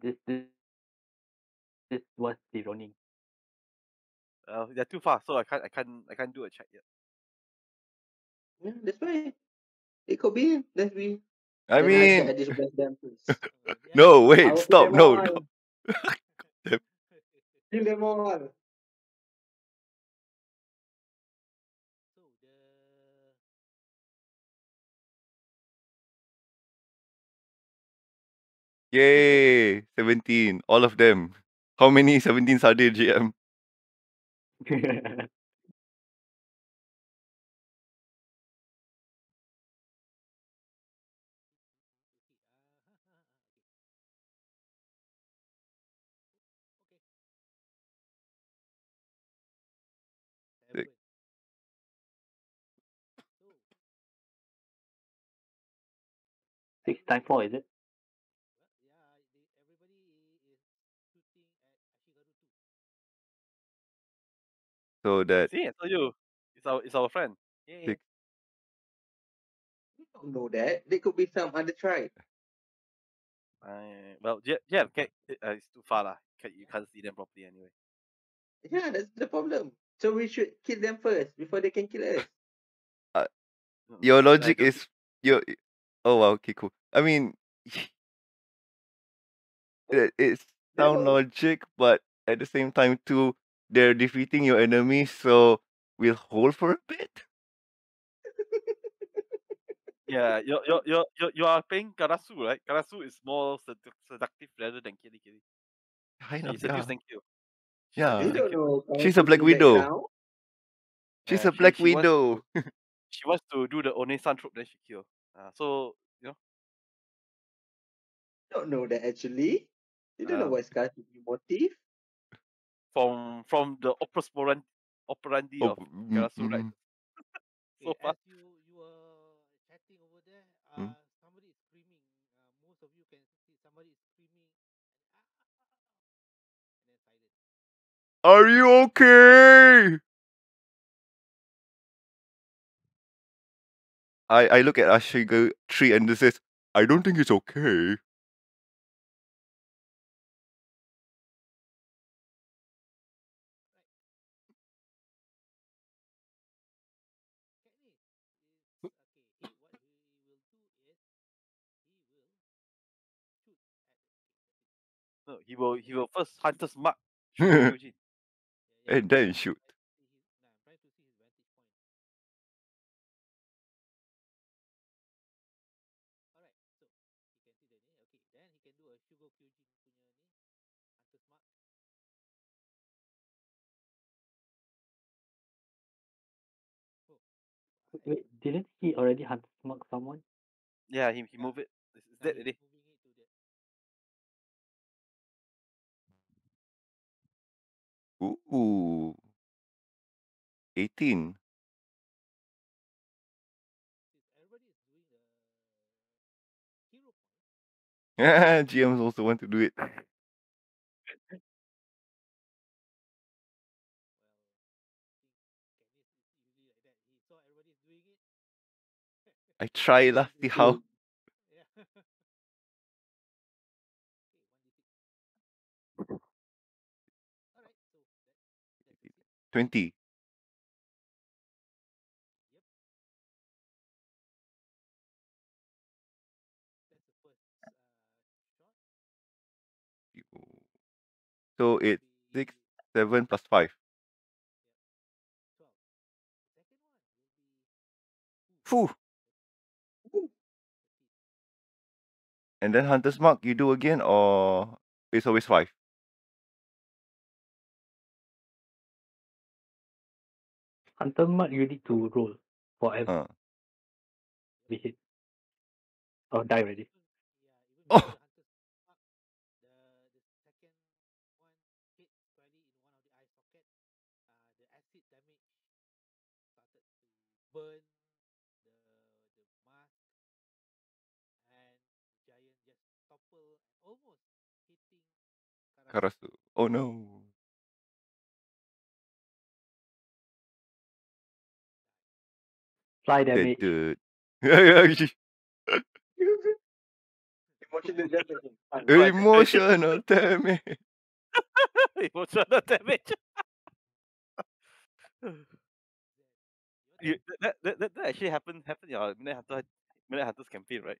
This, this, this was the running. Uh, they're too far, so I can't, I can't, I can't do a check yet. Yeah, that's why. It could be. Let's be. I mean, I, [laughs] I just bless them first. Uh, no, wait, stop, no, [laughs] no. Kill them all. Yay, 17, all of them. How many 17s are there, GM? Seven. Six times four, is it? well, yeah, they, everybody is shooting at Ashigaru too. So that See, I told you, it's our, it's our friend. Yeah. Six. We don't know that. There could be some other tribe. Uh, well, yeah, yeah, okay, uh, it's too far lah. You can't see them properly anyway. Yeah, that's the problem. So we should kill them first before they can kill us. [laughs] No, your I logic don't- is your oh wow, okay, cool. I mean [laughs] it, it's sound No. logic, but at the same time too, they're defeating your enemy, so we'll hold for a bit. Yeah, you're, you're, you're, you're, you are playing Karasu, right? Karasu is more sedu- seductive rather than Kiri Kiri. Kind She of, seduce yeah. and kill. Yeah. You don't know. She's a Black do Widow. now. She's Yeah, a she- Black she wants Widow. [laughs] She wants to do the Onesan trope, then she kill. Uh, so, you know, You don't know that actually. You don't know Ah. what's Karasu motive. From from the opus operandi, operandi Oh, of mm, Karasu, right? mm. [laughs] So Okay, far. as you you were chatting over there, Hmm. uh, somebody is screaming. Uh, most of you can see somebody is screaming, and, ah, ah, ah, and then silence. Are you okay? I I look at Ashiga tree and this says, I don't think it's okay. he will he will first hunter's mark. [laughs] and then shoot. Wait, didn't he already hunt mark someone? Yeah, he, he moved it. Is that it? Ooh. 18. hero point. Yeah, GMs also want to do it. I try lah, see how. 20. Yep. That's the first uh. So it's 6, 7 plus 5. twelve. The second one will be Phew. And then Hunter's Mark, you do again or it's always 5? Hunter mark you need to roll for every Uh. hit. Oh, die already. Even, yeah, even Oh. the hunter's mark, the the second one hit squarely in one of the eye socket. Uh, the acid damage started to burn the the mask, and giant just topple almost hitting Karasu. Karasu. Oh no. Fly Dead damage. dude. Yeah, yeah. Emotional damage. Emotional damage. [laughs] Emotional damage. [laughs] You, that, that, that, that actually happened happened in your Midnight Hunter Midnight Hunters campaign, right?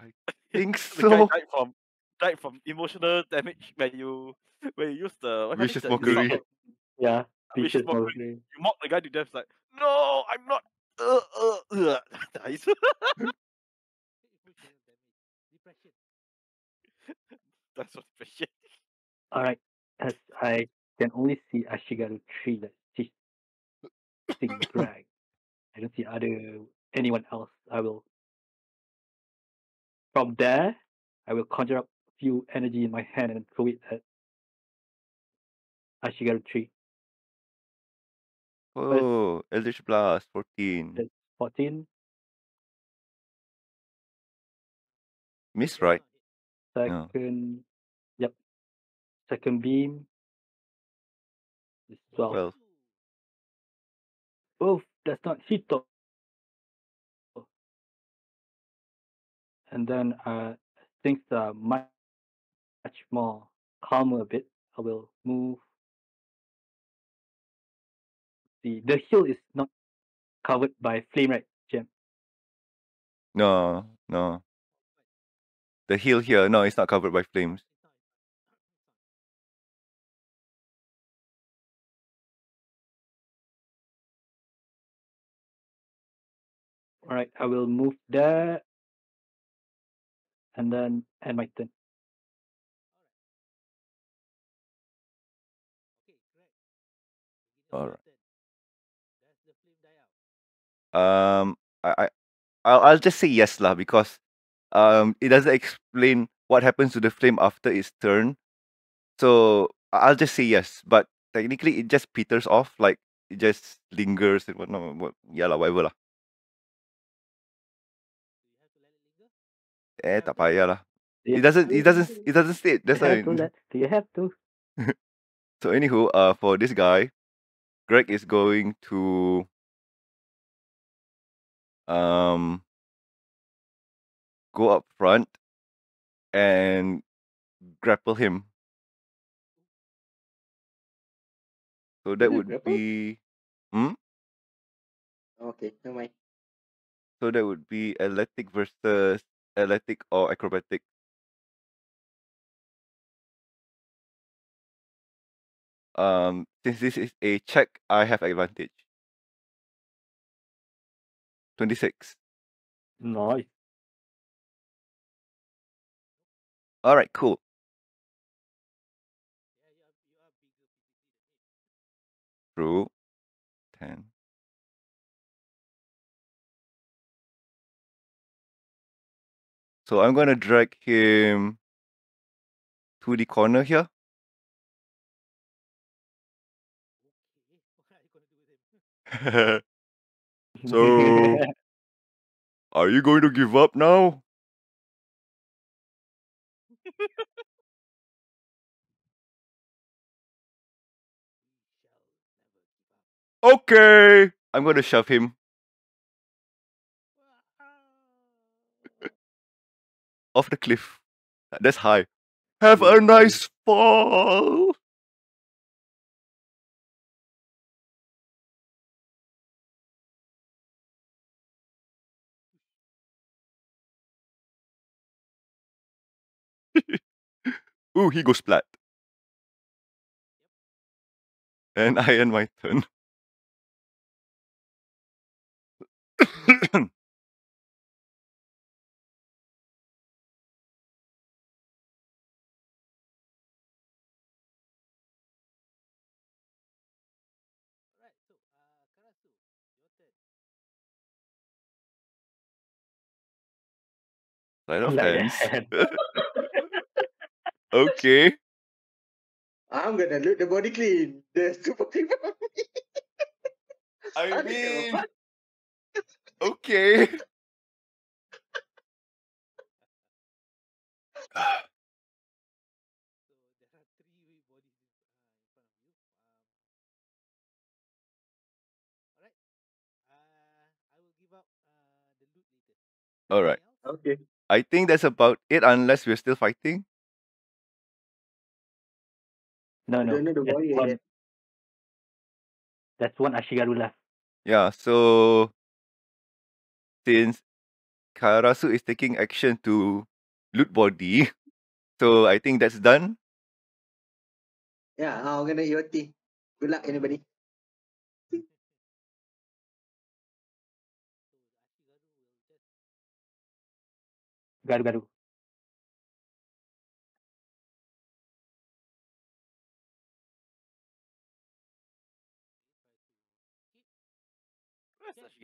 I [laughs] think the guy so. died from died from emotional damage when you when you use the what Vicious mockery. Yeah. Vicious Vicious mockery. mockery. you mock the guy to death like, no, I'm not. Uh, uh, uh. Dies. damage. Depression. [laughs] That's what depression. Alright. As I can only see Ashigaru tree that she's [coughs] being dragged. I don't see other anyone else. I will from there I will conjure up a few energy in my hand and throw it at Ashigaru tree. Oh, Eldritch Blast, 14. That's fourteen. Miss, right? No. Second yep. Second beam is twelve. 12. Oh, that's not hit though. And then uh things are much much more calmer a bit. I will move the the hill is not covered by flame, right, Jam? No, no. The hill here, no, it's not covered by flames. Alright, I will move there and then end my turn. Okay, correct. Um, I, I, I'll, I'll just say yes lah because um, it doesn't explain what happens to the flame after its turn. So I'll just say yes, but technically it just peters off, like it just lingers and whatnot. What, yeah lah, whatever lah. Do you have to let it linger? Eh, tak payah lah. It doesn't. It doesn't. It doesn't state. That's why. have to let do you have to? [laughs] So anywho, uh, for this guy, Greg is going to um go up front and grapple him. So that would grapple? be hmm. Okay, never mind. So that would be athletic versus athletic or acrobatic. Um, since this is a check, I have advantage. 26. Nice. All right, cool. True. 10. So I'm going to drag him to the corner here. [laughs] so [laughs] are you going to give up now? We shall never give up. Okay. I'm gonna shove him off the cliff. That's high. Have a nice fall. Ooh, he goes flat. And I end my turn. Alright, so uh, turn. Sleight of hands. [laughs] [laughs] that. okay. I'm gonna loot the body clean. The super [laughs] clean for me. I don't give a mean, okay. So there are three bodies in, uh, in front of you. Um, alright. Uh, I will give up uh, the loot later. Alright. Anything else? Okay. I think that's about it unless we're still fighting. No, I no. don't know the That's warrior one. yet. That's one Ashigaru left. Yeah, so since Karasu is taking action to loot body, [laughs] so I think that's done. Yeah, I'm gonna EOT. Good luck, anybody. Just Garu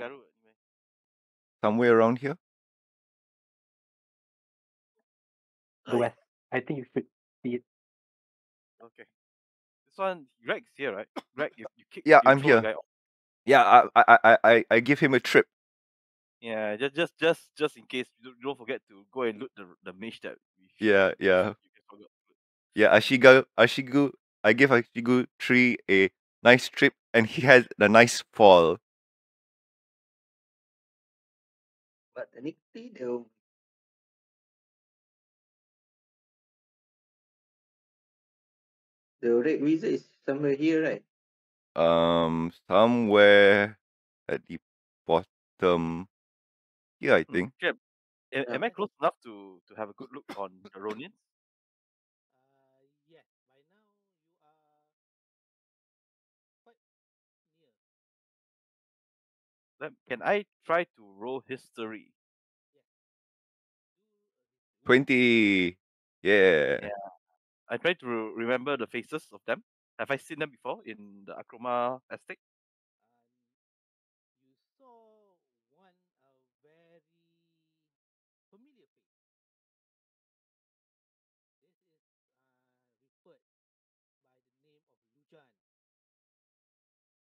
garu. try to keep Where's Check. Ashigaru anyway? Somewhere around here. Uh, the west. I think you should see it. Okay. This one, Greg's here, right? Greg, you, you kick. Yeah, you I'm here. Yeah, I I I I, I give him a trip. Yeah, just just just just in case you don't, forget to go and loot the the mage that we Yeah, yeah. should- you can forget. Yeah, Ashiga Ashigu I give Ashigu three a nice trip and he has a nice fall. But technically, the the red wizard is somewhere here, right? Um somewhere at the bottom here I Hmm, think. Jim, am, am I close enough to to have a good look on the Ronians? Then can I try to roll history? Yes. Do a history. Twenty. Yeah. Yeah. I try to remember the faces of them. Have I seen them before in the Akroma estate?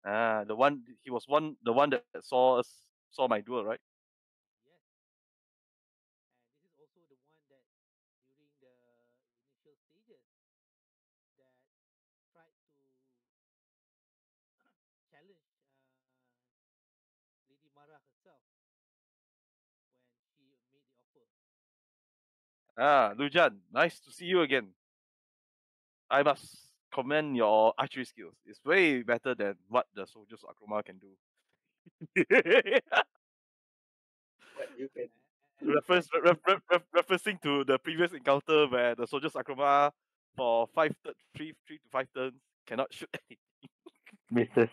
Ah, the one he was one the one that saw us saw my duel, right? Yes. And this is also the one that during the initial stages that tried to [clears throat] challenge uh, Lady Mara herself when she made the offer. Ah, Lujan, nice to see you again. I must commend your archery skills. It's way better than what the soldiers of Akroma can do. What you [laughs] can Reference, referencing to the previous encounter where the soldiers Akroma for five three three to five turns cannot shoot [laughs] anything. Misses.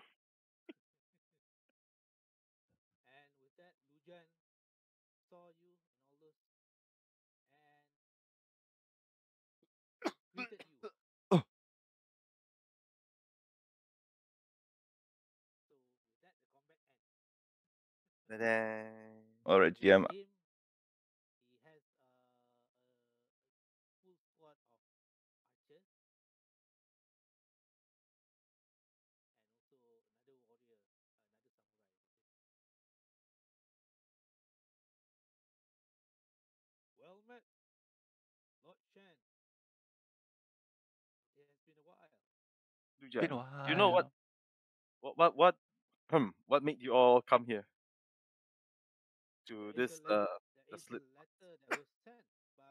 all right, today. Been a while. Do you know what? What what what hmm, what made you all come here? To this uh the slip? letter that was sent by,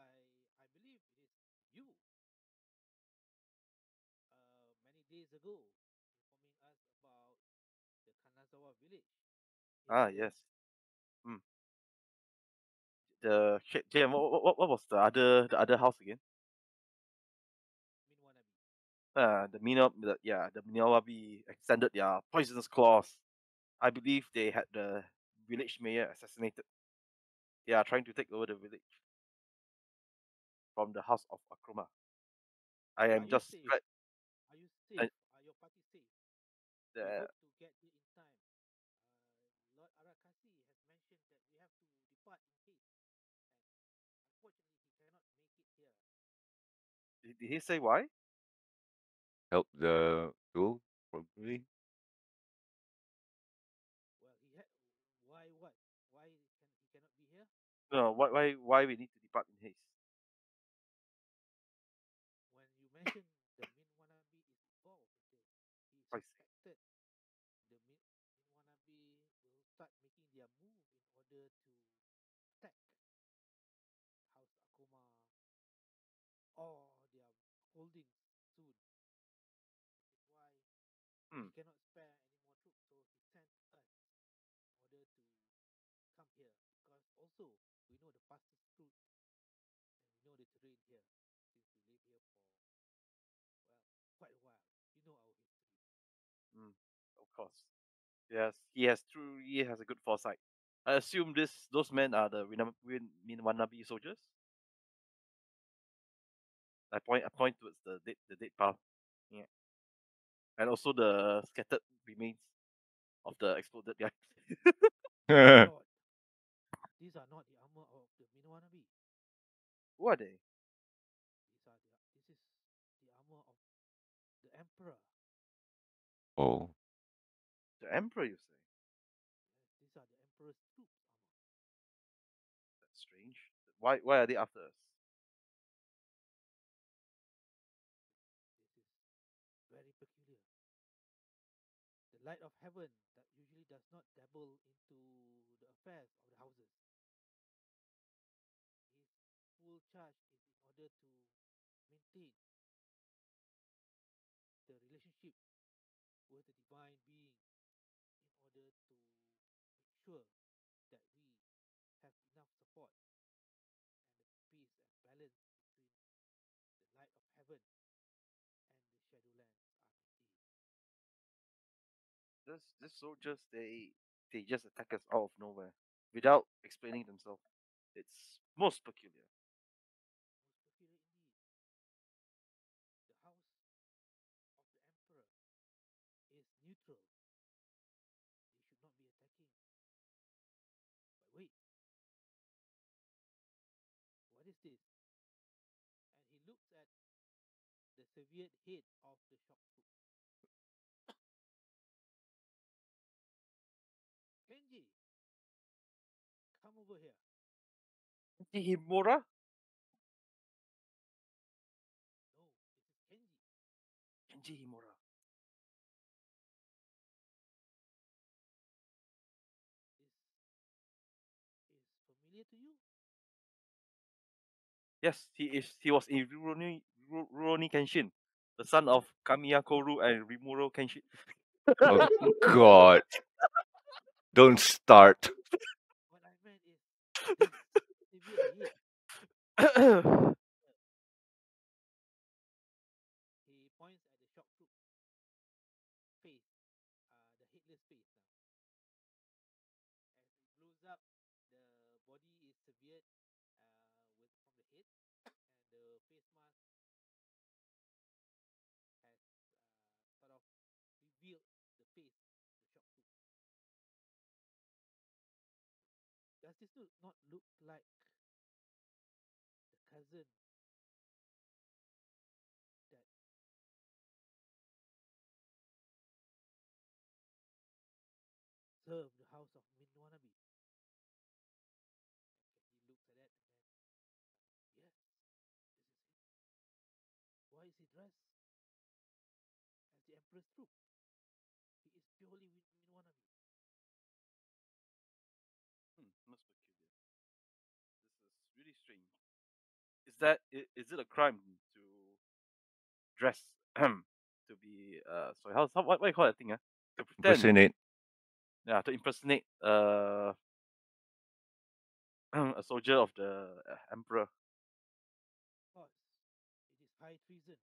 I believe it is you, uh, many days ago, informing us about the Kanazawa village. Ah yes. Hmm. The shit, Jem, what, what what- was the other the other house again? Uh, the Mina, the, yeah, the Minwanabi extended their poisonous claws. I believe they had the village mayor assassinated. They are trying to take over the village from the house of Akroma. I Are am you just safe? glad Are you safe? Are your party safe? We hope to get here in time. Uh, Lord Arakasi has mentioned that we have to depart in haste, and unfortunately, he cannot make it here. did, did he say why? Help the school, probably. Well, he had. Why? What? Why can he cannot be here? No, why why why we need to depart in haste? When you mentioned the Minwanabi is involved in this, he I see. suspected the Min Minwanabi will start making their move in order to attack House Akuma or their holdings soon. That is why Hmm. he cannot spare any more troops, so he sent us in order to come here. Because also we know the fastest route and we know the terrain here since we live here for well quite a while. You know our history. Mm, of course. Yes, he has truly has a good foresight. I assume this those men are the Winam- Win Minwanabi soldiers. I point I point towards the dead the dead path. Yeah. And also the scattered remains of the exploded guy. [laughs] [laughs] These are not the armor of the Minwanabi. Who are they? These are the this is the armor of the emperor. oh. The Emperor, you say? These are the emperor's troops armor. That's strange. Why why are they after us? This is very peculiar. The light of heaven that usually does not dabble into the affairs This this soldiers they they just attack us out of nowhere without explaining themselves. It's most peculiar. Most peculiar indeed. The house Himura? No, this is Kenji. Kenji Himura. This is familiar to you? Yes, he is. He was in Rurouni Rurouni Kenshin, the son of Kamiya Kaoru and Himura Kenshin. Oh [laughs] God. Don't start. [laughs] Does this not look like the cousin that served the house of Minwanabi? And he looks at that and then, yes, this is it. Why is he dressed as the? Emperor's troop. Is that is it a crime to dress [clears throat] to be uh sorry how, how what, what do you call that thing uh? to pretend Impersonate. yeah to impersonate uh [clears throat] a soldier of the uh, emperor Of course, it is high treason.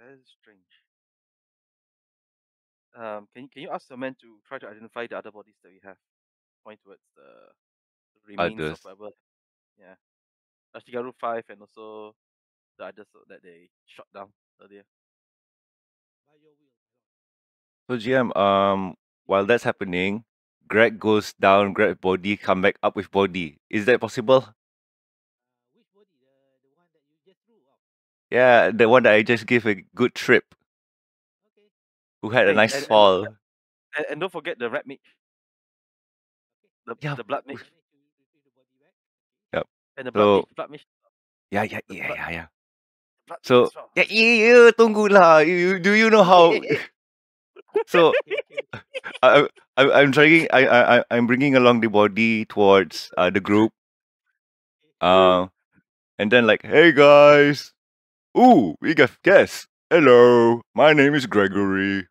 That is strange um can you can you ask your men to try to identify the other bodies that we have point towards the, the remains Others. of whatever yeah Ashigaru 5 and also the others that they shot down earlier By your will. So GM, um, while that's happening, Greg goes down, grab body, come back up with body. Is that possible? Uh, which body? The the one that you just threw out. Yeah, the one that I just gave a good trip, Okay. who had a nice and- fall. and, and don't forget the red mage the, Yeah, the blood You mage managed to retrieve the body back. And the blood So- mage blood mage Yeah, yeah, yeah, blood- yeah, yeah. So, well. yeah, yeah, tunggulah. You, you- do you know how? [laughs] [laughs] so. [laughs] I, I, I'm trying. I, I- I'm bringing along the body towards uh, the group. Uh, and then like, hey guys, ooh, we got guests. Hello, my name is Gregory.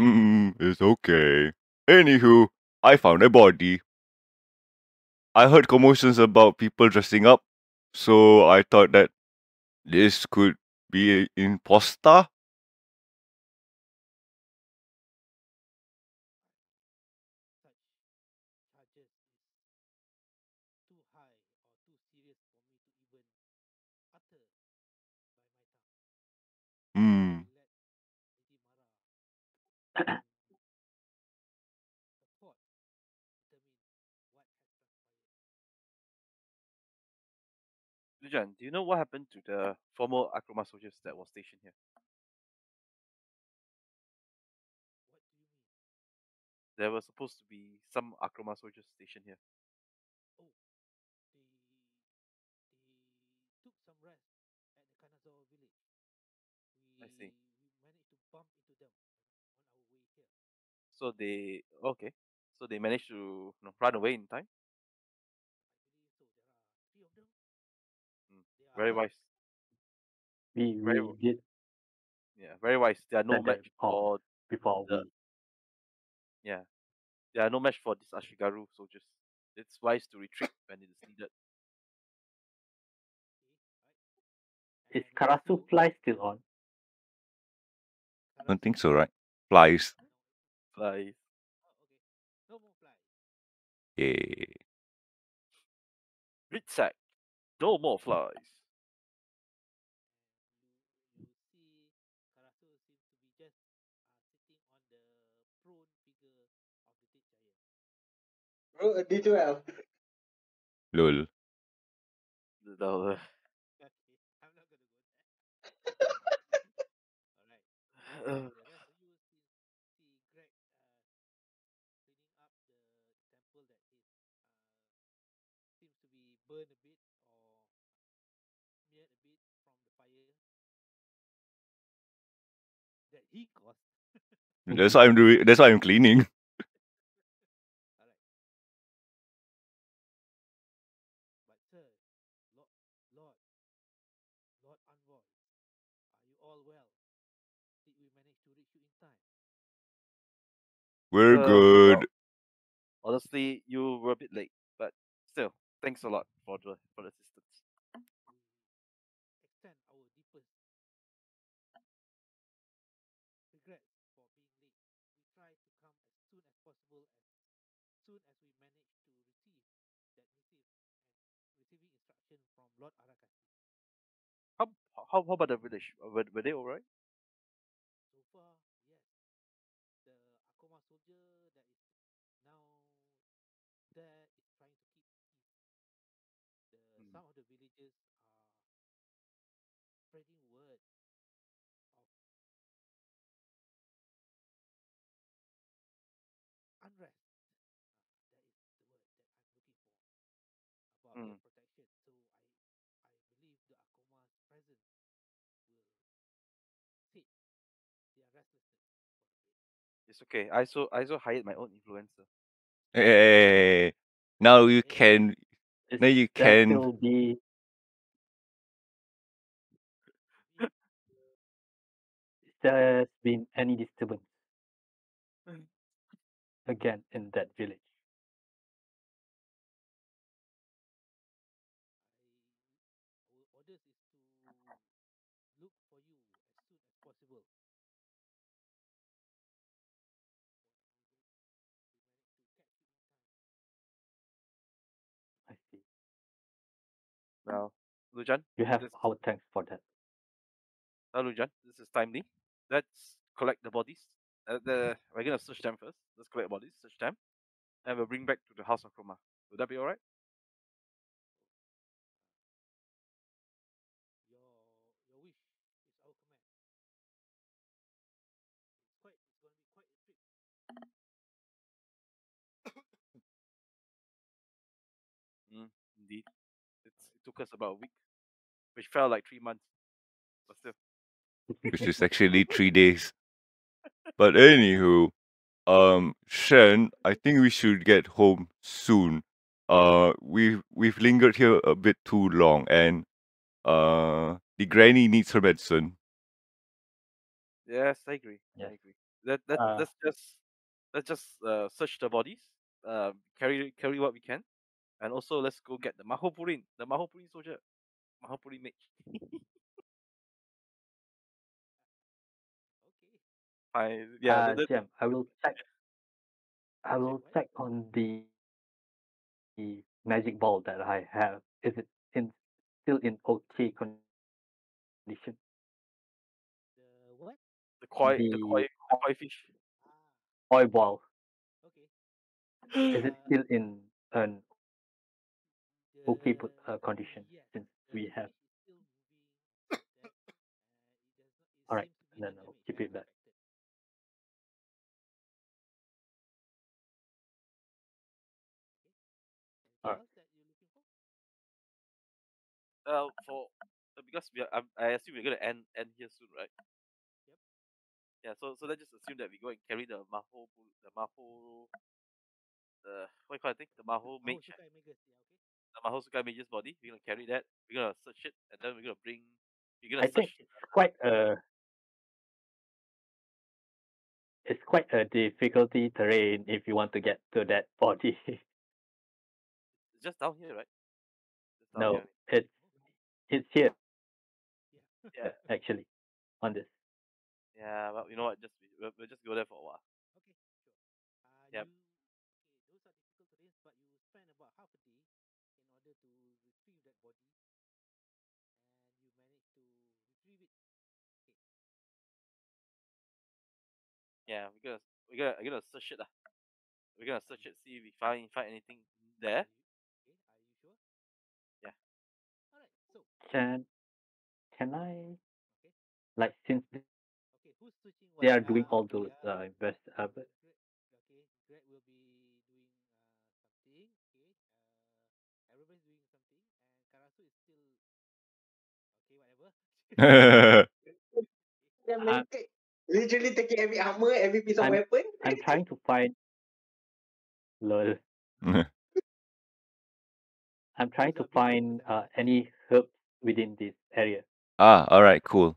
Mm, it's okay. Anywho, I found a body. I heard commotions about people dressing up, so I thought that this could be an imposter. Mm. transpired. Lujan, do you know what happened to the former Akroma soldiers that was stationed here? There were supposed to be some Akroma soldiers stationed here. They they took some rest at the Kanazawa village. We I see. we managed to bump into them on our way here. So they okay. So they managed to you know, run away in time. I believe so. There are three of them. Mm, They are Very wise. We Very we w- did Yeah, very wise. They are no set them match off for before the we yeah. They are no match for these Ashigaru soldiers. It's wise to retreat when it is needed. Okay, is Karasu fly still on? I don't think so, right? Flies. No. Flies. Oh, okay. No more flies. Yeah. Ritsak. No more flies. you, you see Karasu seems to be just uh, sitting on the prone figure of the dead giant. Bro, a D12. Lol. The, [laughs] [laughs] Okay, I'm not gonna go there. [laughs] Alright. [sighs] uh, And the rest of you see, see Greg uh, cleaning up the, the temple that is uh, seems to be burned a bit or smeared a bit from the fire that he caused. That's why I'm doing. That's why I'm cleaning. Alright. [laughs] But sir, Lord, Lord, Lord Envoy, are you all well? Did we manage to reach you in time? We're Uh, good. well, honestly, you were a bit late, but still, thanks a lot for the for the assistance. We extend our deepest regrets for being late. We try to come as soon as possible as soon as we manage to receive that missive and receiving instruction from Lord Arakasi. How how, how about the village? Uh, Were, were they alright? So far, yes. The Akoma soldier that is now there is trying to keep peace. the villagers are spreading word of unrest. Uh, that is the word that I'm looking for about Mm. It's okay. I so I so hired my own influencer. Hey, now you can. Is Now you can. be [laughs] is there has been any disturbance hmm. again in that village? Lujan, You have this our thanks for that. now Lujan, this is timely. Let's collect the bodies. Uh, the we're gonna search them first. Let's collect bodies, search them, and we'll bring back to the house of Chroma. Would that be alright? Your your wish is our command. Quite it's gonna be quite a trip. [coughs] Indeed. It's, it took us about a week, which felt like three months, but still. which is actually three days. But anywho, um, Shen, I think we should get home soon. Uh, we've we've lingered here a bit too long, and uh, the granny needs her medicine. Yes, I agree. Yes. I agree. Let let Uh, let's just let's just uh, search the bodies. Uh, carry carry what we can, and also let's go get the Mahopurin, the Mahopurin soldier, Mage. [laughs] Okay. I yeah. uh, the- the- I will check. I will check on the, the magic ball that I have. Is it in still in okay condition? The what? the koi, the the koi, the koi fish. Oil ball. okay. Is it Uh, still in an okay uh, condition the we have? fish is still moving. That [coughs] uh, it does not. It All right, and then I'll keep it back. Alright. else you're looking for? Uh, for uh, because we are, I'm, I assume we're gonna end end here soon, right? Yep. Yeah. So so let's just assume that we go and carry the Maho, the Maho, the what do you call it? thing? The Maho Oh, mage, Sukai Magus, yeah, okay. the Maho Sukai mage's body. We're gonna carry that. We're gonna search it, and then we're gonna bring. We're gonna I think it's quite a it's quite a difficulty terrain if you want to get to that [laughs] body. It's just down here, right? Down no, here. it's it's here Yeah. actually on this. Yeah. Well, you know what? Just we- we'll, we'll just go there for a while. Okay, sure. Uh, Yep. you, okay, those are difficult terrains, but you spend about half a day in order to retrieve that body, and you manage to retrieve it. Yeah. We're gonna we're gonna we're gonna search it. lah. We're gonna search it. See if we find find anything there. Are you, okay, are you sure? Yeah. All right. So, Can can I Okay. like since okay, who's switching they are doing Uh, all those uh, uh, invest uh, but okay, Greg will be doing uh, something. Okay, uh, everybody's doing something, and Karasu is still okay. Whatever. [laughs] [laughs] Yeah, Uh, man, take- literally taking every armor, every piece of I'm- weapon. I'm trying to find lol. [laughs] I'm trying to find uh, any herbs within this area. ah, all right, cool.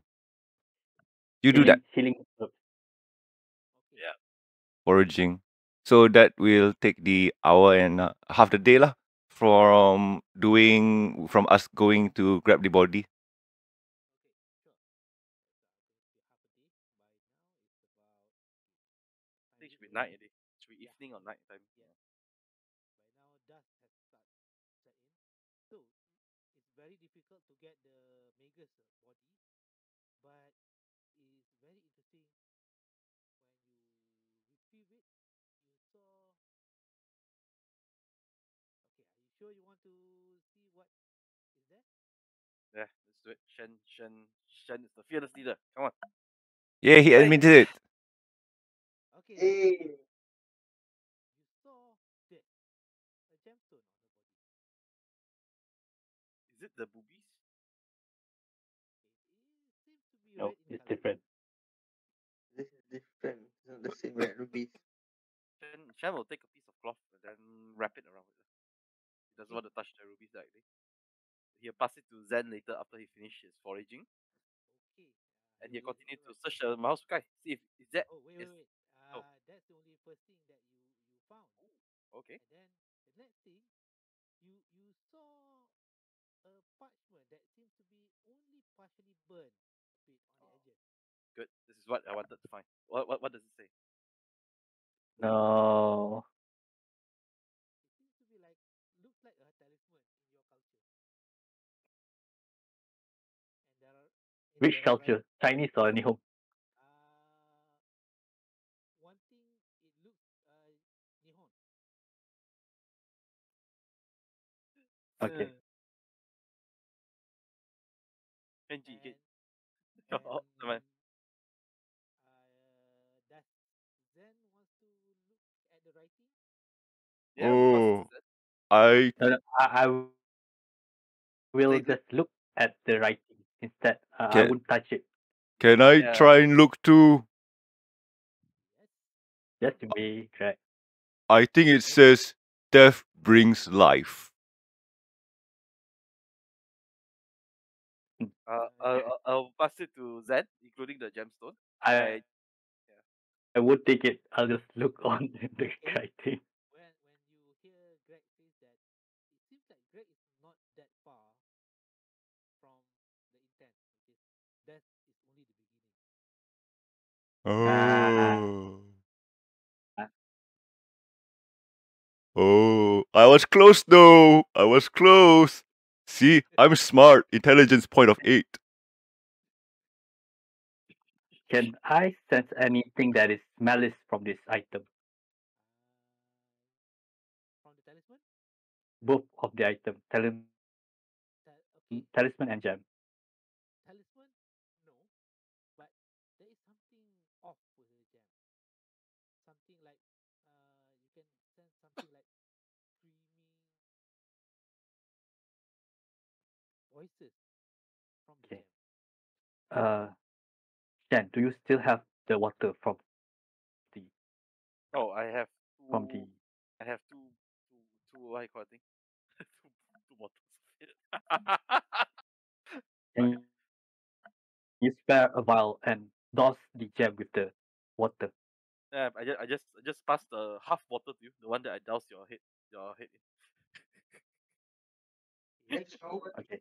You do that Healing, healing herbs. Yeah. foraging, so that will take the hour and uh, half the day lah from doing from us going to grab the body. Okay, sure. That's, uh, going to be half a day. By now, it's about. I think it should be night already. It should be evening or night time. Yeah. By now, dusk has start set in. So it's very difficult to get the Magus uh, body, but it's very interesting when you retrieve it. You saw. Okay, are you sure you want to see what Is there? Yeah, let's do it. Shen, Shen, Shen is the fearless leader. Come on. Yeah, he Hey. admitted it. Body. Is it the boobies? It seems to be No, it's different. This is different. It's not the same red rubies. Shen, Shen will take a piece of cloth and then wrap it around with her. He doesn't want to touch the rubies directly. He'll pass it to Zen later after he finishes foraging, Okay. and he'll continue to search the mouse guy. See if is that Oh wait, wait, is- oh. Uh, that's the only first thing that you you found. okay. And then the next thing, you you saw a parchment that seems to be only partially burned a bit on the edges. Good. This is what I wanted to find. What what, what does it say? No. It seems to be like looks like a talisman in your culture. And there are Which there are culture? Chinese or Nihon? Uh, one thing it looks uh Nihon. Okay. Uh, Kenji, And, Oh, never mind. uh, does Zen wants to look at the writing? Yeah, we'll pass it Oh. I I, I will just look at the writing instead. Uh, I won't touch it. can I Yeah. try and look too? Yes. Just to be correct. I think it says death brings life. Uh, I'll, [laughs] I'll- I'll pass it to Zen, including the gemstone. I I- I won't take it. I'll just look [laughs] on the Okay. writing. When when you hear Greg says that, it seems like Greg is not that far from the intent, which is death is only the beginning. Oh. Ah. Oh, I was close though. I was close. See, I'm smart. Intelligence point of eight. Can I sense anything that is malice from this item? From the talisman, Both of the item, talim- Ta- okay, talisman and gem. Uh, Shan, do you still have the water from the Oh, I have two. from the? I have two, two, two. What you call it? thing? [laughs] two, two bottles. Can [laughs] you spare a vial and douse the gem with the water? yeah, I just, I just, I just passed the half bottle to you, the one that I doused your head, your head in. [laughs] Okay.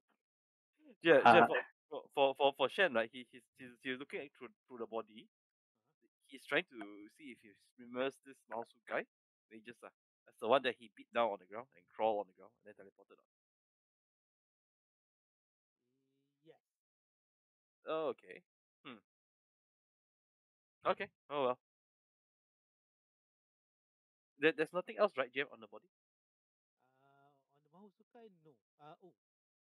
Yeah, yeah. Uh, For, for, for, for Shen, right? He, he's, he's, he's looking at through, through the body. He's trying to see if he remembers this mouse guy. Mages, uh. That's the one that he beat down on the ground and crawl on the ground and then teleported out. Yes. Oh, okay. Hmm. Okay. Oh well. There, there's nothing else, right, Jam, on the body? Uh, on the Mahusukai, no. Uh, oh,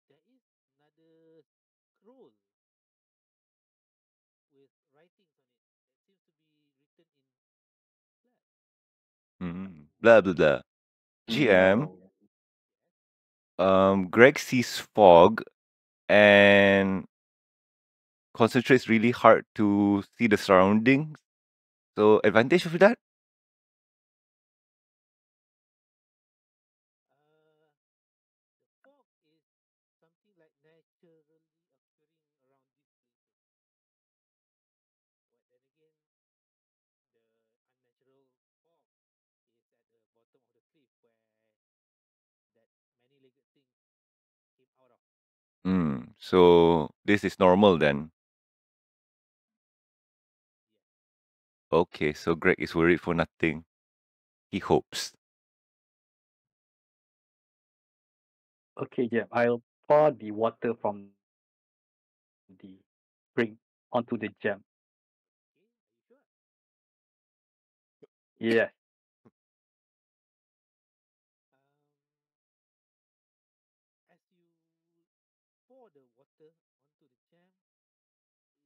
there is another scroll with writings on it that seems to be written in black. Mm, blah blah blah. GM. Um, Greg sees fog and concentrates really hard to see the surroundings. So advantage of that? Uh, the fog is something like naturally occurring around these places. But then again, the unnatural fog is at the bottom of the cliff where that many-legged thing came out of. Mm, so this is normal then. Okay, so Greg is worried for nothing. He hopes. Okay, yeah. I'll pour the water from the spring onto the gem. Okay, are you sure? Yes. Um, as you pour the water onto the jam,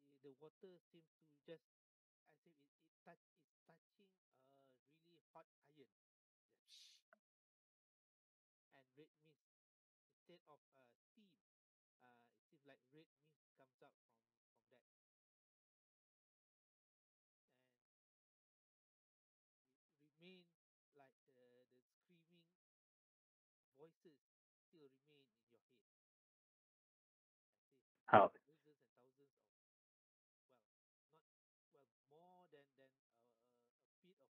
eh, the water seems to just as if it, it touch it's touching a really hot iron. And red mist instead of uh, steam, uh, it seems like red mist comes out from from that. And it remains like the the screaming voices still remain in your head. As if How? thousands and thousands of well, not well more than than a, a,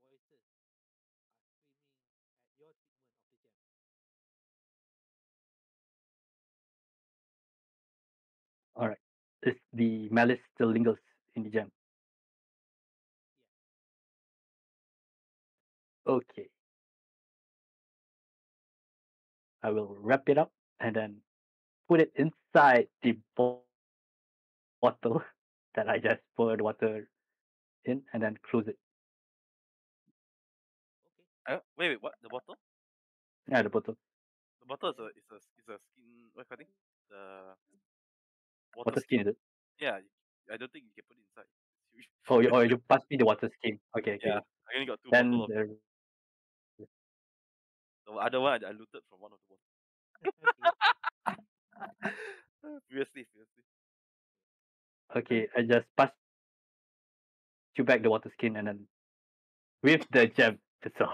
a bit of screaming voices are screaming at your treatment of the jam. All right. Is the malice still lingers in the gem? Okay. I will wrap it up and then put it inside the bottle [laughs] that I just poured water in and then close it. Okay. Uh, wait, wait, what? The bottle? Yeah, the bottle. The bottle is a is a is a skin. What think the Water skin, is it? Yeah, I don't think you can put it inside. Oh, [laughs] you, oh, you oh, passed me the water skin. Okay, okay. yeah, I only got two Then bottles. Of, there, the other one I, I looted from one of the bottles. [laughs] okay. previously, previously. okay, I just passed you back the water skin and then with the gem itself.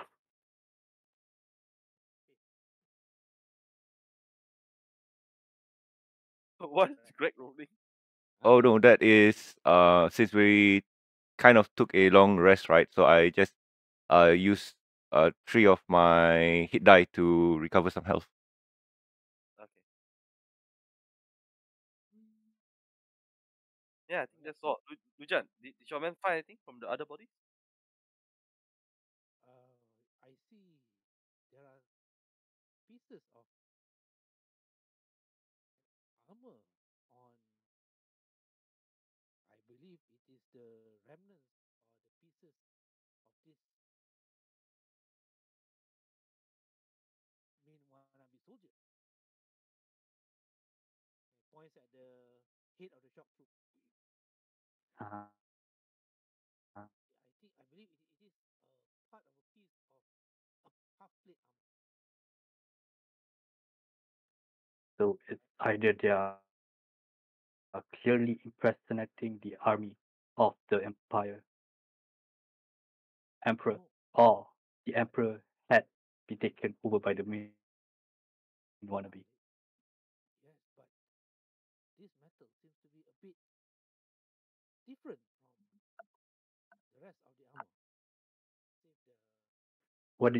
[laughs] What is Greg rolling? Oh no, that is uh since we kind of took a long rest, right? So I just uh used uh three of my hit die to recover some health. Okay. Yeah, I think that's all. Lu- Lujan, did, did your man find anything from the other bodies? Uh, I see there are pieces of armor on. I believe it is the remnants or the pieces of this main Wannabe soldier. He points at the head of the shock troop. Uh, I think I believe it, it is a part of a piece of a half plate armor. so it's either they uh, are clearly impersonating the army of the empire emperor or the emperor had been taken over by the main wannabe. Yes, but this metal seems to be a bit different from the rest of the armor. If the What did showed you a piece that looks like a pauldron. all right? The metal seems to be not shiny, but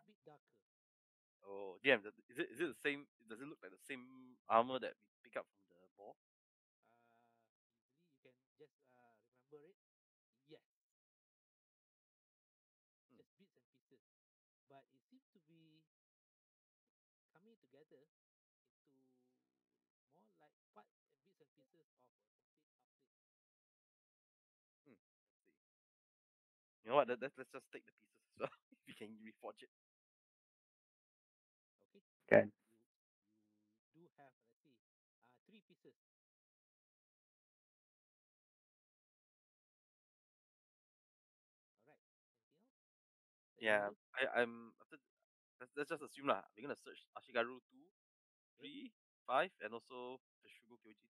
a bit darker. Oh, damn. Is it is it the same? Does it look like the same armor that we pick up from the ball? Uh, easily you can just uh, remember it. Yes. Hmm. Just bits and pieces. But it seems to be coming together into more like parts and bits and pieces of a complete upgrade. Let's see. You know what? Let, let's just take the pieces as well. [laughs] if we can reforge it. Okay. Can You, you do have let's see, uh, three pieces. All right. Anything else? Yeah. I I'm after let's, let's just assume lah. We're gonna search Ashigaru two, three, five, and also the Shugo Kyoji.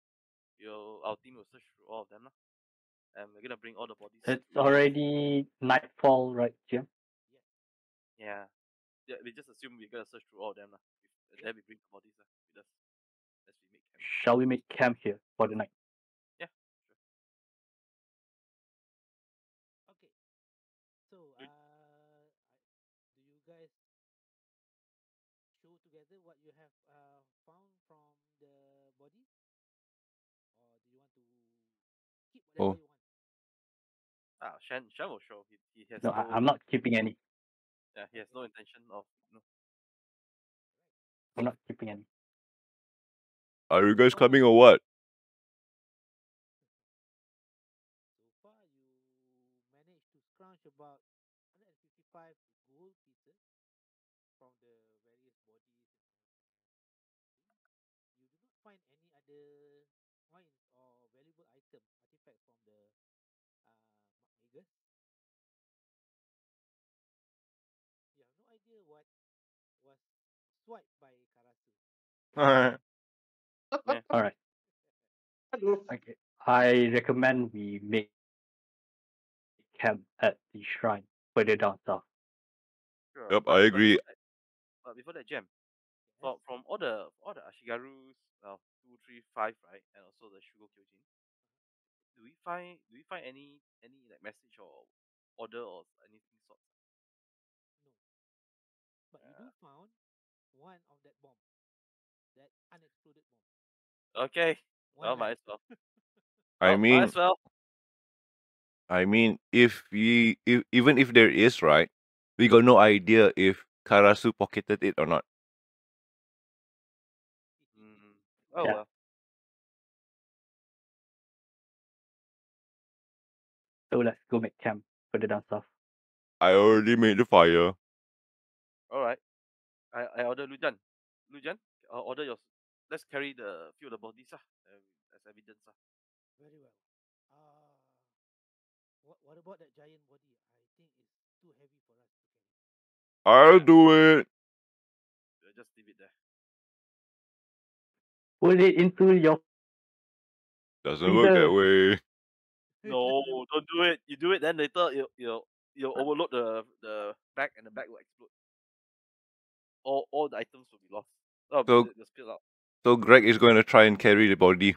Your our team will search through all of them lah. And we're gonna bring all the bodies. it's already nightfall, right, Jim? Yes. Yeah. Yeah, we just assume we're gonna search through all of them lah. If, and then we bring the bodies lah with us as we make camp. Shall we make camp here for the night? Yeah, sure. Okay. So, uh, do you guys show together what you have uh, found from the bodies, or do you want to keep Oh. whatever you Shan Shan will show. He, he has No, no, I, I'm not keeping any. Yeah, he has no intention of no. I'm not keeping any. Are you guys coming or what? So far, you managed to scrounge about 155 gold pieces from the various bodies. And you do not find any other coins or valuable item artifact from the uh, Magus. You have no idea what was swiped by Karasu. All right. Okay. I recommend we make camp at the shrine further down south. Sure. Yup, but- I agree. before that- But before that, GM, from from all the all the Ashigarus, well, two, three, five, right, and also the Shugo Kyojin. Do we find do we find any any like message or order or anything sort? No. But you do found one of that bomb. That unexploded bomb. Okay, One well, might as well. [laughs] I Well, might mean, as well. I mean, if we, if, even if there is, right, we got no idea if Karasu pocketed it or not. Mm. Oh Yeah. well. So let's go make camp further down south. I already made the fire. All right. I I order Lujan. Lujan, uh, order yours. Let's carry the few of the bodies ah, uh, as evidence ah. Very well. Uh, what what about that giant body? I think it's too heavy for us to carry. I'll do it. Uh, Just leave it there. Put it into your Doesn't work that way. [laughs] No, don't do it. You do it, then later you you you'll overload the the bag and the back will explode. All all the items will be lost. Oh, So- so, they'll spill out. So Greg is going to try and carry the body.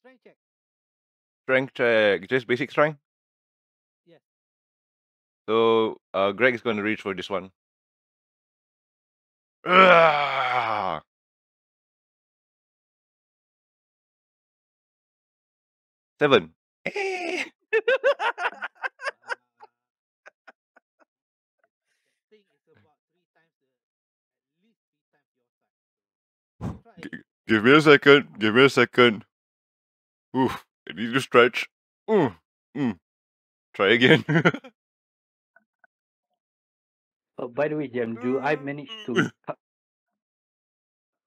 Strength check. Strength check, just basic strength. Yes. So uh, Greg is going to reach for this one. [coughs] Seven. [laughs] [laughs] Eh. Uh, that thing is about three times the, at least three times your size. So try G- Give me a second. Give me a second. Oof. I need to stretch. Mm. Mm. Try again. [laughs] Oh, by the way, GM, do I manage to [laughs] cut,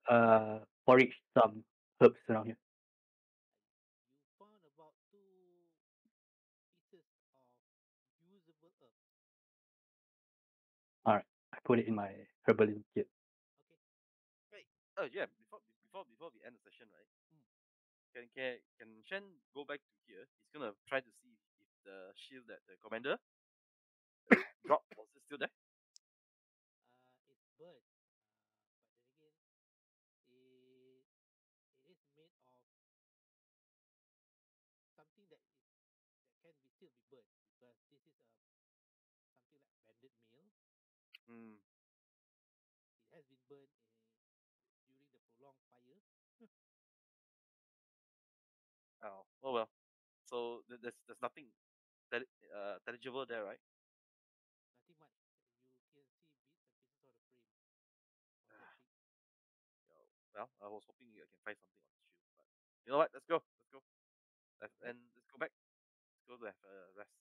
uh forage some herbs around here? you found about two pieces of usable herb. I put it in my herbalism kit. Okay. Great. oh yeah, before before we end the session, right? Hmm. Can can can Shen go back to here? He's gonna try to see if the shield that the commander [coughs] dropped was it still there. Oh, well. So th- there's there's nothing tele- uh, tangible there, right? Nothing much. You can see bits and pieces of the frame. Of that big Yo, Well, I was hoping I can find something on the shield, but you know what? Let's go. Let's go. Let's, and let's go back. Let's go to have a rest.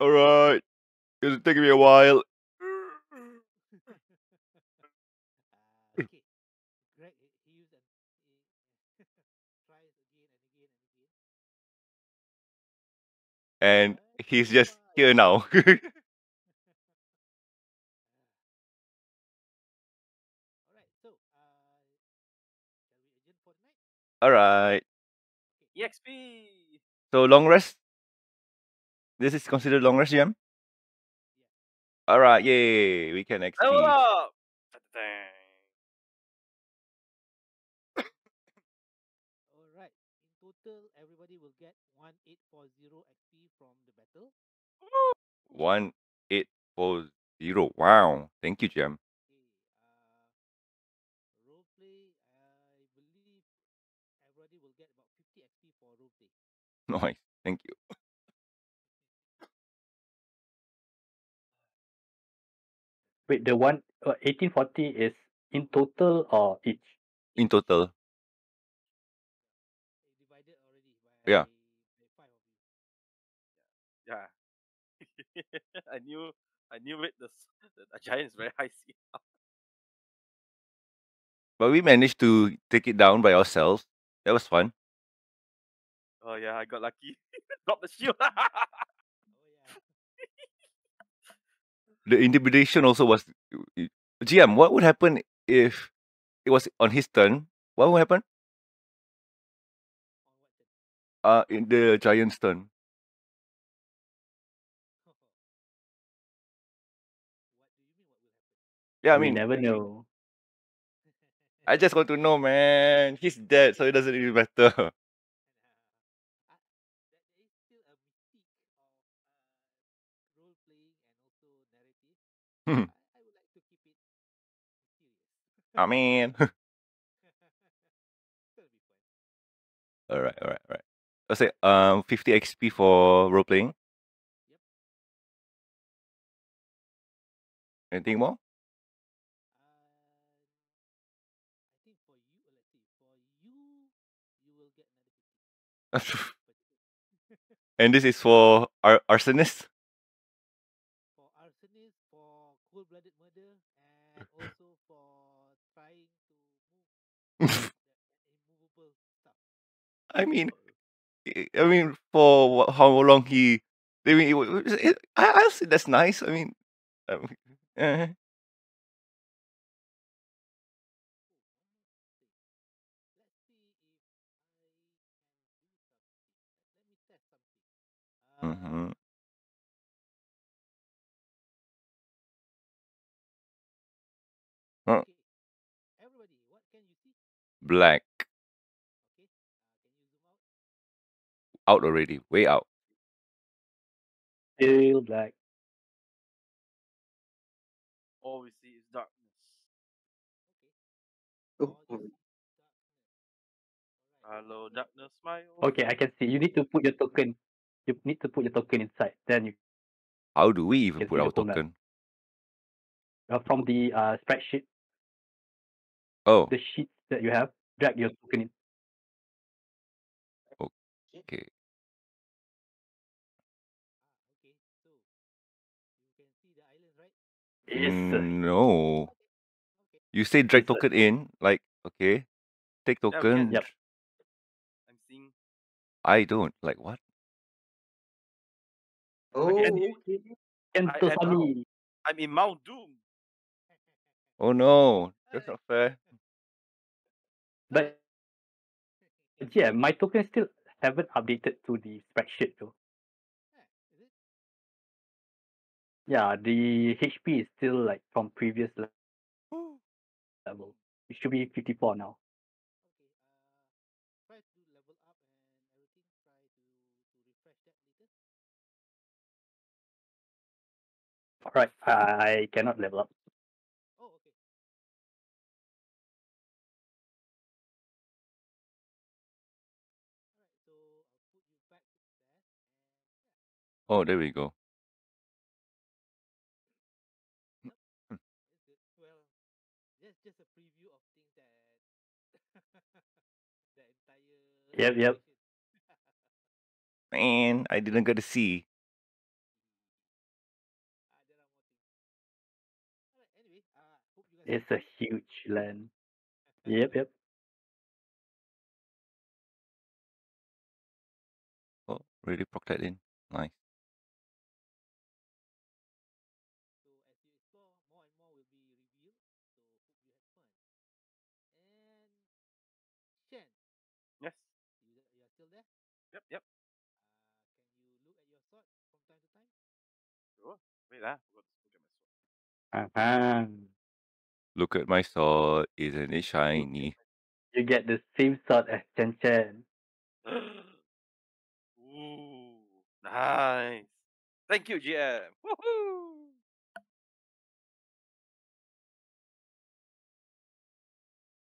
Alright. It's taking me a while. uh, okay. Greg, he he used and he tries again and again and again. And he's just here now. All right. [laughs] So, shall we adjourn for the night? Alright. Okay. EXP. So long rest. This is considered long rest, GM? Yeah. Alright, yay. We can Level XP. up. [coughs] All right. In total, everybody will get one eight four zero XP from the battle. One eight four zero. Wow. Thank you, GM. Okay. Uh, roleplay. I believe everybody will get about fifty XP for roleplay. [laughs] Nice. Thank you. Wait, the one uh, 1840 is in total or each? in total. Divided already by Yeah. [laughs] I knew I knew it the, s- the, [laughs] the giant is very [laughs] high C. But we managed to take it down by ourselves. That was fun. Oh yeah, I got lucky. Drop the shield. Oh. The intimidation also was. GM, what would happen if it was on his turn? What would happen? On? Uh, in the giant's turn. Yeah, I we mean, never know. I just want to know, man. He's dead, so it doesn't really matter. That is still a mystique of role playing and also narrative. Hmm. I, I would like to keep it mysterious. I mean, That'll be fun. all right, all right, all right. Let's say um, 50 XP for role playing. Yep. Anything more? Uh, I think for you, uh, let's see, for you, you will get another 50. per- [laughs] and this is for our arsonist. for arsonist, for cold-blooded murder, and also for trying to move [laughs] immovable stuff. I mean, I I mean, for how long he, I mean, it, it, I, I'll say that's nice. I mean, um, [laughs] eh. Let's you see? black Okay. Uh, can you zoom out? out already, way out. Still black. All we see is darkness. Okay. Oh, All you see is darkness. Alright. Hello, darkness, my old Okay, I can see. You need to put your token. You need to put your token inside. Then you How do we even put our the whole map. token? Uh, from the uh, spreadsheet, Oh, the sheet that you have, drag your token in. okay. Ah, okay. So you can see the island, right? Yes. No. Okay. Okay. You say drag token in, like, okay, take Yeah, token. Yep. I'm seeing. I don't. Like, what? Oh, okay. Enter I am now. Sami. I'm in Mount Doom. Oh no, that's not fair. But yeah, my token still haven't updated to the spreadsheet though. Ah? Yeah, the HP is still like from previous level. It should be 54 now. Okay. Uh, try to level up and everything. Try to to refresh that later. Alright, I cannot level up. Oh, okay. Alright, so I'll put you back there yeah, Oh, there we go. Yep. Mm, hmm. Well, that's just a preview of things that [laughs] the entire Yep, yep. [laughs] Man, I didn't get to see. It's a huge land. Yep, yep. Oh, really proc that in. Nice. So as you explore, more and more will be revealed. So hope you had fun. And Shen, Yes. you are still there? Yep. Yep. Uh, can you look at your sword from time to time? Sure. Wait, ah. Forgot to look at my sword. Uh-huh. Look at my sword. Isn't it shiny? You get the same sword as Chen Chen. [gasps] Ooh, nice. Thank you, GM. Woohoo!